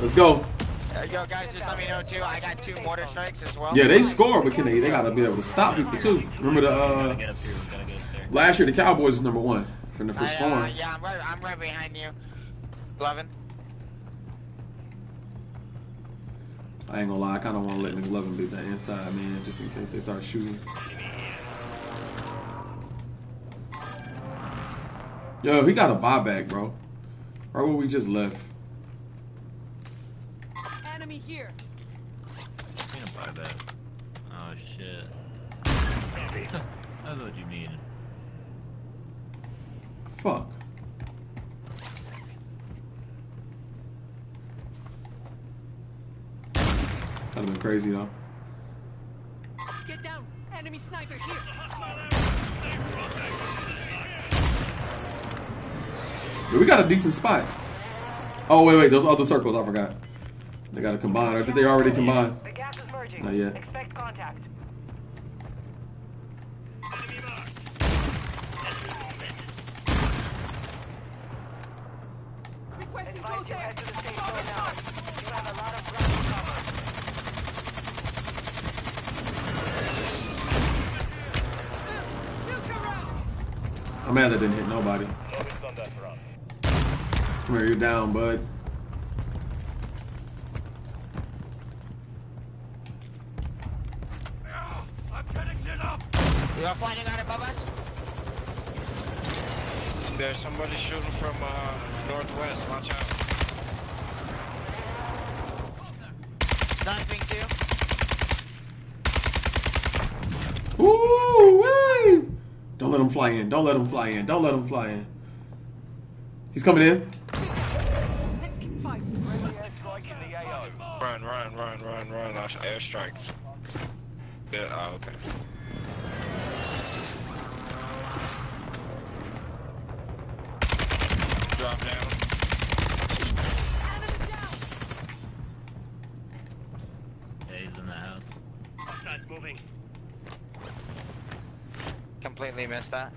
Let's go. Uh, yo, guys, just let me know too. I got two mortar strikes as well. Yeah, they score, but can they? They gotta be able to stop people too. Remember the uh, Get up here. We gotta get up there. last year the Cowboys is number one for the for I, uh, scoring. yeah, I'm right, I'm right behind you. Eleven. I ain't gonna lie, I kind of want to let McLovin beat that inside man, just in case they start shooting. Yo, we got a buyback, bro. Right where we just left. Enemy here. Ain't a buyback. Oh shit. *laughs* That's what you mean. Fuck. That'd been crazy though. Get down! Enemy sniper here. Yeah, we got a decent spot. Oh wait, wait, those other circles, I forgot. They gotta combine. Or did they already combine? The gas is merging. Not yet. Expect contact. Advise you air. head to the safe zone now. You have a lot of ground to cover. I'm mad that didn't hit nobody. Focused on that front. Come here, you're down, bud. I'm getting lit up. You are flying out above us? There's somebody shooting from uh, northwest. Watch out. Sniping too. Ooh, wee! Don't let him fly in. Don't let him fly in. Don't let him fly in. He's coming in. Let's keep fighting. Friendly airstrike in the AO. Run, run, run, run, run. I airstrike. Yeah, oh, okay. Drop down. Down. Yeah, he's in the house. Hostiles moving. Completely missed that.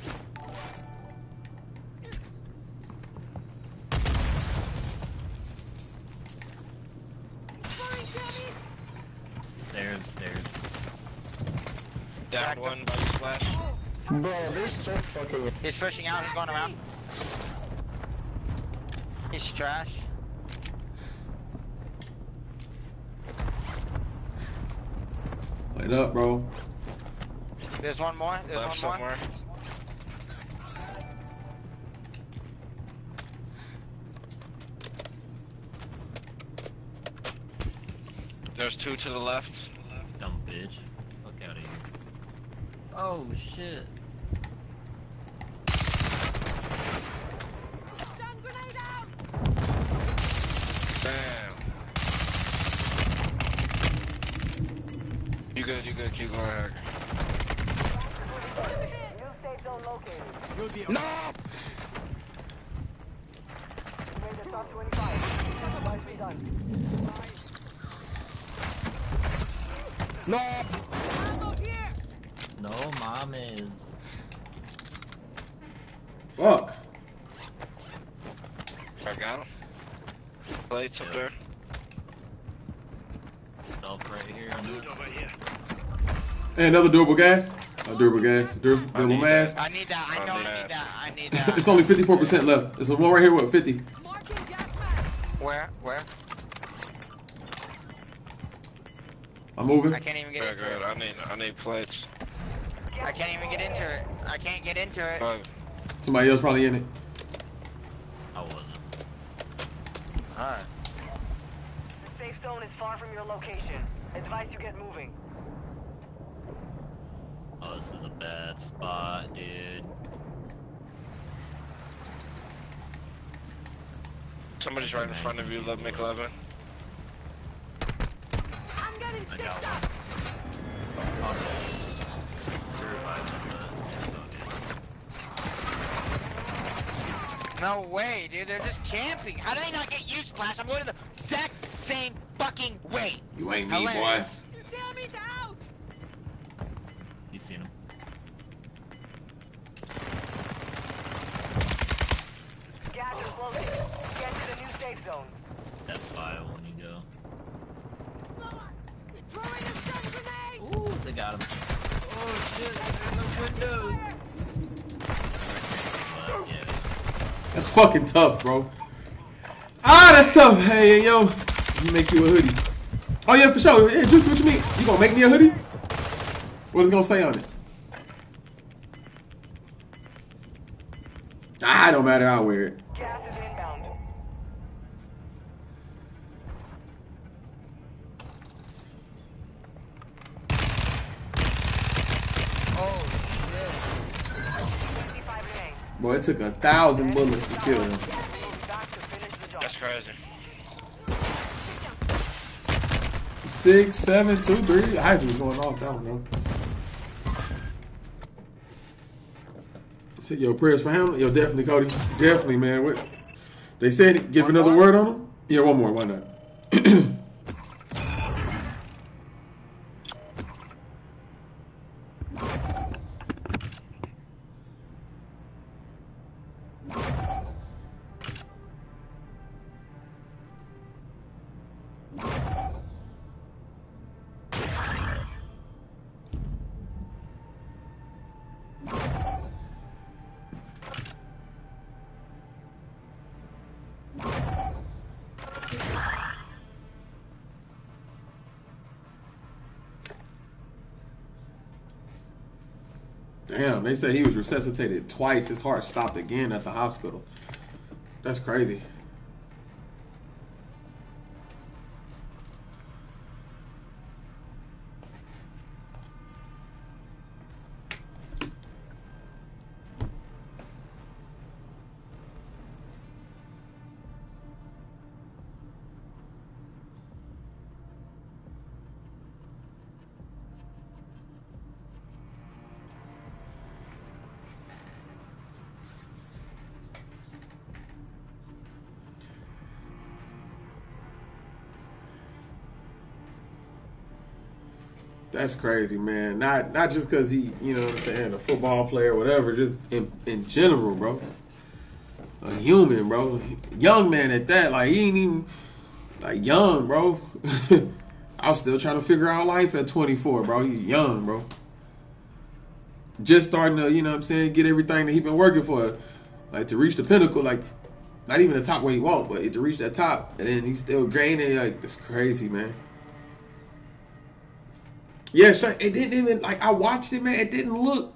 Stairs, stairs. Down Cracked one by the splash. Bro, this so fucking. He's pushing out. He's going around. He's trash. Wait up, bro. There's one more. There's Left one more. somewhere. There's two to the left. Dumb bitch. Fuck out of here. Oh shit. Stun grenade out. Damn. You good, you good, keep going, Hacker. New safe zone located. No! You made the top 25. Nicely done. No! Ammo here. No, mom is. Fuck. I got him. Plates up there. Self right here. on Loot this. over here. Hey, another durable gas. A durable gas. Durable, durable need mask. I need that. I Oh, know I need that. I need *laughs* that. it's only 54% left. There's one right here with 50. Marking gas mask. Where? Where? I'm moving. I can't even get Good, into good. it. I need, I need plates. I can't even get into it. I can't get into it. Oh, Somebody else probably in it. I wasn't. Alright. The safe zone is far from your location. Advise you get moving. Oh, this is a bad spot, dude. somebody's right in front of you, Love McLovin. I'm getting I stitched up. one. Okay. Revive him, but it's okay. No way, dude. They're just camping. How do they not get you, Splash? I'm going to the exact same fucking way. You ain't me, boy. Hilarious. You tell me to out. You seen him? Gas is. Get to the new safe zone. That's file when you go. Lord. Throwing a stun grenade. Ooh, they got him. Oh shit, in the window. That's fucking tough, bro. Ah, that's tough. Hey, yo. Let me make you a hoodie. Oh, yeah, for sure. Hey, Juicy, what you mean? You gonna make me a hoodie? What is it gonna say on it? Ah, don't matter. I'll wear it. Gas is inbound. Oh, 55 remain. Boy, it took a thousand bullets to kill him. Moving back to finish the job. That's crazy. Six, seven, two, three. Isaac was going off that one, though. Say yo prayers for Hamlin. Yo, definitely, Cody. Definitely, man. What they said? Give another word on him. Yeah, one more. Why not? *clears throat* Damn, they said he was resuscitated twice. His heart stopped again at the hospital. That's crazy. That's crazy, man. Not not just because he, you know what I'm saying, a football player, or whatever, just in, in general, bro. A human, bro. Young man at that. Like, he ain't even, like, young, bro. *laughs* I was still trying to figure out life at 24, bro. He's young, bro. Just starting to, you know what I'm saying, get everything that he been working for. Like, to reach the pinnacle, like, not even the top where he want, but to reach that top. And then he's still gaining. Like, it's crazy, man. Yeah, sure. It didn't even like I watched it, man. It didn't look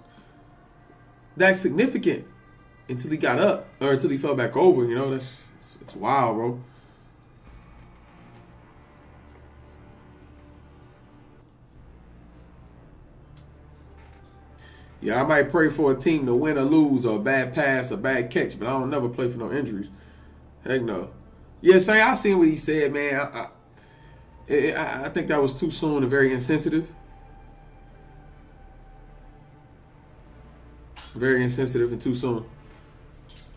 that significant until he got up or until he fell back over. You know, that's it's, it's wild, bro. Yeah, I might pray for a team to win or lose or a bad pass, a bad catch, but I don't never play for no injuries. Heck no. Yeah, say I seen what he said, man. I, I, I think that was too soon and very insensitive. Very insensitive and too soon.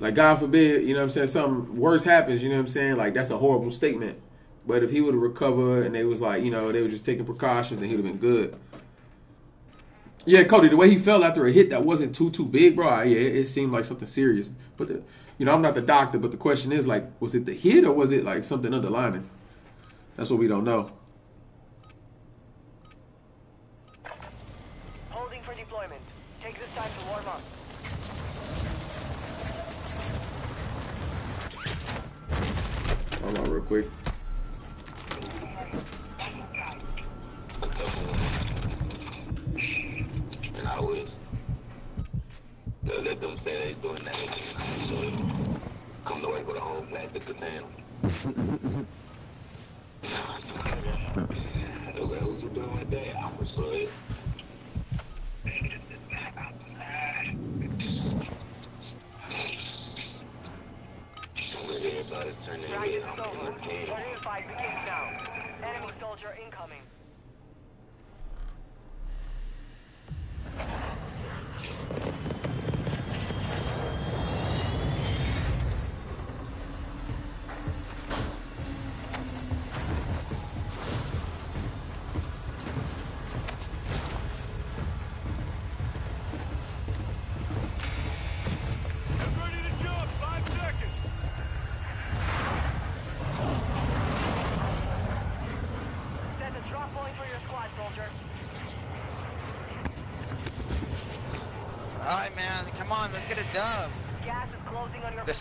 Like God forbid, you know what I'm saying, something worse happens, you know what I'm saying? Like that's a horrible statement. But if he would have recovered and they was like, you know, they were just taking precautions, then he'd have been good. Yeah, Cody, the way he fell after a hit that wasn't too too big, bro. Yeah, it, seemed like something serious. But the, you know, I'm not the doctor, but the question is like, was it the hit or was it like something underlining? That's what we don't know. Holding for deployment. Take this time to warm up. Hold on, real quick. And I was. Let them say they doing that. So come to work with a whole black at the town. *laughs* Who's doing that? I'm sorry. Everybody turning Frag in. is I'm over. in the game. Target begins now. Enemy soldier incoming.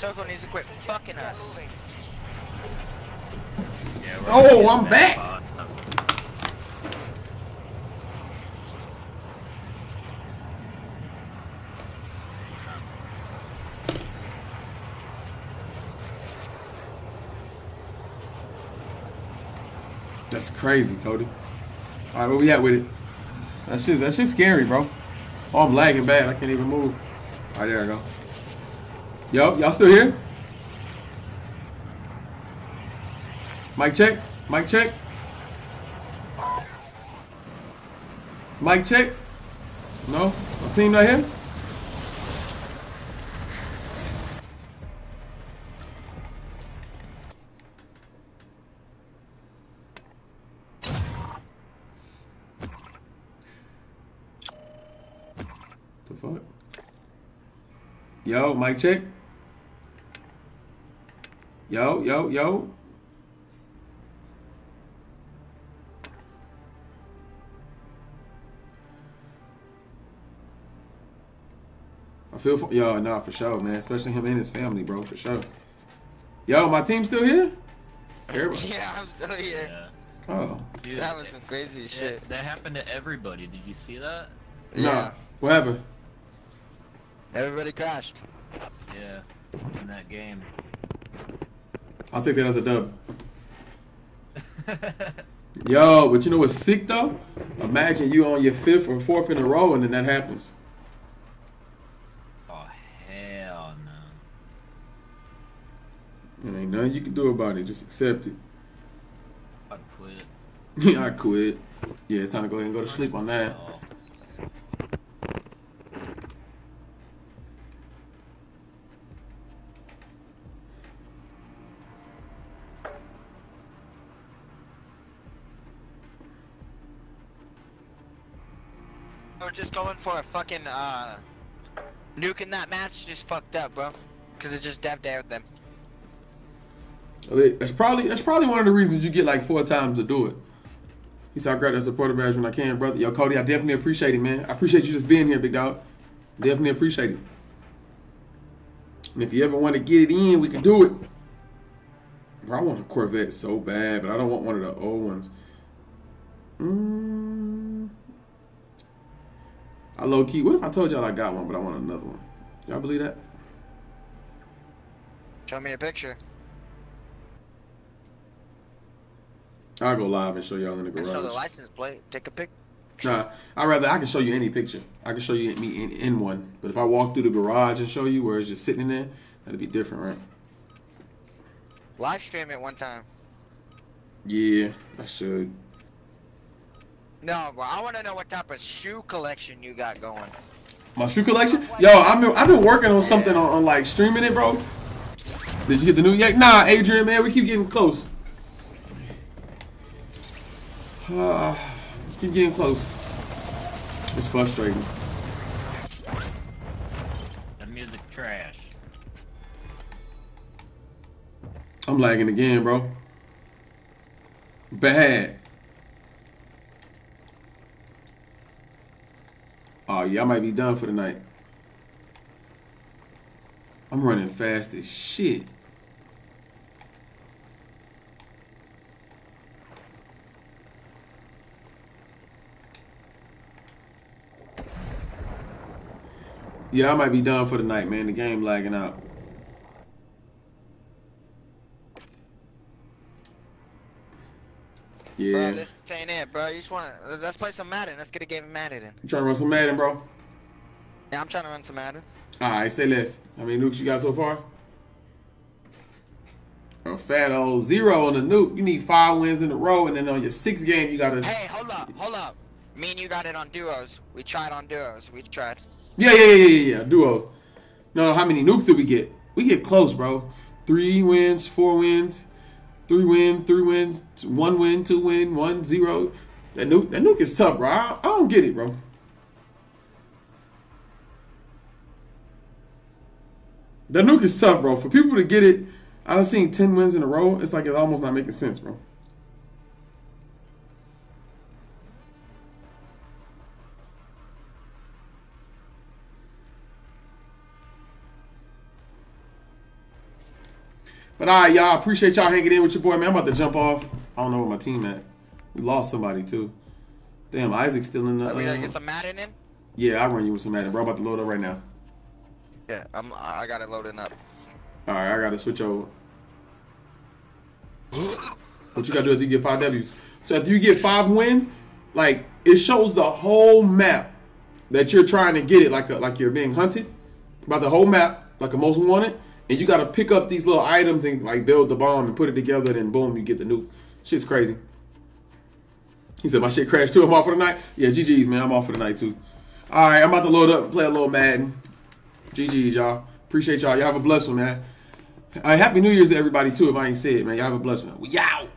Circle needs to quit fucking us. Yeah, Oh, I'm back. spot. That's crazy, Cody. All right, where we at with it? That shit, that shit's scary, bro. Oh, I'm lagging bad. I can't even move. All right, there I go. Yo, y'all still here? Mic check. Mic check. Mic check. No? My team not here? The fuck? Yo, mic check. Yo, yo, yo. I feel for yo, nah, for sure, man. Especially him and his family, bro, for sure. Yo, my team still here? Everybody. Yeah, I'm still here. Yeah. Oh. Dude, That was some crazy shit. That, that happened to everybody. Did you see that? Nah. What happened? Everybody crashed. Yeah. In that game. I'll take that as a dub. Yo, but you know what's sick though? Imagine you on your fifth or fourth in a row and then that happens. Oh hell no. There ain't nothing you can do about it. Just accept it. I'd quit. Yeah, *laughs* I quit. Yeah, it's time to go ahead and go to sleep on that. Oh. Going for a fucking uh nuking that match just fucked up, bro. Cause it just dev dared them. That's probably that's probably one of the reasons you get like four times to do it. He said, I grab that supporter badge when I can, brother. Yo, Cody, I definitely appreciate it, man. I appreciate you just being here, big dog. Definitely appreciate it. And if you ever want to get it in, we can do it. Bro, I want a Corvette so bad, but I don't want one of the old ones. Mm. I low key. What if I told y'all I got one, but I want another one? Y'all believe that? Show me a picture. I'll go live and show y'all in the garage. show the license plate. Take a pic. Nah, I rather I can show you any picture. I can show you me in, in one. But if I walk through the garage and show you where it's just sitting in there, that'd be different, right? Live stream it one time. Yeah, I should. No, but I want to know what type of shoe collection you got going. My shoe collection? Yo, I've been I've been working on something on, on like streaming it, bro. Did you get the new yet? Nah, Adrian, man, we keep getting close. Uh, *sighs* keep getting close. It's frustrating. The music trash. I'm lagging again, bro. Bad. Oh yeah, I might be done for the night. I'm running fast as shit. Yeah, I might be done for the night, man. The game lagging out. Bro, Yeah. this ain't it, bro. You just want to let's play some Madden. Let's get a game of Madden. You trying to run some Madden, bro? Yeah, I'm trying to run some Madden. Alright, say less. How many nukes you got so far? A fat old zero on the nuke. You need five wins in a row, and then on your sixth game, you gotta. Hey, hold up, hold up. Me and you got it on duos. We tried on duos. We tried. Yeah, yeah, yeah, yeah, yeah. Duos. No, how many nukes did we get? We get close, bro. Three wins, four wins, three wins, three wins, one win, two win, one zero. That nuke, that nuke is tough, bro. I, I don't get it, bro. That nuke is tough, bro. For people to get it, I've seen ten wins in a row. It's like it's almost not making sense, bro. But all right, y'all. Appreciate y'all hanging in with your boy, man. I'm about to jump off. I don't know where my team at. We lost somebody too. Damn, Isaac's still in the. Are we gonna uh, get some Madden in? yeah, I'll run you with some Madden, bro. I'm about to load up right now. Yeah, I'm. I got it loading up. All right, I gotta switch over. What you gotta do after you get five W's? So after you get five wins, like it shows the whole map that you're trying to get it, like a, like you're being hunted, by the whole map, like a most wanted, and you gotta pick up these little items and like build the bomb and put it together, and then boom, you get the nuke. Shit's crazy. He said my shit crashed too. I'm off for the night. Yeah, GG's man, I'm off for the night too. All right, I'm about to load up and play a little Madden. GG's y'all. Appreciate y'all. Y'all have a blessed one, man. Uh, Happy New Year's to everybody too. If I ain't said, it, man, y'all have a blessed one. We out.